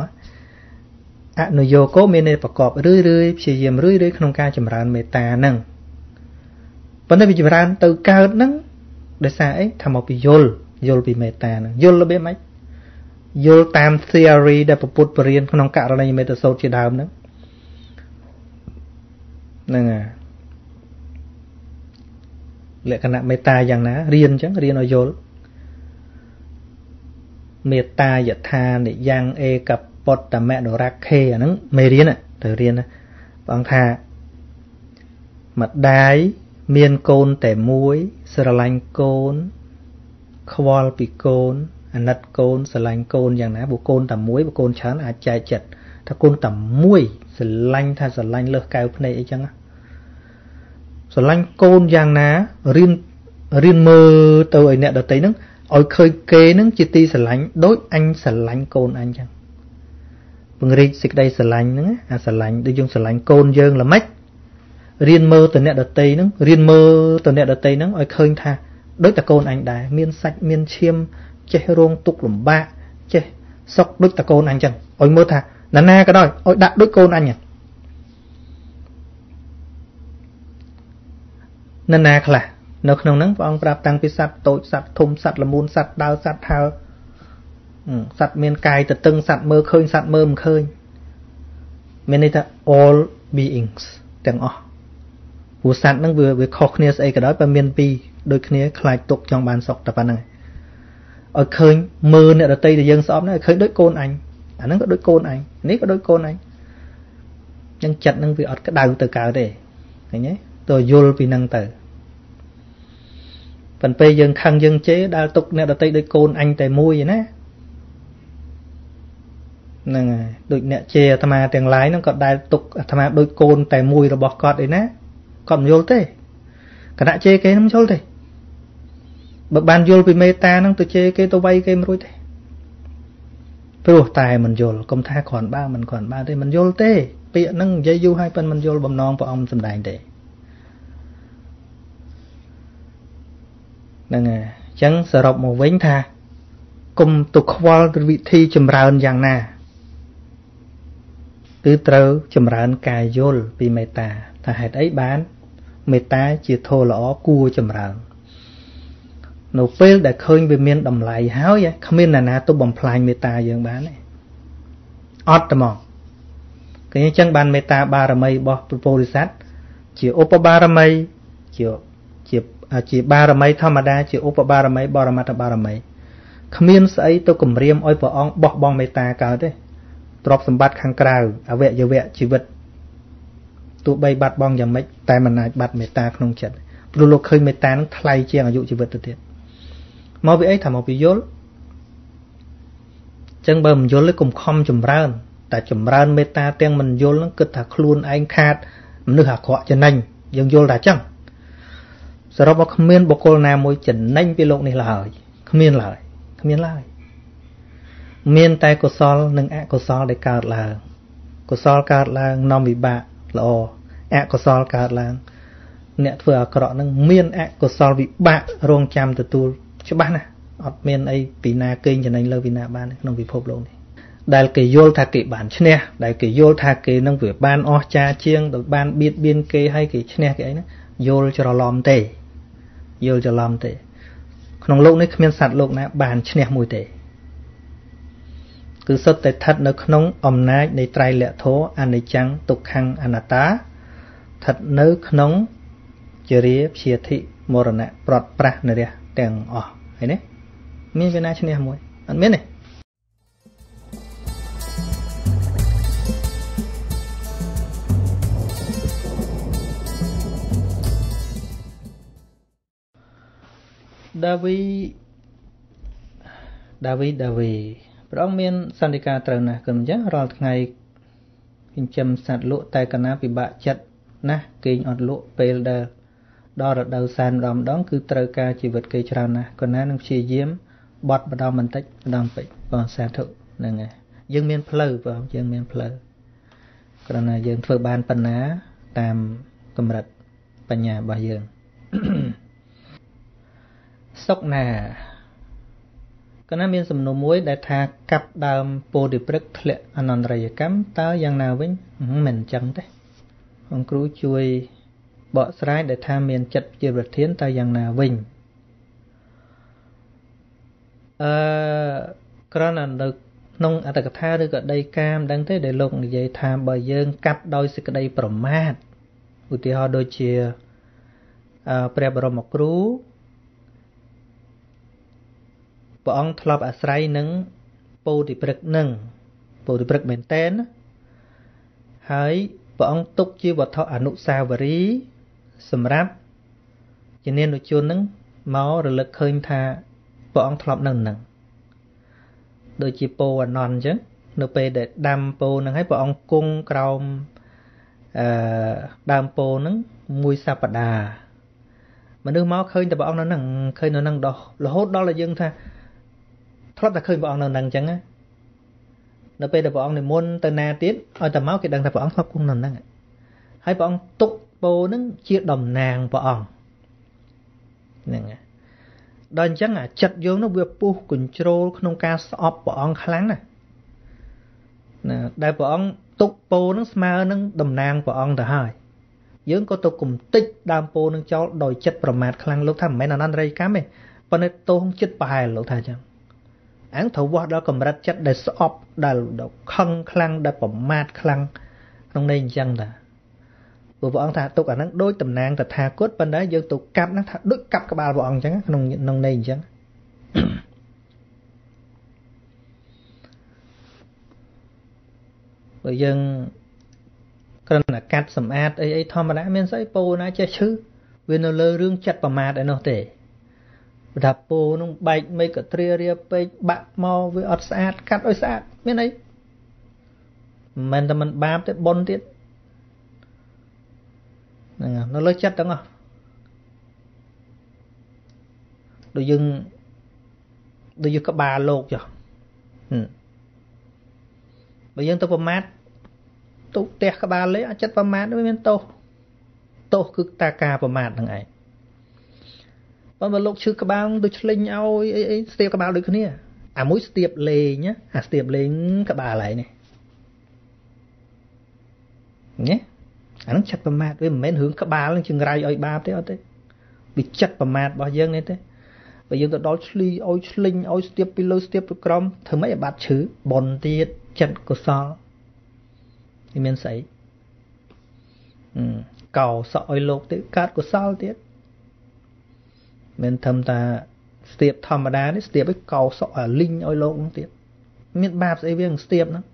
អនុយោគោមានន័យប្រកបរឿយរឿយព្យាយាមរឿយរឿយក្នុងការចម្រើនមេត្តាហ្នឹងប៉ុន្តែវាចម្រើនទៅកើតហ្នឹងដោយសារអីថាមកពីយល់យល់ពីមេត្តាហ្នឹងយល់របៀបម៉េចយល់តាម theory ដែលពពុទ្ធបរៀនក្នុងករណីមេត្តាសោតជាដើមហ្នឹងហ្នឹងហើយ លក្ខណៈមេត្តាយ៉ាងណារៀនអញ្ចឹងរៀនឲ្យយល់មេត្តាយថានិយ៉ាងអេកពុតតមនុរខេអាហ្នឹងមេរៀនទៅរៀនព្រះអង្គថាម្ដាយមានកូនតែមួយស្រឡាញ់កូន ខ្វល់ពីកូនអាណិតកូនស្រឡាញ់កូនយ៉ាងណាបុកូនតែមួយបុកូនច្រើនអាចចែកចិត្តថាកូនតែមួយស្រឡាញ់ថាស្រឡាញ់លើសកៅភ្នែកអីចឹង ស្រឡាញ់កូនយ៉ាងណារៀនរៀនមើលទៅឲ្យអ្នកដតីហ្នឹងឲ្យឃើញគេហ្នឹងជាទីស្រឡាញ់ដូចអញស្រឡាញ់កូនអញចឹងពង្រីកសេចក្តីស្រឡាញ់ហ្នឹងអាស្រឡាញ់ដូចយើងស្រឡាញ់កូនយើងល្មិចរៀនមើលទៅអ្នកដតីហ្នឹងរៀនមើលទៅអ្នកដតីហ្នឹងឲ្យឃើញថាដូចតកូនអញដែរមានសាច់មានឈាមចេះរងទុកលំបាកចេះសុកដូចតកូនអញចឹងឲ្យមើលថាណានាក៏ដោយឲ្យដាក់ដូចកូនអញណានា ខ្លះនៅក្នុងហ្នឹងព្រះអង្គប្រាប់តាំងពីសត្វតូចសត្វធំសត្វល្មូនសត្វដើរសត្វហើសត្វមានកាយទទឹងសត្វមើលឃើញសត្វមើលមិនឃើញមានន័យថា all beings ទាំងអស់ព្រោះសត្វហ្នឹងវាវាខុសគ្នាស្អីក៏ដោយបើមានពីរដូចគ្នាខ្លាចទុកចង់បានសុខតែប៉ុណ្្នឹងឲ្យឃើញមើលអ្នកដតីដែលយើងស្អប់ហ្នឹងឲ្យឃើញដូចកូនអញអាហ្នឹងក៏ដូចកូនអញនេះក៏ដូចកូនអញចឹងចិត្តហ្នឹងវាអត់ក្តៅទៅកើតទេឃើញទេ ទៅយល់ពីហ្នឹងទៅប៉ុន្តែយើងខឹងយើងជេរដើរទុកអ្នកដតីដូចកូនអញតែមួយណាហ្នឹងហើយដូចអ្នកជេរអាត្មាទាំងឡាយហ្នឹងក៏ដែលទុកអាត្មាដូចកូនតែមួយរបស់គាត់ឯណាគាត់មិនយល់ទេគណៈជេរគេមិនយល់ទេបើបានយល់ពីមេត្តាហ្នឹងទៅជេរគេទៅវាយគេមិនរួចទេព្រោះតែមិនយល់កុំថាគ្រាន់បើមិនគ្រាន់បើទេមិនយល់ទេពាក្យហ្នឹងនិយាយយូរហើយប៉ុន្តែមិនយល់បំណងព្រះអង្គសំដែងទេ ហ្នឹងហើយអញ្ចឹងសរុបមកវិញថាគុំទៅខ្វល់វិធីចម្រើនយ៉ាងណាគឺត្រូវចម្រើនកាយយល់ពីមេត្តាថាហេតុអីបានមេត្តាជាធម៌ល្អគួរចម្រើននៅពេលដែលឃើញវាមានតម្លៃហើយគ្មានអ្នកណាទៅបំផ្លាញមេត្តាយើងបានទេអត់ទេមកគឺអញ្ចឹងបានមេត្តាបារមីរបស់ព្រះពោធិសត្វជាឧបបារមីជា ជាជាបារមីធម្មតាជាឧបបារមីបរមត្ថបារមីគ្មានស្អីទៅគម្រាមឲ្យព្រះអង្គបោះបង់មេត្តាកើតទេទ្រព្យសម្បត្តិខាងក្រៅអវយវៈជីវិតទោះបីបាត់បង់យ៉ាងម៉េចតែមិនអាចបាត់មេត្តាក្នុងចិត្តព្រោះលោកឃើញមេត្តានឹងថ្លៃជាងអាយុជីវិតទៅទៀតមកពីអីថាមកពីយល់ចឹងបើមិនយល់ទេកុំខំចម្រើន តែចម្រើនមេត្តាទាំងមិនយល់នឹងគិតថាខ្លួនឯងខាតមនុស្សអាក្រក់ចំណេញយើងយល់ថាចឹង សរុបមកគ្មានបុគ្គលណាមួយចំណេញពីលោកនេះឡើយគ្មានឡើយគ្មានឡើយមានតែកុសលនិងអកុសលដែលកើតឡើងកុសលកើតឡើងនាំវិបាកល្អអកុសលកើតឡើង អ្នកធ្វើអាក្រក់នឹងមានអកុសលវិបាករងចាំទទួលច្បាស់ណាស់អត់មានអីពីណាកេងចំណេញលើពីណាបានក្នុងពិភពលោកនេះដែលគេយល់ថាគេបានឈ្នះដែលគេយល់ថាគេនឹងវាបានអស្ចារជាងដោយបានបៀតបៀនគេឲ្យគេឈ្នះគេអីណាយល់ច្រឡំទេ យល់ច្រឡំទេ ក្នុងលោកនេះគ្មានសត្វលោកណា បានឈ្នះមួយទេគឺសុទ្ធតែស្ថិតនៅក្នុងអំណាចនៃត្រៃលក្ខធម៌អនិច្ចំទុក្ខំអនត្តាស្ថិតនៅក្នុងជារាព្យាធិមរណៈប្រត់ប្រាស់នរះទាំងអស់ឃើញទេមានវាណាឈ្នះមួយអត់មានទេ ដាវីដាវីដាវីព្រះអង្គមានសន្តិការត្រូវណាស់គឺអញ្ចឹងរាល់ថ្ងៃចិញ្ចឹមសត្វលក់តែកណាពិបាកចិត្តណាស់គេងអត់លក់ពេលដែលដល់រដូវសែនម្ដងម្ដងគឺត្រូវការជីវិតគេច្រើនណាស់ក៏ណានឹងព្យាយាមបត់ម្ដងបន្តិចម្ដងពេចបងសាធុហ្នឹងហើយយើងមានផ្លូវបងយើងមានផ្លូវគ្រាន់តែយើងធ្វើបានប៉ុណ្ណាតាមកម្រិតបញ្ញារបស់យើង សុកណាកណាមានសំណុំមួយ ដែលថាកាប់ដើមពោធិព្រឹកធ្លាក់អនន្តរយកម្មតើយ៉ាងណាវិញមិនអញ្ចឹងទេអង្គគ្រូជួយបកស្រាយដែលថាមានចិត្តជាប្រធានតើយ៉ាងណាវិញអឺក្រណនៅក្នុងអត្តកថាឬក៏ដីកាមដឹងទេដែលលោកនិយាយថាបើយើង កាត់ដោយសេចក្តីប្រមាទឧទាហរណ៍ដូចជាព្រះបរមគ្រូ ព្រះអង្គធ្លាប់អាស្រ័យនឹងពោធិព្រឹកនឹងពោធិព្រឹកមែនតែនហើយព្រះអង្គទុកជាវត្ថុអនុស្សាវរីយ៍សម្រាប់ជំនានុជននឹងមករលឹកឃើញថាព្រះអង្គធ្លាប់នៅនឹងដូចជាពោអនន្តអញ្ចឹងនៅពេលដែលដាំពោនឹងហើយព្រះអង្គគង់ក្រោមអឺដើមពោនឹងមួយសប្តាហ៍មនុស្សមកឃើញតែព្រះអង្គនៅនឹងឃើញនៅនឹងដោះរហូតដល់តែយើងថា ធ្លាប់តែឃើញព្រះអង្គនៅនឹងអញ្ចឹងណានៅពេលដែលព្រះអង្គនិមន្តទៅណាទៀតឲ្យតែមកគេដឹងថាព្រះអង្គធ្លាប់គង់នៅនឹងហើយព្រះអង្គទុកពោនឹងជាតំណាងព្រះអង្គហ្នឹងដល់អញ្ចឹងអាចិត្តយើងនោះវាពុះគញ្ជ្រោលក្នុងការស្អប់ព្រះអង្គខ្លាំងណាស់ណាដែលព្រះអង្គទុកពោនឹងស្មើនឹងតំណាងព្រះអង្គទៅហើយយើងក៏ទៅគំតិចដើមពោនឹងចោលដោយចិត្តប្រមាថខ្លាំងលោកថាមិនមែនអនន្តរិយកម្មទេប៉ុន្តែទោសចិត្តប្រហែលលោកថាអញ្ចឹង អញត្រូវវាស់ដល់កម្រិតចិត្តដែលស្អប់ដែលខឹងខ្លាំងដែលប្រមាថខ្លាំងក្នុងន័យអញ្ចឹងតាព្រោះព្រះអង្គថាទុកអាហ្នឹងដូចតំណាងតថាគតប៉ុន្តែយើងទៅកាប់ហ្នឹងថាដូចកាប់ក្បាលព្រះអង្គអញ្ចឹងក្នុងក្នុងន័យអញ្ចឹងបើយើងគ្រាន់តែកាត់សម្អាតអីអីធម្មតាមានស្អីពោណាចេះឈឺវានៅលើរឿងចិត្តប្រមាថឯនោះទេ បើថាពោនោះបែកមិនក៏ត្រារាពេកបាក់មកវាអត់ស្អាតកាត់ឲ្យស្អាតមានអីមិនមែនតែមិនបាបទេប៉ុនទៀតហ្នឹងនៅលើចិត្តទាំងអស់ដូចយើងដូចយើងក្បាលលោកចុះបើយើងទៅប្រមាថទុផ្ទះក្បាលលេអចិត្តប្រមាថវាមានទោសទោសគឺតាការប្រមាថហ្នឹងឯង បើបើលោកឈឺក្បាលទៅឆ្លេញឲ្យអីអីស្ទាបក្បាលដូចគ្នាអាមួយស្ទាបលេងអាស្ទាបលេងក្បាលហើយនេះញ៉េអានឹងចិត្តប្រមាថវាមិនមែនរឿងក្បាលនឹងចង្រៃឲ្យបាបទេអត់ទេវាចិត្តប្រមាថរបស់យើងនេះទេបើយើងទៅដល់ឆ្លីឲ្យឆ្លេញឲ្យស្ទាបពីលើស្ទាបពីក្រោមធ្វើម៉េចឲ្យបាត់ឈឺបនទៀតចិត្តកុសលវាមានស្អីកោសក់ឲ្យលោកទៀតកើតកុសលទៀត មិនធំតាស្ទាបធម្មតានេះស្ទាបឲ្យកោសក់អាលីងឲ្យលោកហ្នឹងទៀតមានបាបស្អីវាស្ទាបហ្នឹង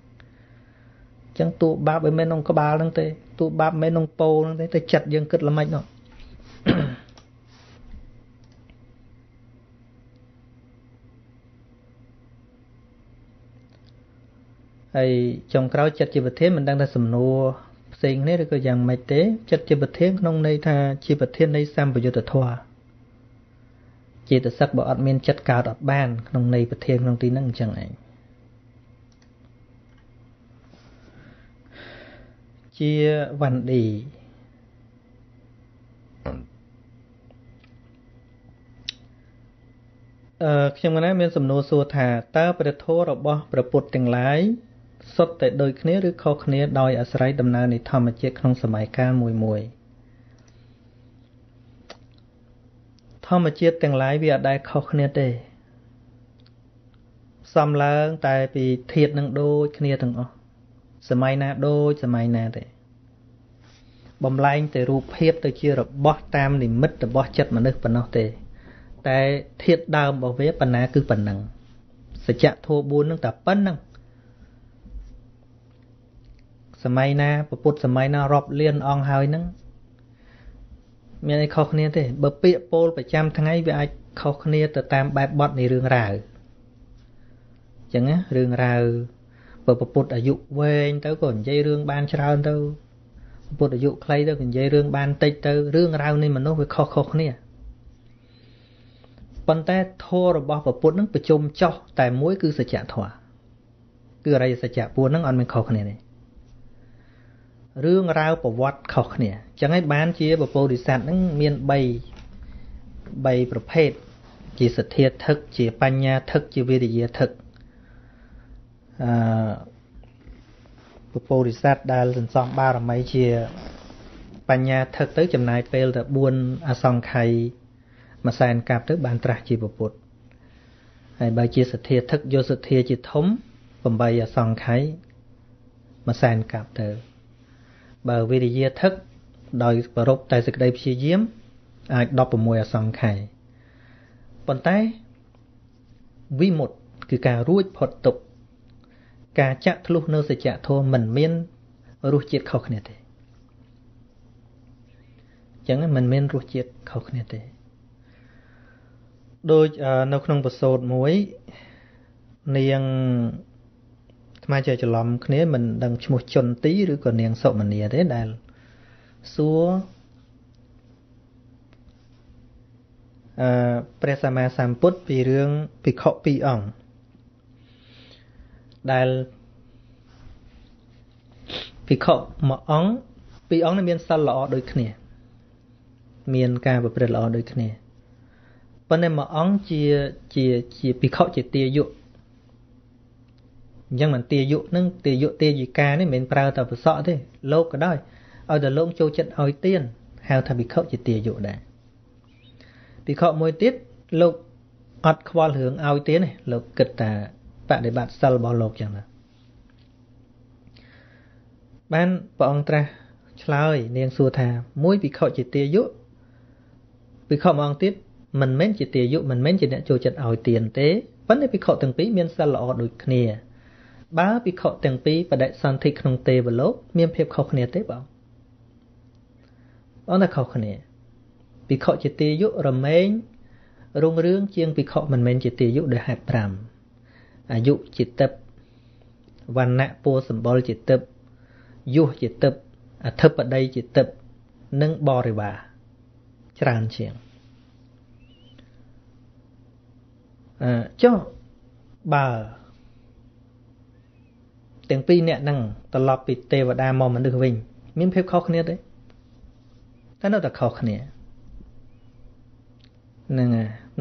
ចឹងតួបាបមិនមែនក្នុងក្បាលហ្នឹងទេតួបាបមិនមែនក្នុងពោហ្នឹងទេតែចិត្តយើងគិតល្មិចនោះហើយចុងក្រោយចិត្តជាប្រធានមិនដឹងថាសំណួរផ្សេងគ្នាឬក៏យ៉ាងម៉េចទេចិត្តជាប្រធានក្នុងន័យថាជាប្រធាននៃសម្បយុទ្ធធម៌ ចេតសិកបើអត់មានចិត្តកើតអត់បាន ក្នុងន័យប្រធានក្នុងទីហ្នឹងអញ្ចឹងឯងជាវណ្ឌីអឺខ្ញុំកណាមានសំណួរសួរថាតើព្រះធម៌របស់ព្រះពុទ្ធទាំងឡាយសុទ្ធតែដូចគ្នាឬខុសគ្នាដោយអាស្រ័យដំណើរនៃធម្មជាតិក្នុងសម័យកាលមួយមួយ ធម្មជាតិទាំងឡាយវាអត់ដែលខុសគ្នាទេសំឡើងតែពីធាតនឹងដូចគ្នាទាំងអស់សម័យណាដូចសម័យណាទេបំលែងតែរូបភាពទៅជារបស់តាមនិមិត្តរបស់ចិត្តមនុស្សប៉ុណ្ណោះទេ តែធាតដើមរបស់វាប៉ុណ្ណាគឺប៉ុណ្ណឹងសច្ចធម៌4នឹងតែប៉ុណ្ណឹងសម័យណាពុទ្ធសម័យណារាប់លានអង្គហើយហ្នឹង មានអីខុសគ្នាទេបើពាក្យពោលប្រចាំថ្ងៃវាអាចខុសគ្នាទៅតាមបែបបទនៃរឿងរ៉ាវអញ្ចឹងណារឿងរ៉ាវបើពុទ្ធអាយុវែងទៅក៏និយាយរឿងបានច្រើនទៅពុទ្ធអាយុខ្លីទៅក៏និយាយរឿងបានតិចទៅរឿងរ៉ាវនៃមនុស្សវាខុសខុសគ្នាប៉ុន្តែធម៌របស់ពុទ្ធនឹងប្រជុំចោះតែមួយគឺសច្ចធម៌គឺអរិយសច្ចៈពួនហ្នឹងអត់មានខុសគ្នាទេ រឿងរ៉ាវប្រវត្តិខុសគ្នាអញ្ចឹងហើយបានជាពពោធិសត្វហ្នឹងមាន3 3ប្រភេទជាសទ្ធាធឹកជាបញ្ញាធឹកជាវិរិយាធឹកអឺពពោធិសត្វដែលសន្សំបារមីជាបញ្ញាធឹកទៅចំណាយពេលទៅ4អសង្ខ័យមួយសែនកាប់ទៅបានត្រាស់ជាពុទ្ធហើយបើជាសទ្ធាធឹកយកសទ្ធាជាធំ8អសង្ខ័យមួយសែនកាប់ទៅ បើវិរិយាធឹកដោយប្រពតែសេចក្តីព្យាយាម អាច16អសង្ខ័យប៉ុន្តែវិមុតគឺការរួចផុតទុក្ខការចាក់ធ្លុះនៅសច្ចធម៌មិនមានរសជាតិខុសគ្នាទេអញ្ចឹងមិនមានរសជាតិខុសគ្នាទេដូចនៅក្នុងបសោតមួយនាង ថ្មជាច្រឡំគ្នាមិនដឹងឈ្មោះជុនទីឬក៏នាងសុមនីទេដែលសួរអឺព្រះសម្មាសម្ពុទ្ធពីរឿងភិក្ខុពីរអង្គដែលភិក្ខុមួយអង្គពីរអង្គនេះមានសិលល្អដូចគ្នា មានការប្រព្រឹត្តល្អដូចគ្នាប៉ុន្តែមួយអង្គជាជាជាភិក្ខុជាទាយុ អញ្ចឹងមិនទាយុនឹងទាយុទាយិកានេះមិនមែនប្រើតែប្រសក់ទេលោកក៏ដោយឲ្យតែលោកចូលចិត្តឲ្យទានហៅថាភិក្ខុជាទាយុដែរភិក្ខុមួយទៀតលោកអត់ខ្វល់រឿងឲ្យទានទេលោកគិតថាបដិបត្តិសិលរបស់លោកចឹងណាបានព្រះអង្គត្រាស់ឆ្លើយនាងសួរថាមួយភិក្ខុជាទាយុភិក្ខុមួយអង្គទៀតមិនមែនជាទាយុមិនមែនជាអ្នកចូលចិត្តឲ្យទានទេប៉ុន្តែភិក្ខុទាំងពីរមានសិលល្អដូចគ្នា បើភិក្ខុទាំងពីរបដិសន្ធិក្នុងទេវលោក មានភាពខុសគ្នាទេបងបងតែខុសគ្នាភិក្ខុជាទាយុរមែងរុងរឿងជាងភិក្ខុមិនមែនជាទាយុដោយហេតុ5អាយុជាទឹកវណ្ណៈពណ៌សម្បុរជាទឹកយុះជាទឹកអធិបតីជាទឹកនិងបរិវារច្រើនជាងអឺចុះបើ ទាំងពីរអ្នកហ្នឹងត្រឡប់ពីទេវតាមកមនុស្សវិញ មានភាពខុសគ្នាទេតែនៅតែខុសគ្នាហ្នឹង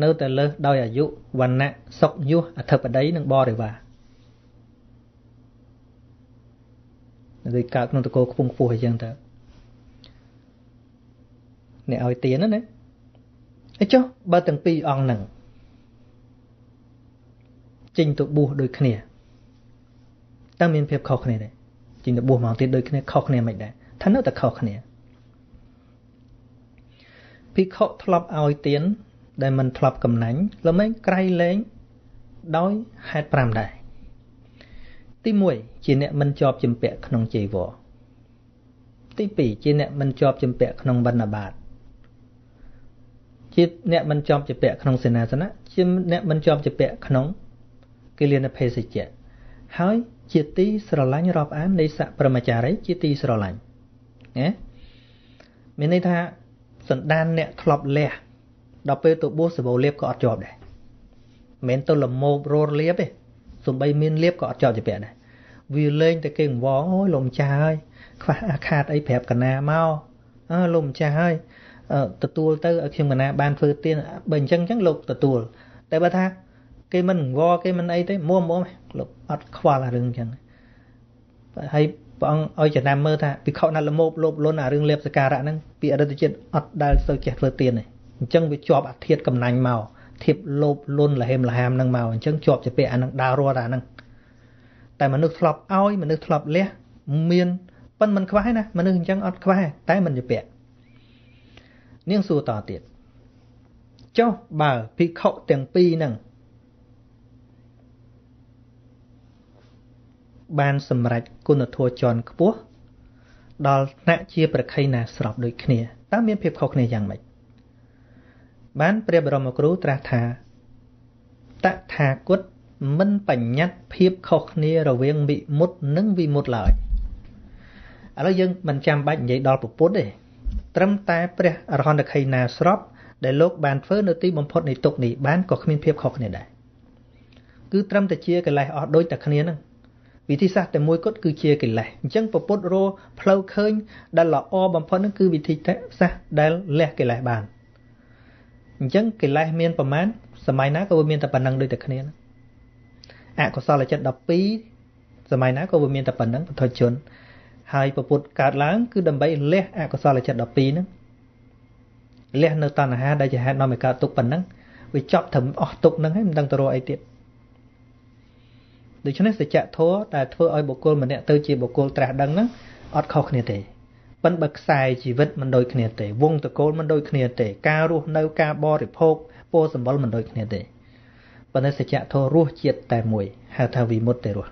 នៅតែលើសដោយអាយុវណ្ណៈសុខយុះអធិបតីនិងបរិវារដូចកើតក្នុងតកោខ្ពង់ខ្ពស់អញ្ចឹងតើអ្នកឲ្យទៀនណាអីចុះបើទាំងពីរអង្គហ្នឹងចេញទៅបួសដូចគ្នា តើមានភាពខុសគ្នាទេចេញទៅបួសមកទៀតដូចគ្នាខុសគ្នាមិនដែរថានៅតែខុសគ្នាភិក្ខុធ្លាប់ឲ្យទៀនដែលមិនធ្លាប់កំណាញ់ល្មែងក្រៃលែងដោយហេតុ5ដែរទី1ជាអ្នកមិនជាប់ជំពាក់ក្នុងចីវរទី2ជាអ្នកមិនជាប់ជំពាក់ក្នុងបណ្ឌបាតជាអ្នកមិនជាប់ជំពាក់ក្នុងសេនាសនៈជាអ្នកមិនជាប់ជំពាក់ក្នុងគិលានភេសជ្ជៈហើយ ជាទីស្រឡាញ់រាប់អាននៃស័កប្រមចារីជាទីស្រឡាញ់ណាមានន័យថាសន្តានអ្នកធ្លាប់លះដល់ពេលទៅបួសសបោលៀបក៏អត់ជាប់ដែរមិនមែនទៅលមោបរលៀបទេសំបីមានលៀបក៏អត់ជាប់ជាពាក់ដែរវាលេងតែគេងវងអូយលោកម្ចាស់ហើយខ្វះអាខាតអីប្រាប់កណាមកអើលោកម្ចាស់ហើយទទួលទៅឲ្យខ្ញុំកណាបានធ្វើទៀនបើអញ្ចឹងអញ្ចឹងលោកទទួលតែបើថាគេមិនងល់គេមិនអីទេមុំមុំ លោកអត់ខ្វល់អារឿងអញ្ចឹងហើយព្រះអង្គឲ្យចំណាំមើលថាពិខុណាត់លមោបលោបលន់អារឿងលៀបសការៈហ្នឹងពីអរិទ្ធជាតិអត់ដែលសូវចេះធ្វើទៀនទេអញ្ចឹងវាជាប់អាធិធកំណាញ់មកធៀបលោបលន់លហេមលហាមហ្នឹងមកអញ្ចឹងជាប់ជាពាក្យអាហ្នឹងដើររត់អាហ្នឹងតែមនុស្សធ្លាប់ឲ្យមនុស្សធ្លាប់លះមានប៉ុនមិនខ្វះណាមនុស្សអញ្ចឹងអត់ខ្វះតែមិនជាពាក្យនាងសួរតទៀតចុះបើភិក្ខុទាំងពីរហ្នឹង បានសម្រេចគុណធម៌ជាន់ខ្ពស់ដល់ថ្នាក់ជាប្រខៃណាស្របដូចគ្នាតើមានភាពខុសគ្នាយ៉ាងម៉េចបានព្រះបរមគ្រូត្រាស់ថាតថាគតមិនបញ្ញត្តិភាពខុសគ្នារវាងវិមុតនិងវិមុតឡើយឥឡូវយើងមិនចាំបាច់និយាយដល់ពុទ្ធទេត្រឹមតែព្រះអរហន្តខៃណាស្របដែលលោកបានធ្វើនៅទីបំផុតនៃទុកនេះបានក៏គ្មានភាពខុសគ្នាដែរគឺត្រឹមតែជាកិលេសអស់ដូចតែគ្នាហ្នឹង វិធីសាស្ត្រតែមួយគត់គឺជាកិលេសអញ្ចឹងពពុទ្ធរផ្លូវឃើញដែលល្អបំផុតហ្នឹងគឺវិធីសាស្ត្រដែលលះកិលេសបានអញ្ចឹងកិលេសមានប្រមាណសម័យណាក៏វាមានតែប៉ុណ្ណឹងដូចតែគ្នាអកុសលចិត្ត12សម័យណាក៏វាមានតែប៉ុណ្ណឹងពុទ្ធជន ហើយពពុទ្ធកើតឡើងគឺដើម្បីលះអកុសលចិត្ត12ហ្នឹងលះនៅតណ្ហាដែលជាហេតុនាំឲ្យកើតទុកប៉ុណ្ណឹងវាចប់ត្រឹមអស់ទុកហ្នឹងហើយមិនដឹងទៅរកអីទៀត ដូច្នេះសច្ចធម៌ដែលធ្វើឲ្យបុគ្គលម្នាក់ទៅជាបុគ្គលត្រាស់ដឹងហ្នឹងអត់ខុសគ្នាទេប៉ុន្តែបើខ្សែជីវិតមិនដូចគ្នាទេ វងតកូលមិនដូចគ្នាទេការរស់នៅការបរិភោគពោសម្បុរមិនដូចគ្នាទេប៉ុន្តែសច្ចធម៌រស់ជាតិតែមួយហៅថាវិមុតទេរស់